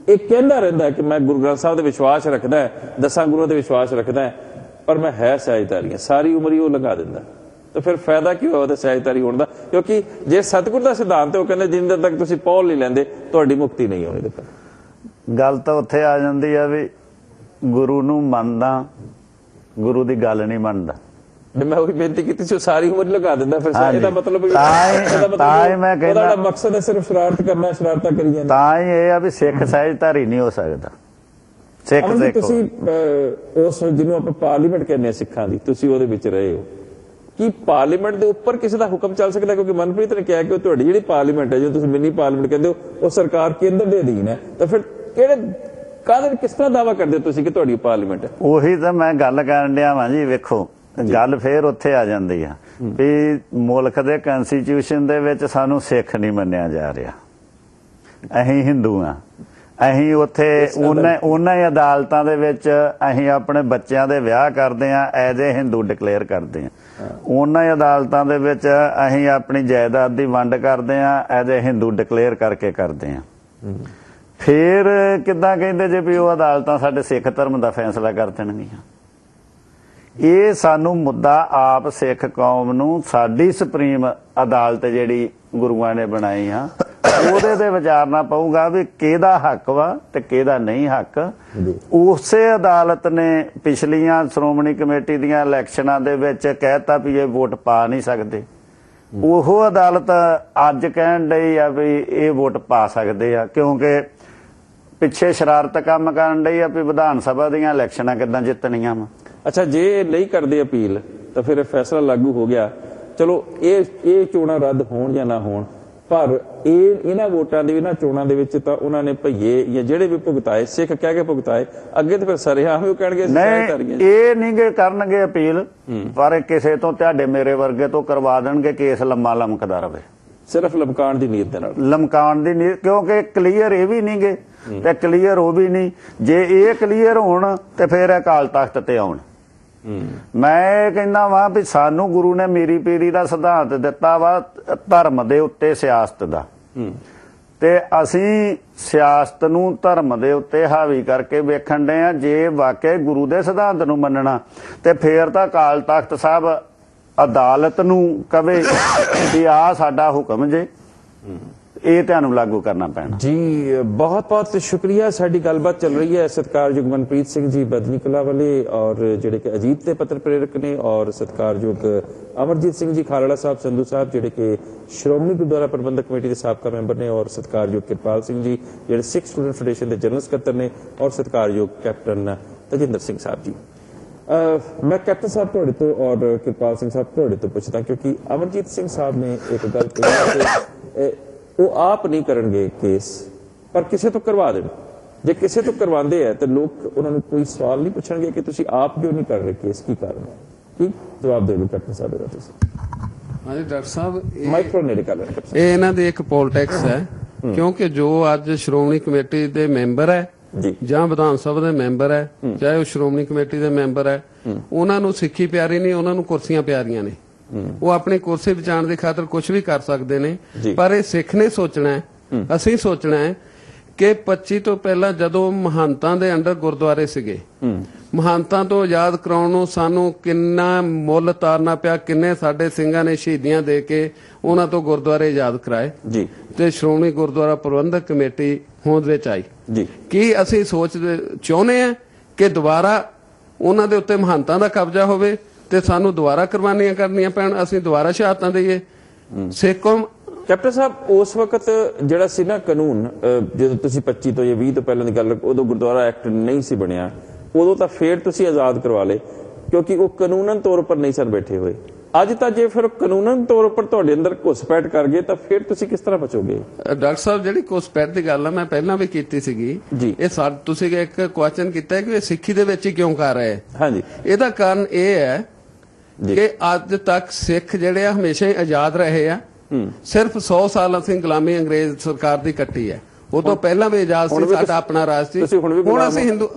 ਇਹ ਕਹਿੰਦਾ ਰਹਿੰਦਾ ਕਿ ਮੈਂ ਗੁਰੂ ਗ੍ਰੰਥ ਸਾਹਿਬ ਦੇ ਵਿਸ਼ਵਾਸ ਰੱਖਦਾ ਦਸਾਂ ਗੁਰੂਆਂ ਦੇ ਵਿਸ਼ਵਾਸ ਰੱਖਦਾ ਪਰ ਮੈਂ ਹੈ ਸਹਿਜਧਾਰੀ ਹਾਂ ਸਾਰੀ ਉਮਰ ਹੀ ਉਹ ਲਗਾ ਦਿੰਦਾ। ਤਾਂ ਫਿਰ ਫਾਇਦਾ ਕੀ ਹੋਇਆ ਉਹਦੇ ਸਹਿਜਧਾਰੀ ਹੋਣ ਦਾ? ਕਿਉਂਕਿ ਜੇ ਸਤਿਗੁਰ ਦਾ ਸਿਧਾਂਤ ਹੈ ਉਹ ਕਹਿੰਦੇ ਜਿੰਨ ਤੱਕ ਤੁਸੀਂ ਪੌਲ ਨਹੀਂ ਲੈਂਦੇ ਤੁਹਾਡੀ ਮੁਕਤੀ ਨਹੀਂ ਹੋਣੀ ਦੇਖੋ ਗੱਲ ਤਾਂ ਉੱਥੇ ਆ ਜਾਂਦੀ ਆ ਵੀ ਗੁਰੂ ਨੂੰ ਮੰਨਦਾ ਗੁਰੂ ਦੀ ਗੱਲ ਨਹੀਂ ਮੰਨਦਾ। ਜੇ ਮੈਂ ਉਹੀ ਬੇਨਤੀ ਕੀਤੀ ਸੀ ਸਾਰੀ ਉਮਰ ਲਗਾ ਦਿੰਦਾ ਫਿਰ ਹਾਂਜੀ। ਇਹਦਾ ਮਤਲਬ ਤਾਂ ਹੀ- ਤਾਂ ਮੈਂ ਕਹਿੰਦਾ- ਮਕਸਦ ਹੈ ਸਿਰਫ ਸ਼ਰਾਰਤ ਕਰਨਾ ਸ਼ਰਾਰਤਾਂ ਕਰੀ ਜਾਂਦਾ ਤਾਂ ਹੀ ਇਹ ਆ ਵੀ ਸਿੱਖ ਸਹਿਜਧਾਰੀ ਨਹੀਂ ਹੋ ਸਕਦਾ। ਸਿੱਖ ਜੀ ਸਿੱਖ ਤੁਸੀਂ ਉਸ ਜਿਹਨੂੰ ਆਪਾਂ ਪਾਰਲੀਮੈਂਟ ਕਹਿੰਦੇ ਆ ਸਿੱਖਾਂ ਦੀ ਤੁਸੀਂ ਉਹਦੇ ਵਿੱਚ ਰਹੇ ਹੋ। ਕੀ ਪਾਰਲੀਮੈਂਟ ਦੇ ਉੱਪਰ ਕਿਸੇ ਦਾ ਹੁਕਮ ਚੱਲ ਸਕਦਾ? ਕਿਉਂਕਿ ਮਨਪ੍ਰੀਤ ਨੇ ਕਿਹਾ ਕਿ ਤੁਹਾਡੀ ਜਿਹੜੀ ਪਾਰਲੀਮੈਂਟ ਹੈ ਜਿਹਨੂੰ ਤੁਸੀਂ ਮਿੰਨੀ ਪਾਰਲੀਮੈਂਟ ਕਹਿੰਦੇ ਹੋ ਉਹ ਸਰਕਾਰ ਕੇਂਦਰ ਦੇ ਅਧੀਨ ਹੈ। ਤਾਂ ਫਿਰ ਕਿਹੜੇ ਕਾਹਦੇ ਕਿਸ ਤਰ੍ਹਾਂ ਦਾਵਾ ਕਰਦੇ ਹੋ ਤੁਸੀਂ ਕਿ ਤੁਹਾਡੀ ਪਾਰਲੀਮੈਂਟ ਹੈ? ਉਹੀ ਤਾਂ ਮੈਂ ਗੱਲ ਕਰਨ ਡਿਆ ਵਾਂ ਜੀ ਵੇਖੋ ਗੱਲ ਫੇਰ ਉੱਥੇ ਆ ਜਾਂਦੀ ਆ ਵੀ ਮੁਲਕ ਦੇ ਕਨਸਟੀਟਿਊਸ਼ਨ ਦੇ ਵਿੱਚ ਸਾਨੂੰ ਸਿੱਖ ਨਹੀਂ ਮੰਨਿਆ ਜਾ ਰਿਹਾ। ਅਸੀਂ ਹਿੰਦੂ ਆ। ਅਸੀਂ ਉੱਥੇ ਉਹਨਾਂ ਉਹਨਾਂ ਹੀ ਅਦਾਲਤਾਂ ਦੇ ਵਿੱਚ ਅਸੀਂ ਆਪਣੇ ਬੱਚਿਆਂ ਦੇ ਵਿਆਹ ਕਰਦੇ ਆ ਐਜ਼ ਏ ਹਿੰਦੂ ਡਿਕਲੇਅਰ ਕਰਦੇ ਆ ਉਹਨਾਂ ਹੀ ਅਦਾਲਤਾਂ ਦੇ ਵਿੱਚ ਅਸੀਂ ਆਪਣੀ ਜਾਇਦਾਦ ਦੀ ਵੰਡ ਕਰਦੇ ਆ ਐਜ਼ ਏ ਹਿੰਦੂ ਡਿਕਲੇਅਰ ਕਰਕੇ ਕਰਦੇ ਆ ਫੇਰ ਕਿੱਦਾਂ ਕਹਿੰਦੇ ਜੇ ਵੀ ਉਹ ਅਦਾਲਤਾਂ ਸਾਡੇ ਸਿੱਖ ਧਰਮ ਦਾ ਫੈਸਲਾ ਕਰ ਦੇਣਗੀਆਂ? ਇਹ ਸਾਨੂੰ ਮੁੱਦਾ ਆਪ ਸਿੱਖ ਕੌਮ ਨੂੰ ਸਾਡੀ ਸੁਪਰੀਮ ਅਦਾਲਤ ਜਿਹੜੀ ਗੁਰੂਆਂ ਨੇ ਬਣਾਈ ਆ। ਉਹਦੇ ਤੇ ਵਿਚਾਰਨਾ ਪਊਗਾ ਵੀ ਕਿਹਦਾ ਹੱਕ ਵਾ ਤੇ ਕਿਹਦਾ ਨਹੀਂ ਹੱਕ। ਉਸੇ ਅਦਾਲਤ ਨੇ ਪਿਛਲੀਆਂ ਸ਼੍ਰੋਮਣੀ ਕਮੇਟੀ ਦੀਆਂ ਇਲੈਕਸ਼ਨਾਂ ਦੇ ਵਿੱਚ ਕਹਿਤਾ ਵੀ ਇਹ ਵੋਟ ਪਾ ਨਹੀਂ ਸਕਦੇ। ਉਹ ਅਦਾਲਤ ਅੱਜ ਕਹਿਣ ਡਈ ਆ ਵੀ ਇਹ ਵੋਟ ਪਾ ਸਕਦੇ ਆ ਕਿਉਂਕਿ ਪਿੱਛੇ ਸ਼ਰਾਰਤ ਕੰਮ ਕਰਨ ਡਈ ਆ ਵੀ ਵਿਧਾਨ ਸਭਾ ਦੀਆਂ ਇਲੈਕਸ਼ਨਾਂ ਕਿੱਦਾਂ ਜਿੱਤਣੀਆਂ ਵਾ। ਅੱਛਾ ਜੇ ਇਹ ਨਹੀਂ ਕਰਦੇ ਅਪੀਲ ਤਾਂ ਫਿਰ ਇਹ ਫੈਸਲਾ ਲਾਗੂ ਹੋ ਗਿਆ। ਚਲੋ ਇਹ ਇਹ ਚੋਣਾਂ ਰੱਦ ਹੋਣ ਜਾਂ ਨਾ ਹੋਣ ਪਰ ਇਹ ਇਹਨਾਂ ਵੋਟਾਂ ਦੇ ਇਹਨਾਂ ਚੋਣਾਂ ਦੇ ਵਿੱਚ ਤਾਂ ਉਹਨਾਂ ਨੇ ਭਈਏ ਜਾਂ ਜਿਹੜੇ ਵੀ ਭੁਗਤਾਏ ਸਿੱਖ ਕਹਿ ਕੇ ਭੁਗਤਾਏ ਅੱਗੇ ਤਾਂ ਫਿਰ ਹੀ ਉਹ ਕਹਿਣਗੇ ਨਹੀਂ ਇਹ ਨਹੀਂ ਗੇ ਕਰਨਗੇ ਅਪੀਲ ਪਰ ਕਿਸੇ ਤੋਂ ਤੁਹਾਡੇ ਮੇਰੇ ਵਰਗੇ ਤੋਂ ਕਰਵਾ ਦੇਣਗੇ ਕੇਸ ਲੰਮਾ ਲਮਕਦਾ ਰਵੇ। ਸਿਰਫ ਲਮਕਾਣ ਦੀ ਨੀਅਤ ਦੇ ਨਾਲ। ਲਮਕਾਉਣ ਦੀ ਨਹੀਂ ਕਿਉਂਕਿ ਕਲੀਅਰ ਇਹ ਵੀ ਨਹੀਂਗੇ ਤੇ ਕਲੀਅਰ ਉਹ ਵੀ ਨਹੀਂ। ਜੇ ਇਹ ਕਲੀਅਰ ਹੋਣ ਤੇ ਫਿਰ ਅਕਾਲ ਤਖਤ ਤੇ ਆਉਣ। ਮੈਂ ਇਹ ਕਹਿੰਦਾ ਵਾਂ ਵੀ ਸਾਨੂੰ ਗੁਰੂ ਨੇ ਮੇਰੀ ਪੀਰੀ ਦਾ ਸਿਧਾਂਤ ਦਿੱਤਾ ਵਾ ਧਰਮ ਦੇ ਉੱਤੇ ਸਿਆਸਤ ਦਾ। ਤੇ ਅਸੀਂ ਸਿਆਸਤ ਨੂੰ ਧਰਮ ਦੇ ਉੱਤੇ ਹਾਵੀ ਕਰਕੇ ਵੇਖਣ ਦੇ ਆ ਜੇ ਵਾਕਈ ਗੁਰੂ ਦੇ ਸਿਧਾਂਤ ਨੂੰ ਮੰਨਣਾ ਤੇ ਫੇਰ ਤਾਂ ਅਕਾਲ ਤਖਤ ਸਾਹਿਬ ਅਦਾਲਤ ਨੂੰ ਕਵੇ ਕਿ ਆ ਸਾਡਾ ਹੁਕਮ ਜੇ। ਇਹ ਤੁਹਾਨੂੰ ਲਾਗੂ ਕਰਨਾ ਪੈਣਾ। ਜੀ, ਬਹੁਤ ਬਹੁਤ ਸ਼ੁਕਰੀਆ, ਸਾਡੀ ਗੱਲਬਾਤ ਚੱਲ ਰਹੀ ਹੈ। ਸਤਿਕਾਰਯੋਗ ਮਨਪ੍ਰੀਤ ਸਿੰਘ ਜੀ ਬਦਨੀ ਕਲਾ ਵਾਲੇ ਔਰ ਜਿਹੜੇ ਕਿ ਅਜੀਤ ਦੇ ਪੱਤਰ ਪ੍ਰੇਰਕ ਨੇ ਔਰ ਸਤਿਕਾਰਯੋਗ ਅਮਰਜੀਤ ਸਿੰਘ ਜੀ ਖਾਲੜਾ ਸਾਹਿਬ, ਸੰਧੂ ਸਾਹਿਬ, ਜਿਹੜੇ ਕਿ ਸ਼੍ਰੋਮਣੀ ਗੁਰਦੁਆਰਾ ਪ੍ਰਬੰਧਕ ਕਮੇਟੀ ਦੇ ਸਾਬਕਾ ਮੈਂਬਰ ਨੇ ਔਰ ਸਤਿਕਾਰਯੋਗ ਕਿਰਪਾਲ ਸਿੰਘ ਜੀ, ਜਿਹੜੇ ਸਿੱਖ ਸਟੂਡੈਂਟ ਫੈਡਰੇਸ਼ਨ ਦੇ ਜਨਰਲ ਸਕੱਤਰ ਨੇ ਔਰ ਸਤਿਕਾਰਯੋਗ ਕੈਪਟਨ ਤਜਿੰਦਰ ਸਿੰਘ ਸਾਹਿਬ ਜੀ। ਮੈਂ ਕੈਪਟਨ ਸਾਹਿਬ ਤੁਹਾਡੇ ਤੋਂ ਔਰ ਕਿਰਪਾਲ ਸਿੰਘ ਸਾਹਿਬ ਤੁਹਾਡੇ ਤੋਂ ਪੁੱਛਦਾ ਕਿਉਂਕਿ ਅਮਰਜੀਤ ਸਿੰਘ ਸਾਹਿਬ ਨੇ ਇੱਕ ਗੱਲ ਕਹੀ ਕਿ ਉਹ ਆਪ ਨਹੀਂ ਕਰਨਗੇ ਕੇਸ ਪਰ ਕਿਸੇ ਤੋਂ ਕਰਵਾ ਦੇਣ। ਜੇ ਕਿਸੇ ਤੋਂ ਕਰਵਾਉਂਦੇ ਆ ਤੇ ਲੋਕ ਉਹਨਾਂ ਨੂੰ ਕੋਈ ਸਵਾਲ ਨਹੀਂ ਪੁੱਛਣਗੇ ਕਿ ਤੁਸੀਂ ਆਪ ਕਿਉਂ ਨਹੀਂ ਕਰ ਰਹੇ ਕੇਸ ਕੀ ਕਾਰਨ ਹੈ? ਕੀ ਜਵਾਬ ਦੇ ਦਿਓ ਕੈਪਟਨ ਸਾਹਿਬ ਦਾ ਤੁਸੀਂ? ਹਾਂਜੀ ਡਾਕਟਰ ਸਾਹਿਬ ਇਹ- ਮਾਈਕਰੋ ਕੈਪਟਨ ਇਹ ਇਹਨਾਂ ਦੇ ਇੱਕ ਪੋਲਿਟਿਕਸ ਹੈ ਕਿਉਂਕਿ ਜੋ ਅੱਜ ਸ਼੍ਰੋਮਣੀ ਕਮੇਟੀ ਦੇ ਮੈਂਬਰ ਹੈ ਜੀ। ਜਾਂ ਵਿਧਾਨ ਸਭਾ ਦੇ ਮੈਂਬਰ ਹੈ ਚਾਹੇ ਉਹ ਸ਼੍ਰੋਮਣੀ ਕਮੇਟੀ ਦੇ ਮੈਂਬਰ ਹੈ। ਉਹਨਾਂ ਨੂੰ ਸਿੱਖੀ ਪਿਆਰੀ ਨਹੀਂ ਉਹਨਾਂ ਨੂੰ ਕੁਰਸੀਆਂ ਪਿਆਰੀਆਂ ਨੇ। ਉਹ ਆਪਣੀ ਕੁਰਸੀ ਬਚਾਉਣ ਦੀ ਖਾਤਰ ਕੁਝ ਵੀ ਕਰ ਸਕਦੇ ਨੇ। ਪਰ ਇਹ ਸਿੱਖ ਨੇ ਸੋਚਣਾ ਹੈ। ਅਸੀਂ ਸੋਚਣਾ ਹੈ ਕਿ 25 ਤੋਂ ਪਹਿਲਾਂ ਜਦੋਂ ਮਹੰਤਾਂ ਦੇ ਅੰਡਰ ਗੁਰਦੁਆਰੇ ਸੀਗੇ ਮਹੰਤਾਂ ਤੋਂ ਆਜ਼ਾਦ ਕਰਾਉਣ ਨੂੰ ਸਾਨੂੰ ਕਿੰਨਾ ਮੁੱਲ ਤਾਰਨਾ ਪਿਆ ਕਿੰਨੇ ਸਾਡੇ ਸਿੰਘਾਂ ਨੇ ਸ਼ਹੀਦੀਆਂ ਦੇ ਕੇ ਉਹਨਾਂ ਤੋਂ ਗੁਰਦੁਆਰੇ ਆਜ਼ਾਦ ਕਰਾਏ। ਜੀ। ਤੇ ਸ਼੍ਰੋਮਣੀ ਗੁਰਦੁਆਰਾ ਪ੍ਰਬੰਧਕ ਕਮੇਟੀ ਹੋਂਦ ਵਿੱਚ ਆਈ। ਜੀ। ਕੀ ਅਸੀਂ ਸੋਚਦੇ ਚਾਹੁੰਦੇ ਆ ਕਿ ਦੁਬਾਰਾ ਉਹਨਾਂ ਦੇ ਉੱਤੇ ਮਹੰਤਾਂ ਦਾ ਕਬਜ਼ਾ ਹੋਵੇ? ਤੇ ਸਾਨੂੰ ਦੁਬਾਰਾ ਕੁਰਬਾਨੀਆਂ ਕਰਨੀਆਂ ਪੈਣ ਅਸੀਂ ਦੁਬਾਰਾ ਸ਼ਹਾਦਤਾਂ ਦਈਏ। ਸਿੱਖ ਕੌਮ ਕੈਪਟਨ ਸਾਹਿਬ ਉਸ ਵਕਤ ਜਿਹੜਾ ਸੀ ਨਾ ਕਾਨੂੰਨ ਜਦੋਂ ਤੁਸੀਂ 25 ਤੋਂ ਜਾਂ 20 ਤੋਂ ਪਹਿਲਾਂ ਦੀ ਗੱਲ ਉਦੋਂ ਗੁਰਦੁਆਰਾ ਐਕਟ ਨਹੀਂ ਸੀ ਬਣਿਆ ਉਦੋਂ ਤਾਂ ਫੇਰ ਤੁਸੀਂ ਆਜ਼ਾਦ ਕਰਵਾ ਲੇ ਕਿਉਂਕਿ ਉਹ ਕਾਨੂੰਨਨ ਤੌਰ ਉੱਪਰ ਨਹੀਂ ਸਨ ਬੈਠੇ ਹੋਏ। ਅੱਜ ਤਾਂ ਜੇ ਫਿਰ ਕਾਨੂੰਨਨ ਤੌਰ ਉੱਪਰ ਤੁਹਾਡੇ ਅੰਦਰ ਘੁਸਪੈਠ ਕਰ ਗਏ ਤਾਂ ਫਿਰ ਤੁਸੀਂ ਕਿਸ ਤਰ੍ਹਾਂ ਬਚੋਗੇ? ਡਾਕਟਰ ਸਾਹਿਬ ਜਿਹੜੀ ਕੋਸਪੈਟ ਦੀ ਗੱਲ ਆ ਮੈਂ ਪਹਿਲਾਂ ਵੀ ਕੀਤੀ ਸੀਗੀ। ਜੀ। ਇਹ ਸਾ ਤੁਸੀਂ ਇੱਕ ਕੁਐਸਚਨ ਕੀਤਾ ਕਿ ਇਹ ਸਿੱਖੀ ਦੇ ਵਿੱਚ ਹੀ ਕਿਉਂ ਕਰ ਰਹੇ? ਹੈ ਹਾਂਜੀ। ਇਹਦਾ ਕਾਰਨ ਇਹ ਹੈ। ਕਿ ਅੱਜ ਤੱਕ ਸਿੱਖ ਜਿਹੜੇ ਆ ਹਮੇਸ਼ਾ ਹੀ ਆਜ਼ਾਦ ਰਹੇ ਆ। ਸਿਰਫ 100 ਸਾਲ ਅਸੀਂ ਗੁਲਾਮੀ ਅੰਗਰੇਜ਼ ਸਰਕਾਰ ਦੀ ਕੱਟੀ ਹੈ। ਉਹ ਤੋਂ ਪਹਿਲਾਂ ਵੀ ਆਜ਼ਾਦ ਸੀ ਸਾਡਾ ਆਪਣਾ ਰਾਜ ਸੀ। ਹੁਣ ਅਸੀਂ। ਹਿੰਦੂ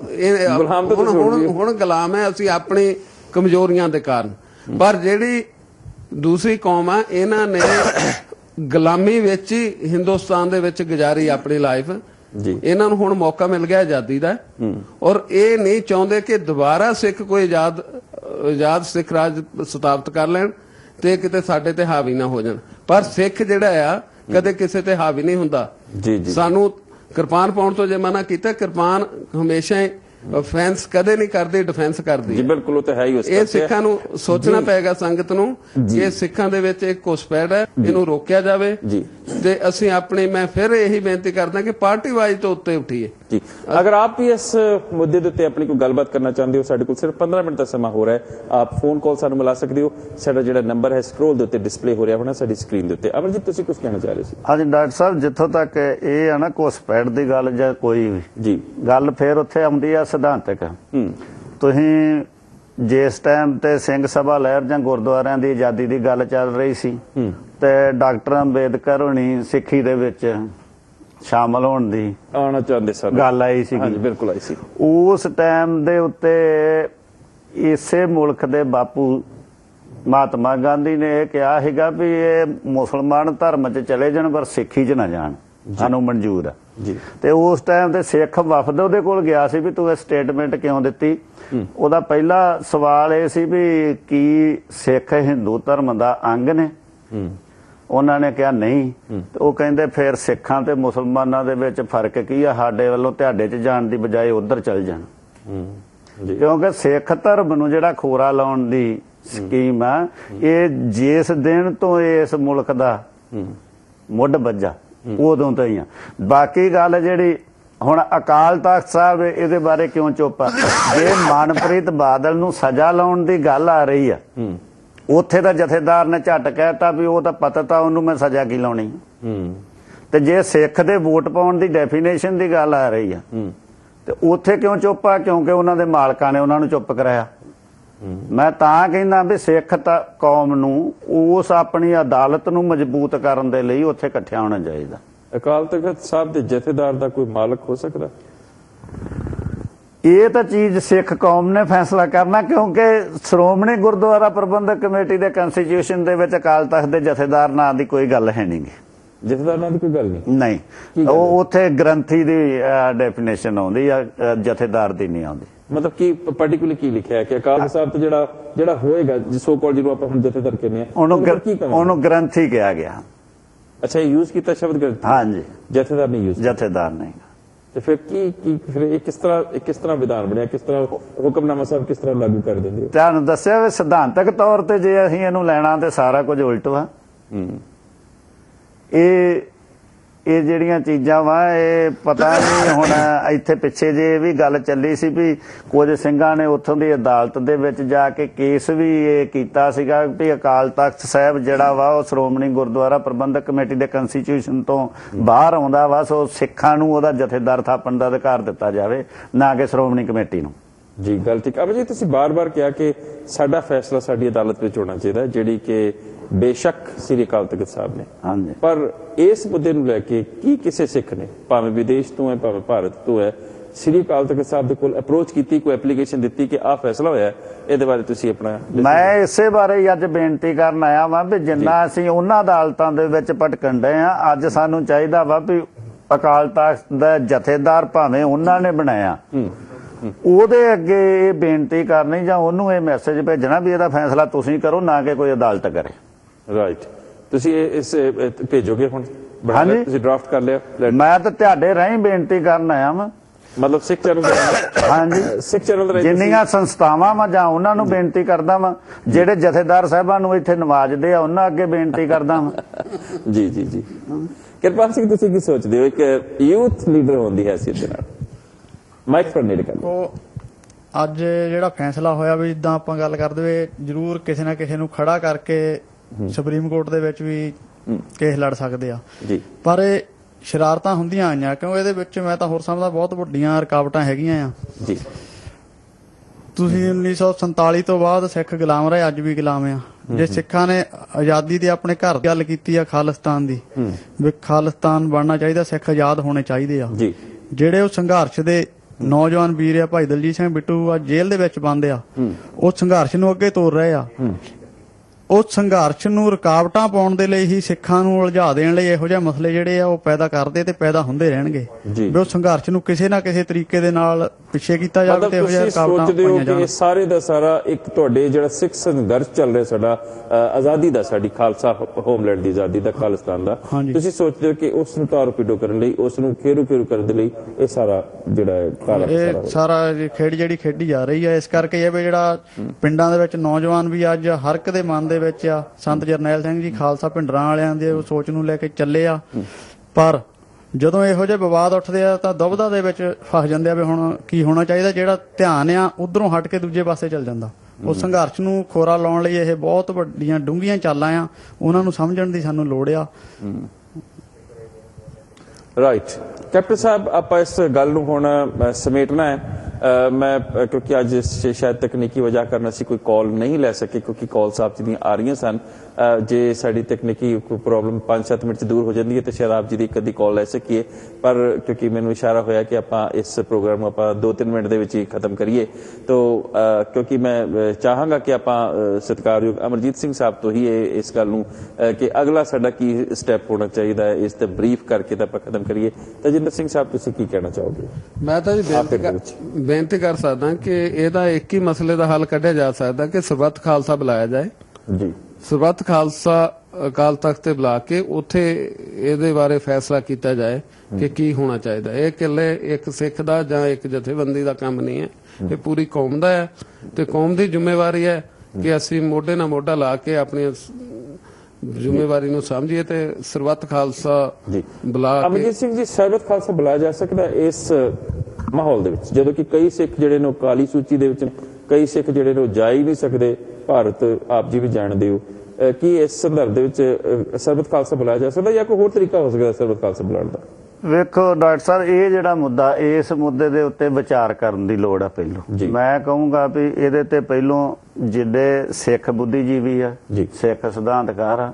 ਹੁਣ। ਹੁਣ ਗੁਲਾਮ ਹੈ ਅਸੀਂ ਆਪਣੀ ਕਮਜ਼ੋਰੀਆਂ ਦੇ ਕਾਰਨ। ਪਰ ਜਿਹੜੀ ਦੂਸਰੀ ਕੌਮ ਆ ਇਹਨਾਂ ਨੇ ਗੁਲਾਮੀ ਵਿੱਚ ਹੀ ਹਿੰਦੁਸਤਾਨ ਦੇ ਵਿੱਚ ਗੁਜ਼ਾਰੀ ਆਪਣੀ ਲਾਈਫ। ਜੀ। ਇਹਨਾਂ ਨੂੰ ਹੁਣ ਮੌਕਾ ਮਿਲ ਗਿਆ ਆਜ਼ਾਦੀ ਦਾ। ਔਰ ਇਹ ਨਹੀਂ ਚਾਹੁੰਦੇ ਕਿ ਦੁਬਾਰਾ ਸਿੱਖ ਕੋਈ ਆਜ਼ਾਦ ਆਜ਼ਾਦ ਸਿੱਖ ਰਾਜ ਸਥਾਪਿਤ ਕਰ ਲੈਣ ਤੇ ਕਿਤੇ ਸਾਡੇ ਤੇ ਹਾਵੀ ਨਾ ਹੋ ਜਾਣ ਪਰ ਸਿੱਖ ਜਿਹੜਾ ਆ ਕਦੇ ਕਿਸੇ ਤੇ ਹਾਵੀ ਨਹੀਂ ਹੁੰਦਾ ਜੀ, ਜੀ। ਸਾਨੂੰ ਕਿਰਪਾਨ ਪਾਉਣ ਤੋਂ ਜੇ ਮਨਾ ਕੀਤਾ ਕਿਰਪਾਨ ਹਮੇਸ਼ਾ ਹੀ ਫੈਂਸ ਕਦੇ ਨਹੀਂ ਕਰਦੀ ਡਿਫੈਂਸ ਕਰਦੀ। ਜੀ ਬਿਲਕੁਲ ਉਹ ਤਾਂ ਹੈ ਹੀ ਉਸ ਇਹ। ਸਿੱਖਾਂ ਨੂੰ ਸੋਚਣਾ ਪਏਗਾ ਸੰਗਤ ਨੂੰ ਕਿ ਇਹ ਸਿੱਖਾਂ ਦੇ ਵਿੱਚ ਇੱਕ ਘੁਸਪੈਠ ਹੈ ਇਹਨੂੰ ਰੋਕਿਆ ਜਾਵੇ। ਜੀ। ਤੇ ਅਸੀਂ ਆਪਣੀ ਮੈਂ ਫਿਰ ਇਹੀ ਬੇਨਤੀ ਕਰਦਾ ਕਿ ਪਾਰਟੀ ਵਾਈਜ਼ ਤੋਂ ਉੱਤੇ ਉਠੀਏ। ਜੀ। ਅਗਰ ਆਪ ਵੀ ਇਸ ਮੁੱਦੇ ਦੇ ਉੱਤੇ ਆਪਣੀ ਕੋਈ ਗੱਲਬਾਤ ਕਰਨਾ ਚਾਹੁੰਦੇ ਹੋ ਸਾਡੇ ਕੋਲ ਸਿਰਫ 15 ਮਿੰਟ ਦਾ ਸਮਾਂ ਹੋ ਰਿਹਾ ਹੈ ਆਪ ਫੋਨ ਕਾਲ ਸਾਨੂੰ ਮਿਲਾ ਸਕਦੇ ਹੋ। ਸਾਡਾ ਜਿਹੜਾ ਨੰਬਰ ਹੈ ਸਕਰੋਲ ਦੇ ਉੱਤੇ ਡਿਸਪਲੇ ਹੋ ਰਿਹਾ ਹੋਣਾ ਸਾਡੀ ਸਕਰੀਨ ਦੇ ਉੱਤੇ। ਅਮਰਜੀਤ ਤੁਸੀਂ ਕੁਝ ਕਹਿਣਾ ਚਾਹ ਰਹੇ ਸੀ? ਹਾਂਜੀ ਡਾਕਟਰ ਸਾਹਿਬ ਜਿੱਥੋਂ ਤੱਕ ਇਹ ਆ ਨਾ ਘੁਸਪੈਠ ਦੀ ਗੱਲ ਜਾਂ ਕੋਈ ਵੀ ਜੀ। ਗੱਲ ਫੇਰ ਉੱਥੇ ਆਉਂਦੀ ਆ ਸਿਧਾਂਤਕ ਹੂੰ। ਤੁਸੀਂ ਜਿਸ ਟਾਈਮ ਤੇ ਸਿੰਘ ਸਭਾ ਲਹਿਰ ਜਾਂ ਗੁਰਦੁਆਰਿਆਂ ਦੀ ਆਜ਼ਾਦੀ ਦੀ ਗੱਲ ਚੱਲ ਰਹੀ ਸੀ ਤੇ ਡਾਕਟਰ ਅੰਬੇਦਕਰ ਹੋਣੀ ਸਿੱਖੀ ਦੇ ਵਿੱਚ ਸ਼ਾਮਲ ਹੋਣ ਦੀ ਆਉਣਾ ਚਾਹੁੰਦੇ ਸਨ। ਗੱਲ ਆਈ ਸੀਗੀ। ਹਾਂਜੀ ਬਿਲਕੁਲ ਆਈ ਸੀ। ਉਸ ਟਾਈਮ ਦੇ ਉੱਤੇ ਇਸੇ ਮੁਲਕ ਦੇ ਬਾਪੂ ਮਹਾਤਮਾ ਗਾਂਧੀ ਨੇ ਇਹ ਕਿਹਾ ਹੈਗਾ ਵੀ ਇਹ ਮੁਸਲਮਾਨ ਧਰਮ 'ਚ ਚਲੇ ਜਾਣ ਪਰ ਸਿੱਖੀ 'ਚ ਨਾ ਜਾਣ। ਸਾਨੂੰ ਮਨਜ਼ੂਰ ਆ ਜੀ। ਤੇ ਉਸ ਟਾਈਮ ਤੇ ਸਿੱਖ ਵਫਦ ਉਹਦੇ ਕੋਲ ਗਿਆ ਸੀ ਵੀ ਤੂੰ ਇਹ ਸਟੇਟਮੈਂਟ ਕਿਉਂ ਦਿੱਤੀ? ਉਹਦਾ ਪਹਿਲਾ ਸਵਾਲ ਇਹ ਸੀ ਵੀ ਕੀ ਸਿੱਖ ਹਿੰਦੂ ਧਰਮ ਦਾ ਅੰਗ ਨੇ? ਉਹਨਾਂ ਨੇ ਕਿਹਾ ਨਹੀਂ। ਤੇ ਉਹ ਕਹਿੰਦੇ ਫਿਰ ਸਿੱਖਾਂ ਤੇ ਮੁਸਲਮਾਨਾਂ ਦੇ ਵਿੱਚ ਫ਼ਰਕ ਕੀ ਆ? ਸਾਡੇ ਵੱਲੋਂ ਤੁਹਾਡੇ 'ਚ ਜਾਣ ਦੀ ਬਜਾਏ ਉਧਰ ਚੱਲ ਜਾਣ। ਕਿਉਂਕਿ ਸਿੱਖ ਧਰਮ ਨੂੰ ਜਿਹੜਾ ਖੋਰਾ ਲਾਉਣ ਦੀ ਸਕੀਮ ਆ ਇਹ ਜਿਸ ਦਿਨ ਤੋਂ ਇਸ ਮੁਲਕ ਦਾ ਮੁੱਢ ਵੱਜਾ। ਉਦੋਂ ਤੋਂ ਹੀ ਆ। ਬਾਕੀ ਗੱਲ ਜਿਹੜੀ ਹੁਣ ਅਕਾਲ ਤਖਤ ਸਾਹਿਬ ਇਹਦੇ ਬਾਰੇ ਕਿਉਂ ਚੁੱਪ ਆ? ਜੇ ਮਨਪ੍ਰੀਤ ਬਾਦਲ ਨੂੰ ਸਜ਼ਾ ਲਾਉਣ ਦੀ ਗੱਲ ਆ ਰਹੀ ਆ ਉੱਥੇ ਤਾਂ ਜਥੇਦਾਰ ਨੇ ਝਟ ਕਹਿਤਾ ਵੀ ਉਹ ਤਾਂ ਪਤਾ ਤਾਂ ਉਹਨੂੰ ਮੈਂ ਸਜ਼ਾ ਕੀ ਲਾਉਣੀ ਹੂੰ। ਤੇ ਜੇ ਸਿੱਖ ਦੇ ਵੋਟ ਪਾਉਣ ਦੀ ਡੈਫੀਨੇਸ਼ਨ ਦੀ ਗੱਲ ਆ ਰਹੀ ਆ ਤੇ ਉੱਥੇ ਕਿਉਂ ਚੁੱਪ ਆ? ਕਿਉਂਕਿ ਉਹਨਾਂ ਦੇ ਮਾਲਕਾਂ ਨੇ ਉਹਨਾਂ ਨੂੰ ਚੁੱਪ ਕਰਾਇਆ। ਮੈਂ ਤਾਂ ਕਹਿੰਦਾ ਵੀ ਸਿੱਖ ਤਾਂ ਕੌਮ ਨੂੰ ਉਸ ਆਪਣੀ ਅਦਾਲਤ ਨੂੰ ਮਜ਼ਬੂਤ ਕਰਨ ਦੇ ਲਈ ਉੱਥੇ ਇਕੱਠਿਆ ਹੋਣਾ ਚਾਹੀਦਾ। ਅਕਾਲ ਤਖਤ ਸਾਹਿਬ ਦੇ ਜਥੇਦਾਰ ਦਾ ਕੋਈ ਮਾਲਕ ਹੋ ਸਕਦਾ? ਇਹ ਤਾਂ ਚੀਜ਼ ਸਿੱਖ ਕੌਮ ਨੇ ਫੈਸਲਾ ਕਰਨਾ ਕਿਉਂਕਿ ਸ਼੍ਰੋਮਣੀ ਗੁਰਦੁਆਰਾ ਪ੍ਰਬੰਧਕ ਕਮੇਟੀ ਦੇ ਕਨਸਟੀਟਿਊਸ਼ਨ ਦੇ ਵਿੱਚ ਅਕਾਲ ਤਖਤ ਦੇ ਜਥੇਦਾਰ ਨਾਂ ਦੀ ਕੋਈ ਗੱਲ ਹੈ ਨਹੀਂਗੀ ਜਥੇਦਾਰ ਨਾਲ ਦੀ ਕੋਈ ਗੱਲ ਨਹੀਂ? ਨਹੀਂ। ਉਹ ਉੱਥੇ ਗ੍ਰੰਥੀ ਦੀ ਡੈਫੀਨੇਸ਼ਨ ਆਉਂਦੀ ਆ ਜਥੇਦਾਰ ਦੀ ਨਹੀਂ ਆਉਂਦੀ। ਮਤਲਬ ਕੀ ਪਾਰਟਿਕੂਲਰ ਕੀ ਲਿਖਿਆ ਹੈ? ਕਿ ਅਕਾਲ ਸਾਹਿਬ ਤੇ ਜਿਹੜਾ ਜਿਹੜਾ ਹੋਏਗਾ ਜਿਸੋ ਕੋਲ ਜਿਹਨੂੰ ਆਪਾਂ ਹੁਣ ਜਥੇਦਾਰ ਕਹਿੰਦੇ ਆ ਉਹਨੂੰ ਗ੍ਰੰਥੀ ਕਿਹਾ ਗਿਆ। ਅੱਛਾ ਇਹ ਯੂਜ਼ ਕੀਤਾ ਸ਼ਬਦ ਕਰ ਹਾਂਜੀ। ਜਥੇਦਾਰ ਨਹੀਂ ਯੂਜ਼ ਜਥੇਦਾਰ ਨਹੀਂ। ਤੇ ਫਿਰ ਕੀ ਕੀ ਫਿਰ ਇਹ ਕਿਸ ਤਰ੍ਹਾਂ ਇਹ ਕਿਸ ਤਰ੍ਹਾਂ ਵਿਧਾਨ ਬਣਿਆ? ਕਿਸ ਤਰ੍ਹਾਂ ਹੁਕਮਨਾਮਾ ਸਾਹਿਬ ਕਿਸ ਤਰ੍ਹਾਂ ਲਾਗੂ ਕਰ ਦਿੰਦੇ ਤੁਹਾਨੂੰ ਦੱਸਿਆ ਵੀ ਸਿਧਾਂਤਕ ਤੌਰ ਤੇ ਜੇ ਅਸੀਂ ਇਹਨੂੰ ਲੈਣਾ ਤੇ ਸਾਰਾ ਕੁਝ ਉਲਟ ਵਾ। ਹੂੰ। ਇਹ ਇਹ ਜਿਹੜੀਆਂ ਚੀਜ਼ਾਂ ਵਾ, ਇਹ ਪਤਾ ਨਹੀਂ ਹੁਣ ਇੱਥੇ ਪਿੱਛੇ ਜੇ ਵੀ ਗੱਲ ਚੱਲੀ ਸੀ ਵੀ ਕੁਝ ਸਿੰਘਾਂ ਨੇ ਉੱਥੋਂ ਦੀ ਅਦਾਲਤ ਦੇ ਵਿੱਚ ਜਾ ਕੇ ਕੇਸ ਵੀ ਇਹ ਕੀਤਾ ਸੀਗਾ ਵੀ ਅਕਾਲ ਤਖਤ ਸਾਹਿਬ ਜਿਹੜਾ ਵਾ, ਉਹ ਸ਼੍ਰੋਮਣੀ ਗੁਰਦੁਆਰਾ ਪ੍ਰਬੰਧਕ ਕਮੇਟੀ ਦੇ ਕਨਸਟੀਟਿਊਸ਼ਨ ਤੋਂ ਬਾਹਰ ਆਉਂਦਾ ਵਾ, ਸੋ ਸਿੱਖਾਂ ਨੂੰ ਉਹਦਾ ਜਥੇਦਾਰ ਥਾਪਣ ਦਾ ਅਧਿਕਾਰ ਦਿੱਤਾ ਜਾਵੇ, ਨਾ ਕਿ ਸ਼੍ਰੋਮਣੀ ਕਮੇਟੀ ਨੂੰ। ਜੀ, ਗੱਲ ਠੀਕ। ਅਬ ਜੀ, ਤੁਸੀਂ ਬਾਰ-ਬਾਰ ਕਿਹਾ ਕਿ ਸਾਡਾ ਫੈਸਲਾ ਸਾਡੀ ਅਦਾਲਤ ਵਿੱਚ ਹੋਣਾ ਚਾਹੀਦਾ, ਜਿਹੜੀ ਕਿ ਬੇਸ਼ੱਕ ਸ੍ਰੀ ਅਕਾਲ ਤਖਤ ਸਾਹਿਬ ਨੇ। ਹਾਂਜੀ। ਪਰ ਇਸ ਮੁੱਦੇ ਨੂੰ ਲੈ ਕੇ ਕੀ ਕਿਸੇ ਸਿੱਖ ਨੇ ਭਾਵੇਂ ਵਿਦੇਸ਼ ਤੋਂ ਹੈ ਭਾਵੇਂ ਭਾਰਤ ਤੋਂ ਹੈ ਸ੍ਰੀ ਅਕਾਲ ਤਖਤ ਸਾਹਿਬ ਦੇ ਕੋਲ ਅਪਰੋਚ ਕੀਤੀ ਕੋਈ ਐਪਲੀਕੇਸ਼ਨ ਦਿੱਤੀ ਕਿ ਆਹ ਫੈਸਲਾ ਹੋਇਆ ਹੈ, ਇਹਦੇ ਬਾਰੇ ਤੁਸੀਂ ਆਪਣਾ ਮੈਂ ਇਸੇ ਬਾਰੇ ਅੱਜ ਬੇਨਤੀ ਕਰਨ ਆਇਆ ਵਾਂ ਵੀ ਜਿੰਨਾ ਅਸੀਂ ਉਹਨਾਂ ਅਦਾਲਤਾਂ ਦੇ ਵਿੱਚ ਭਟਕਣ ਡਏ ਆ ਅੱਜ ਸਾਨੂੰ ਚਾਹੀਦਾ ਵਾ ਵੀ ਅਕਾਲ ਤਖਤ ਦਾ ਜਥੇਦਾਰ ਭਾਵੇਂ ਉਹਨਾਂ ਨੇ ਬਣਾਇਆ। ਉਹਦੇ ਅੱਗੇ ਇਹ ਬੇਨਤੀ ਕਰਨੀ ਜਾਂ ਉਹਨੂੰ ਇਹ ਮੈਸੇਜ ਭੇਜਣਾ ਵੀ ਇਹਦਾ ਫੈਸਲਾ ਤੁਸੀਂ ਕਰੋ ਨਾ ਕਿ ਕੋਈ ਅਦਾਲਤ ਕਰੇ। ਰਾਈਟ ਤੁਸੀਂ ਇਹ- ਇਸ ਭੇਜੋਗੇ ਹੁਣ? ਹਾਂਜੀ। ਤੁਸੀਂ ਡਰਾਫਟ ਕਰ ਲਿਆ? ਮੈਂ ਤਾਂ ਤੁਹਾਡੇ ਰਾਹੀਂ ਬੇਨਤੀ ਕਰਨ ਆਇਆ ਵਾਂ। ਮਤਲਬ ਸਿੱਖ ਚੈਨਲ ਹਾਂਜੀ। ਸਿੱਖ ਚੈਨਲ ਦੇ ਜਿੰਨੀਆਂ ਸੰਸਥਾਵਾਂ ਮੈਂ ਜਾਂ ਉਹਨਾਂ ਨੂੰ ਬੇਨਤੀ ਕਰਦਾ ਵਾਂ ਜਿਹੜੇ ਜਥੇਦਾਰ ਸਾਹਿਬਾਂ ਨੂੰ ਇੱਥੇ ਨਵਾਜਦੇ ਆ ਉਹਨਾਂ ਅੱਗੇ ਬੇਨਤੀ ਕਰਦਾ ਵਾਂ। ਜੀ ਜੀ ਜੀ। ਕਿਰਪਾਲ ਸਿੰਘ ਤੁਸੀਂ ਕੀ ਸੋਚਦੇ ਹੋ? ਇੱਕ ਯੂਥ ਲੀਡਰ ਹੋਣ ਦੀ ਹੈਸੀਅਤ ਦੇ ਨਾਲ। ਮਾਈਕ ਪਰ ਨੇੜੇ ਕਰ ਉਹ ਅੱਜ ਜਿਹੜਾ ਫੈਸਲਾ ਹੋਇਆ ਵੀ ਜਿੱਦਾਂ ਆਪਾਂ ਗੱਲ ਕਰਦੇ ਵੇ ਜ਼ਰੂਰ ਕਿਸੇ ਨਾ ਕਿਸੇ ਨੂੰ ਖੜਾ ਕਰਕੇ ਸੁਪਰੀਮ ਕੋਰਟ ਦੇ ਵਿੱਚ ਵੀ ਕੇਸ ਲੜ ਸਕਦੇ ਆ। ਜੀ। ਪਰ ਸ਼ਰਾਰਤਾਂ ਹੁੰਦੀਆਂ ਆਈਆਂ ਕਿਉਂ ਇਹਦੇ ਵਿੱਚ ਮੈਂ ਤਾਂ ਹੋਰ ਸਮਝਦਾ ਬਹੁਤ ਵੱਡੀਆਂ ਰੁਕਾਵਟਾਂ ਹੈਗੀਆਂ ਆ। ਜੀ। ਤੁਸੀਂ 1947 ਤੋਂ ਬਾਅਦ ਸਿੱਖ ਗੁਲਾਮ ਰਹੇ ਅੱਜ ਵੀ ਗੁਲਾਮ ਆ। ਜੇ ਸਿੱਖਾਂ ਨੇ ਆਜ਼ਾਦੀ ਦੇ ਆਪਣੇ ਘਰ ਦੀ ਗੱਲ ਕੀਤੀ ਆ ਖਾਲਿਸਤਾਨ ਦੀ ਵੀ ਖਾਲਿਸਤਾਨ ਬਣਨਾ ਚਾਹੀਦਾ ਸਿੱਖ ਆਜ਼ਾਦ ਹੋਣੇ ਚਾਹੀਦੇ ਆ। ਜੀ। ਜਿਹੜੇ ਉਹ ਸੰਘਰਸ਼ ਦੇ ਨੌਜਵਾਨ ਵੀਰ ਆ ਭਾਈ ਦਲਜੀਤ ਸਿੰਘ ਬਿੱਟੂ ਆ ਜੇਲ੍ਹ ਦੇ ਵਿੱਚ ਬੰਦ ਆ। ਉਹ ਸੰਘਰਸ਼ ਨੂੰ ਅੱਗੇ ਤੋਰ ਰਹੇ ਆ। ਉਹ ਸੰਘਰਸ਼ ਨੂੰ ਰੁਕਾਵਟਾਂ ਪਾਉਣ ਦੇ ਲਈ ਹੀ ਸਿੱਖਾਂ ਨੂੰ ਉਲਝਾ ਦੇਣ ਲਈ ਇਹੋ ਜਿਹੇ ਮਸਲੇ ਜਿਹੜੇ ਆ ਉਹ ਪੈਦਾ ਕਰਦੇ ਤੇ ਪੈਦਾ ਹੁੰਦੇ ਰਹਿਣਗੇ। ਵੀ ਉਹ ਸੰਘਰਸ਼ ਨੂੰ ਕਿਸੇ ਨਾ ਕਿਸੇ ਤਰੀਕੇ ਦੇ ਨਾਲ ਪਿੱਛੇ ਕੀਤਾ ਜਾਵੇ ਤੇ ਇਹੋ ਜਿਹੇ ਰੁਕਾਵਟਾਂ ਪਾਈਆਂ ਕਿ ਇਹ ਜਾਣ ਸਾਰੇ ਦਾ ਸਾਰਾ ਇੱਕ ਤੁਹਾਡੇ ਜਿਹੜਾ ਸਿੱਖ ਸੰਘਰਸ਼ ਚੱਲ ਰਿਹਾ ਸਾਡਾ ਆਜ਼ਾਦੀ ਦਾ ਸਾਡੀ ਖਾਲਸਾ ਹੋਮਲੈਂਡ ਦੀ ਆਜ਼ਾਦੀ ਦਾ ਖਾਲਿਸਤਾਨ ਦਾ। ਤੁਸੀਂ ਸੋਚਦੇ ਹੋ ਕਿ ਉਸ ਨੂੰ ਤਾਰੂ ਪਿਡੋ ਕਰਨ ਲਈ ਉਸ ਨੂੰ ਖੇਰੂ ਖੇਰੂ ਕਰਨ ਦੇ ਲਈ ਇਹ ਸਾਰਾ ਜਿਹੜਾ ਕਾਲਾ ਇਹ। ਸਾਰਾ ਖੇਡ ਜਿਹੜੀ ਖੇਡੀ ਜਾ ਰਹੀ ਹੈ ਇਸ ਕਰਕੇ ਇਹ ਵੀ ਜਿਹੜਾ ਪਿੰਡਾਂ ਦੇ ਵਿੱਚ ਨੌਜਵਾਨ ਵੀ ਅੱਜ ਹਰ ਇੱਕ ਦੇ ਮਨ ਦੇ ਵਿੱਚ ਆ, ਸੰਤ ਜਰਨੈਲ ਸਿੰਘ ਜੀ, ਖਾਲਸਾ ਪਿੰਡਰਾਂ ਵਾਲਿਆਂ ਦੇ ਸੋਚ ਨੂੰ ਲੈ ਕੇ ਚੱਲੇ ਆ। ਪਰ ਜਦੋਂ ਇਹੋ ਜਿਹੇ ਵਿਵਾਦ ਉੱਠਦੇ ਆ ਤਾਂ ਦੁਬਦਾ ਦੇ ਵਿੱਚ ਫਸ ਜਾਂਦੇ ਆ ਵੀ ਹੁਣ ਕੀ ਹੋਣਾ ਚਾਹੀਦਾ, ਜਿਹੜਾ ਧਿਆਨ ਆ ਉਧਰੋਂ ਹਟ ਕੇ ਦੂਜੇ ਪਾਸੇ ਚੱਲ ਜਾਂਦਾ। ਉਹ ਸੰਘਰਸ਼ ਨੂੰ ਖੋਰਾ ਲਾਉਣ ਲਈ ਇਹ ਬਹੁਤ ਵੱਡੀਆਂ ਡੂੰਘੀਆਂ ਚਾਲਾਂ ਆ, ਉਹਨਾਂ ਨੂੰ ਸਮਝਣ ਦੀ ਸਾਨੂੰ ਲੋੜ ਆ। ਰਾਈਟ ਕੈਪਟਨ ਸਾਹਿਬ, ਆਪਾਂ ਇਸ ਗੱਲ ਨੂੰ ਹੁਣ ਸਮੇਟਣਾ ਹੈ। ਮੈਂ ਕਿਉਂਕਿ ਅੱਜ ਸ਼ਾਇਦ ਤਕਨੀਕੀ ਵਜ੍ਹਾ ਕਾਰਨ ਅਸੀਂ ਕੋਈ ਕਾਲ ਨਹੀਂ ਲੈ ਸਕੇ ਕਿਉਂਕਿ ਕਾਲ ਸਾਹਿਬ ਜੀ ਦੀਆਂ ਆ ਰਹੀਆਂ ਸਨ ਜੇ ਸਾਡੀ ਤਕਨੀਕੀ ਪ੍ਰੋਬਲਮ 5-7 ਮਿੰਟ ਚ ਦੂਰ ਹੋ ਜਾਂਦੀ ਹੈ ਤੇ ਸ਼ਾਇਦ ਆਪ ਜੀ ਦੀ ਇੱਕ ਅੱਧੀ ਕਾਲ ਲੈ ਸਕੀਏ। ਪਰ ਕਿਉਂਕਿ ਮੈਨੂੰ ਇਸ਼ਾਰਾ ਹੋਇਆ ਕਿ ਆਪਾਂ ਇਸ ਪ੍ਰੋਗਰਾਮ ਨੂੰ ਆਪਾਂ 2-3 ਮਿੰਟ ਦੇ ਵਿੱਚ ਹੀ ਖਤਮ ਕਰੀਏ। ਤੋਂ ਕਿਉਂਕਿ ਮੈਂ ਚਾਹਾਂਗਾ ਕਿ ਆਪਾਂ ਸਤਿਕਾਰਯੋਗ ਅਮਰਜੀਤ ਸਿੰਘ ਸਾਹਿਬ ਤੋਂ ਹੀ ਇਸ ਗੱਲ ਨੂੰ ਕਿ ਅਗਲਾ ਸਾਡਾ ਕੀ ਸਟੈਪ ਹੋਣਾ ਚਾਹੀਦਾ ਹੈ ਇਸ ਤੇ ਬਰੀਫ ਕਰਕੇ ਤਾਂ ਆਪਾਂ ਖਤਮ ਕਰੀਏ। ਤਜਿੰਦਰ ਸਿੰਘ ਸਾਹਿਬ ਤੁਸੀਂ ਕੀ ਕਹਿਣਾ ਚਾਹੋਗੇ? ਮੈਂ ਤਾਂ ਜੀ। ਬੇਨਤੀ ਕਰ ਸਕਦਾ ਕਿ ਇਹਦਾ ਇੱਕ ਹੀ ਮਸਲੇ ਦਾ ਹੱਲ ਕੱਢਿਆ ਜਾ ਸਕਦਾ ਕਿ ਸਰਬੱਤ ਖਾਲਸਾ ਬੁਲਾਇਆ ਜਾਏ। ਜੀ। ਸਰਬੱਤ ਖਾਲਸਾ ਅਕਾਲ ਤਖਤ ਤੇ ਬੁਲਾ ਕੇ ਉੱਥੇ ਇਹਦੇ ਬਾਰੇ ਫੈਸਲਾ ਕੀਤਾ ਜਾਏ ਕਿ ਕੀ ਹੋਣਾ ਚਾਹੀਦਾ। ਇਹ ਇਕੱਲੇ ਇੱਕ ਸਿੱਖ ਦਾ ਜਾਂ ਇੱਕ ਜਥੇਬੰਦੀ ਦਾ ਕੰਮ ਨਹੀਂ ਹੈ। ਇਹ ਪੂਰੀ ਕੌਮ ਦਾ ਹੈ ਤੇ ਕੌਮ ਦੀ ਜ਼ਿੰਮੇਵਾਰੀ ਹੈ ਕਿ ਅਸੀਂ ਮੋਢੇ ਨਾਲ ਮੋਢਾ ਲਾ ਕੇ ਆਪਣੀ ਜ਼ਿੰਮੇਵਾਰੀ ਨੂੰ ਸਮਝੀਏ ਤੇ ਸਰਬੱਤ ਖਾਲਸਾ ਜੀ। ਬੁਲਾ ਕੇ ਅਮਰਜੀਤ ਸਿੰਘ ਜੀ ਸਰਬਤ ਖਾਲਸਾ ਬੁਲਾਇਆ ਜਾ ਸਕਦਾ ਇਸ ਮਾਹੌਲ ਦੇ ਵਿੱਚ? ਜਦੋਂ ਕਿ ਕਈ ਸਿੱਖ ਜਿਹੜੇ ਨੇ ਕਾਲੀ ਸੂਚੀ ਦੇ ਵਿੱਚ ਕਈ ਸਿੱਖ ਜਿਹੜੇ ਨੇ ਜਾ ਹੀ ਨਹੀਂ ਸਕਦੇ। ਭਾਰਤ ਆਪ ਜੀ ਵੀ ਜਾਣਦੇ ਹੋ। ਕੀ ਇਸ ਸੰਦਰਭ ਦੇ ਵਿੱਚ ਸਰਬਤ ਖਾਲਸਾ ਬੁਲਾਇਆ ਜਾ ਸਕਦਾ ਜਾਂ ਕੋਈ ਹੋਰ ਤਰੀਕਾ ਹੋ ਸਕਦਾ ਸਰਬਤ ਖਾਲਸਾ ਬੁਲਾਉਣ ਦਾ? ਵੇਖੋ ਡਾਕਟਰ ਸਾਹਿਬ ਇਹ ਜਿਹੜਾ ਮੁੱਦਾ ਇਸ ਮੁੱਦੇ ਦੇ ਉੱਤੇ ਵਿਚਾਰ ਕਰਨ ਦੀ ਲੋੜ ਆ। ਪਹਿਲੋਂ। ਮੈਂ ਕਹੂੰਗਾ ਵੀ ਇਹਦੇ ਤੇ ਪਹਿਲੋਂ ਜਿਹੜੇ ਸਿੱਖ ਬੁੱਧੀਜੀਵੀ ਆ। ਸਿੱਖ ਸਿਧਾਂਤਕਾਰ ਆ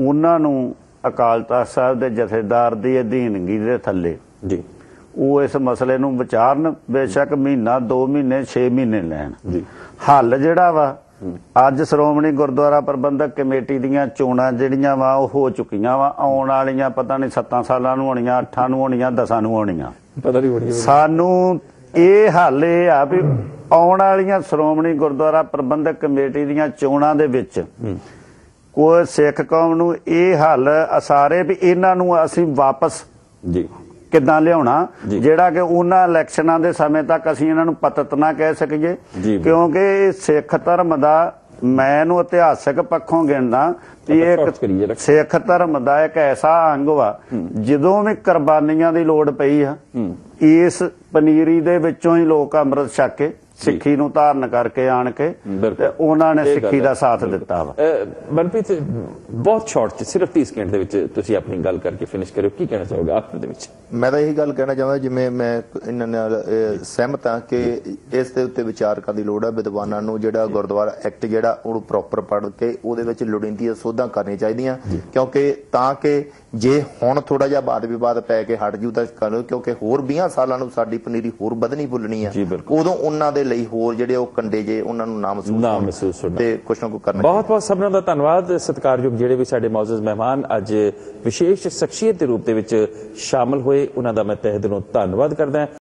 ਉਹਨਾਂ ਨੂੰ ਅਕਾਲ ਤਖਤ ਸਾਹਿਬ ਦੇ ਜਥੇਦਾਰ ਦੀ ਅਧੀਨਗੀ ਦੇ ਥੱਲੇ ਜੀ। ਉਹ ਇਸ ਮਸਲੇ ਨੂੰ ਵਿਚਾਰਨ ਬੇਸ਼ੱਕ ਮਹੀਨਾ 2 ਮਹੀਨੇ 6 ਮਹੀਨੇ ਲੈਣ। ਜੀ। ਹੱਲ ਜਿਹੜਾ ਵਾ ਅੱਜ ਸ਼੍ਰੋਮਣੀ ਗੁਰਦੁਆਰਾ ਪ੍ਰਬੰਧਕ ਕਮੇਟੀ ਦੀਆਂ ਚੋਣਾਂ ਜਿਹੜੀਆਂ ਵਾ ਉਹ ਹੋ ਚੁੱਕੀਆਂ ਵਾ। ਆਉਣ ਵਾਲੀਆਂ ਪਤਾ ਨਹੀਂ 7 ਸਾਲਾਂ ਨੂੰ ਹੋਣੀਆਂ 8 ਨੂੰ ਹੋਣੀਆਂ 10 ਨੂੰ ਹੋਣੀਆਂ ਪਤਾ ਨਹੀਂ ਬੜੀ ਸਾਨੂੰ ਇਹ ਹੱਲ ਇਹ ਆ ਵੀ ਆਉਣ ਵਾਲੀਆਂ ਸ਼੍ਰੋਮਣੀ ਗੁਰਦੁਆਰਾ ਪ੍ਰਬੰਧਕ ਕਮੇਟੀ ਦੀਆਂ ਚੋਣਾਂ ਦੇ ਵਿੱਚ ਕੋਈ ਸਿੱਖ ਕੌਮ ਨੂੰ ਇਹ ਹੱਲ ਅਸਾਰੇ ਵੀ ਇਹਨਾਂ ਨੂੰ ਅਸੀਂ ਵਾਪਸ ਜੀ। ਕਿੱਦਾਂ ਲਿਆਉਣਾ। ਜਿਹੜਾ ਕਿ ਉਹਨਾਂ ਇਲੈਕਸ਼ਨਾਂ ਦੇ ਸਮੇਂ ਤੱਕ ਅਸੀਂ ਇਹਨਾਂ ਨੂੰ ਪਤਤ ਨਾ ਕਹਿ ਸਕੀਏ। ਕਿਉਂਕਿ ਸਿੱਖ ਧਰਮ ਦਾ ਮੈਂ ਇਹਨੂੰ ਇਤਿਹਾਸਕ ਪੱਖੋਂ ਗਿਣਦਾ ਵੀ ਇਹ ਨਾ। ਸਿੱਖ ਧਰਮ ਦਾ ਇੱਕ ਐਸਾ ਅੰਗ ਵਾ ਜਦੋਂ ਵੀ ਕੁਰਬਾਨੀਆਂ ਦੀ ਲੋੜ ਪਈ ਆ ਇਸ ਪਨੀਰੀ ਦੇ ਵਿੱਚੋਂ ਹੀ ਲੋਕ ਅੰਮ੍ਰਿਤ ਛਕ ਕੇ ਸਿੱਖੀ ਨੂੰ ਧਾਰਨ ਕਰਕੇ ਆਣ ਕੇ। ਤੇ ਉਹਨਾਂ ਨੇ ਸਿੱਖੀ। ਦਾ ਸਾਥ ਦਿੱਤਾ ਵਾ। ਮਨਪ੍ਰੀਤ ਬਹੁਤ ਸ਼ਾਰਟ ਚ ਸਿਰਫ 30 ਸਕਿੰਟ ਦੇ ਵਿੱਚ ਤੁਸੀਂ ਆਪਣੀ ਗੱਲ ਕਰਕੇ ਫਿਨਿਸ਼ ਕਰਿਓ। ਕੀ ਕਹਿਣਾ ਚਾਹੋਗੇ ਆਖਰ ਦੇ ਵਿੱਚ? ਮੈਂ ਤਾਂ ਇਹੀ ਗੱਲ ਕਹਿਣਾ ਚਾਹੁੰਦਾ ਜਿਵੇਂ ਮੈਂ ਇਹਨਾਂ ਨਾਲ ਸਹਿਮਤ ਹਾਂ ਕਿ ਇਸ ਦੇ ਉੱਤੇ ਵਿਚਾਰ ਕਰਨ ਦੀ ਲੋੜ ਹੈ ਵਿਦਵਾਨਾਂ ਨੂੰ ਜਿਹੜਾ ਗੁਰਦੁਆਰਾ ਐਕਟ ਜਿਹੜਾ ਉਹਨੂੰ ਪ੍ਰੋਪਰ ਪੜ੍ਹ ਕੇ ਉਹਦੇ ਵਿੱਚ ਲੋੜੀਂਦੀਆਂ ਸੋਧਾਂ ਕਰਨੀਆਂ ਚਾਹੀਦੀਆਂ ਕਿਉਂਕਿ ਤਾਂ ਕਿ ਜੇ ਹੁਣ ਥੋੜਾ ਜਿਹਾ ਬਾਦ ਵਿਵਾਦ ਪੈ ਕੇ ਹਟ ਜੂ ਤਾਂ ਕਰੋ ਕਿਉਂਕਿ ਹੋਰ 20 ਸਾਲਾਂ ਨੂੰ ਸਾਡੀ ਪਨੀਰੀ ਹੋਰ ਵਧਣੀ ਭੁੱਲਣੀ ਆ। ਉਦੋਂ ਉਹਨਾਂ ਦੇ ਲਈ ਹੋਰ ਜਿਹੜੇ ਉਹ ਕੰਡੇ ਜੇ ਉਹਨਾਂ ਨੂੰ ਨਾ ਮਹਿਸੂਸ ਹੋਣ। ਤੇ ਕੁਛ ਨਾ ਕੁਛ ਕਰਨਾ ਬਹੁਤ ਬਹੁਤ ਸਭਨਾਂ ਦਾ ਧੰਨਵਾਦ ਸਤਿਕਾਰਯੋਗ ਜਿਹੜੇ ਵੀ ਸਾਡੇ ਮੌਜੂਦ ਮਹਿਮਾਨ ਅੱਜ ਵਿਸ਼ੇਸ਼ ਸ਼ਖਸੀਅਤ ਦੇ ਰੂਪ ਦੇ ਵਿੱਚ ਸ਼ਾਮਲ ਹੋਏ ਉਹਨਾਂ ਦਾ ਮੈਂ ਤਹਿ ਦਿਲੋਂ ਧੰਨਵਾਦ ਕਰਦਾ ਹਾਂ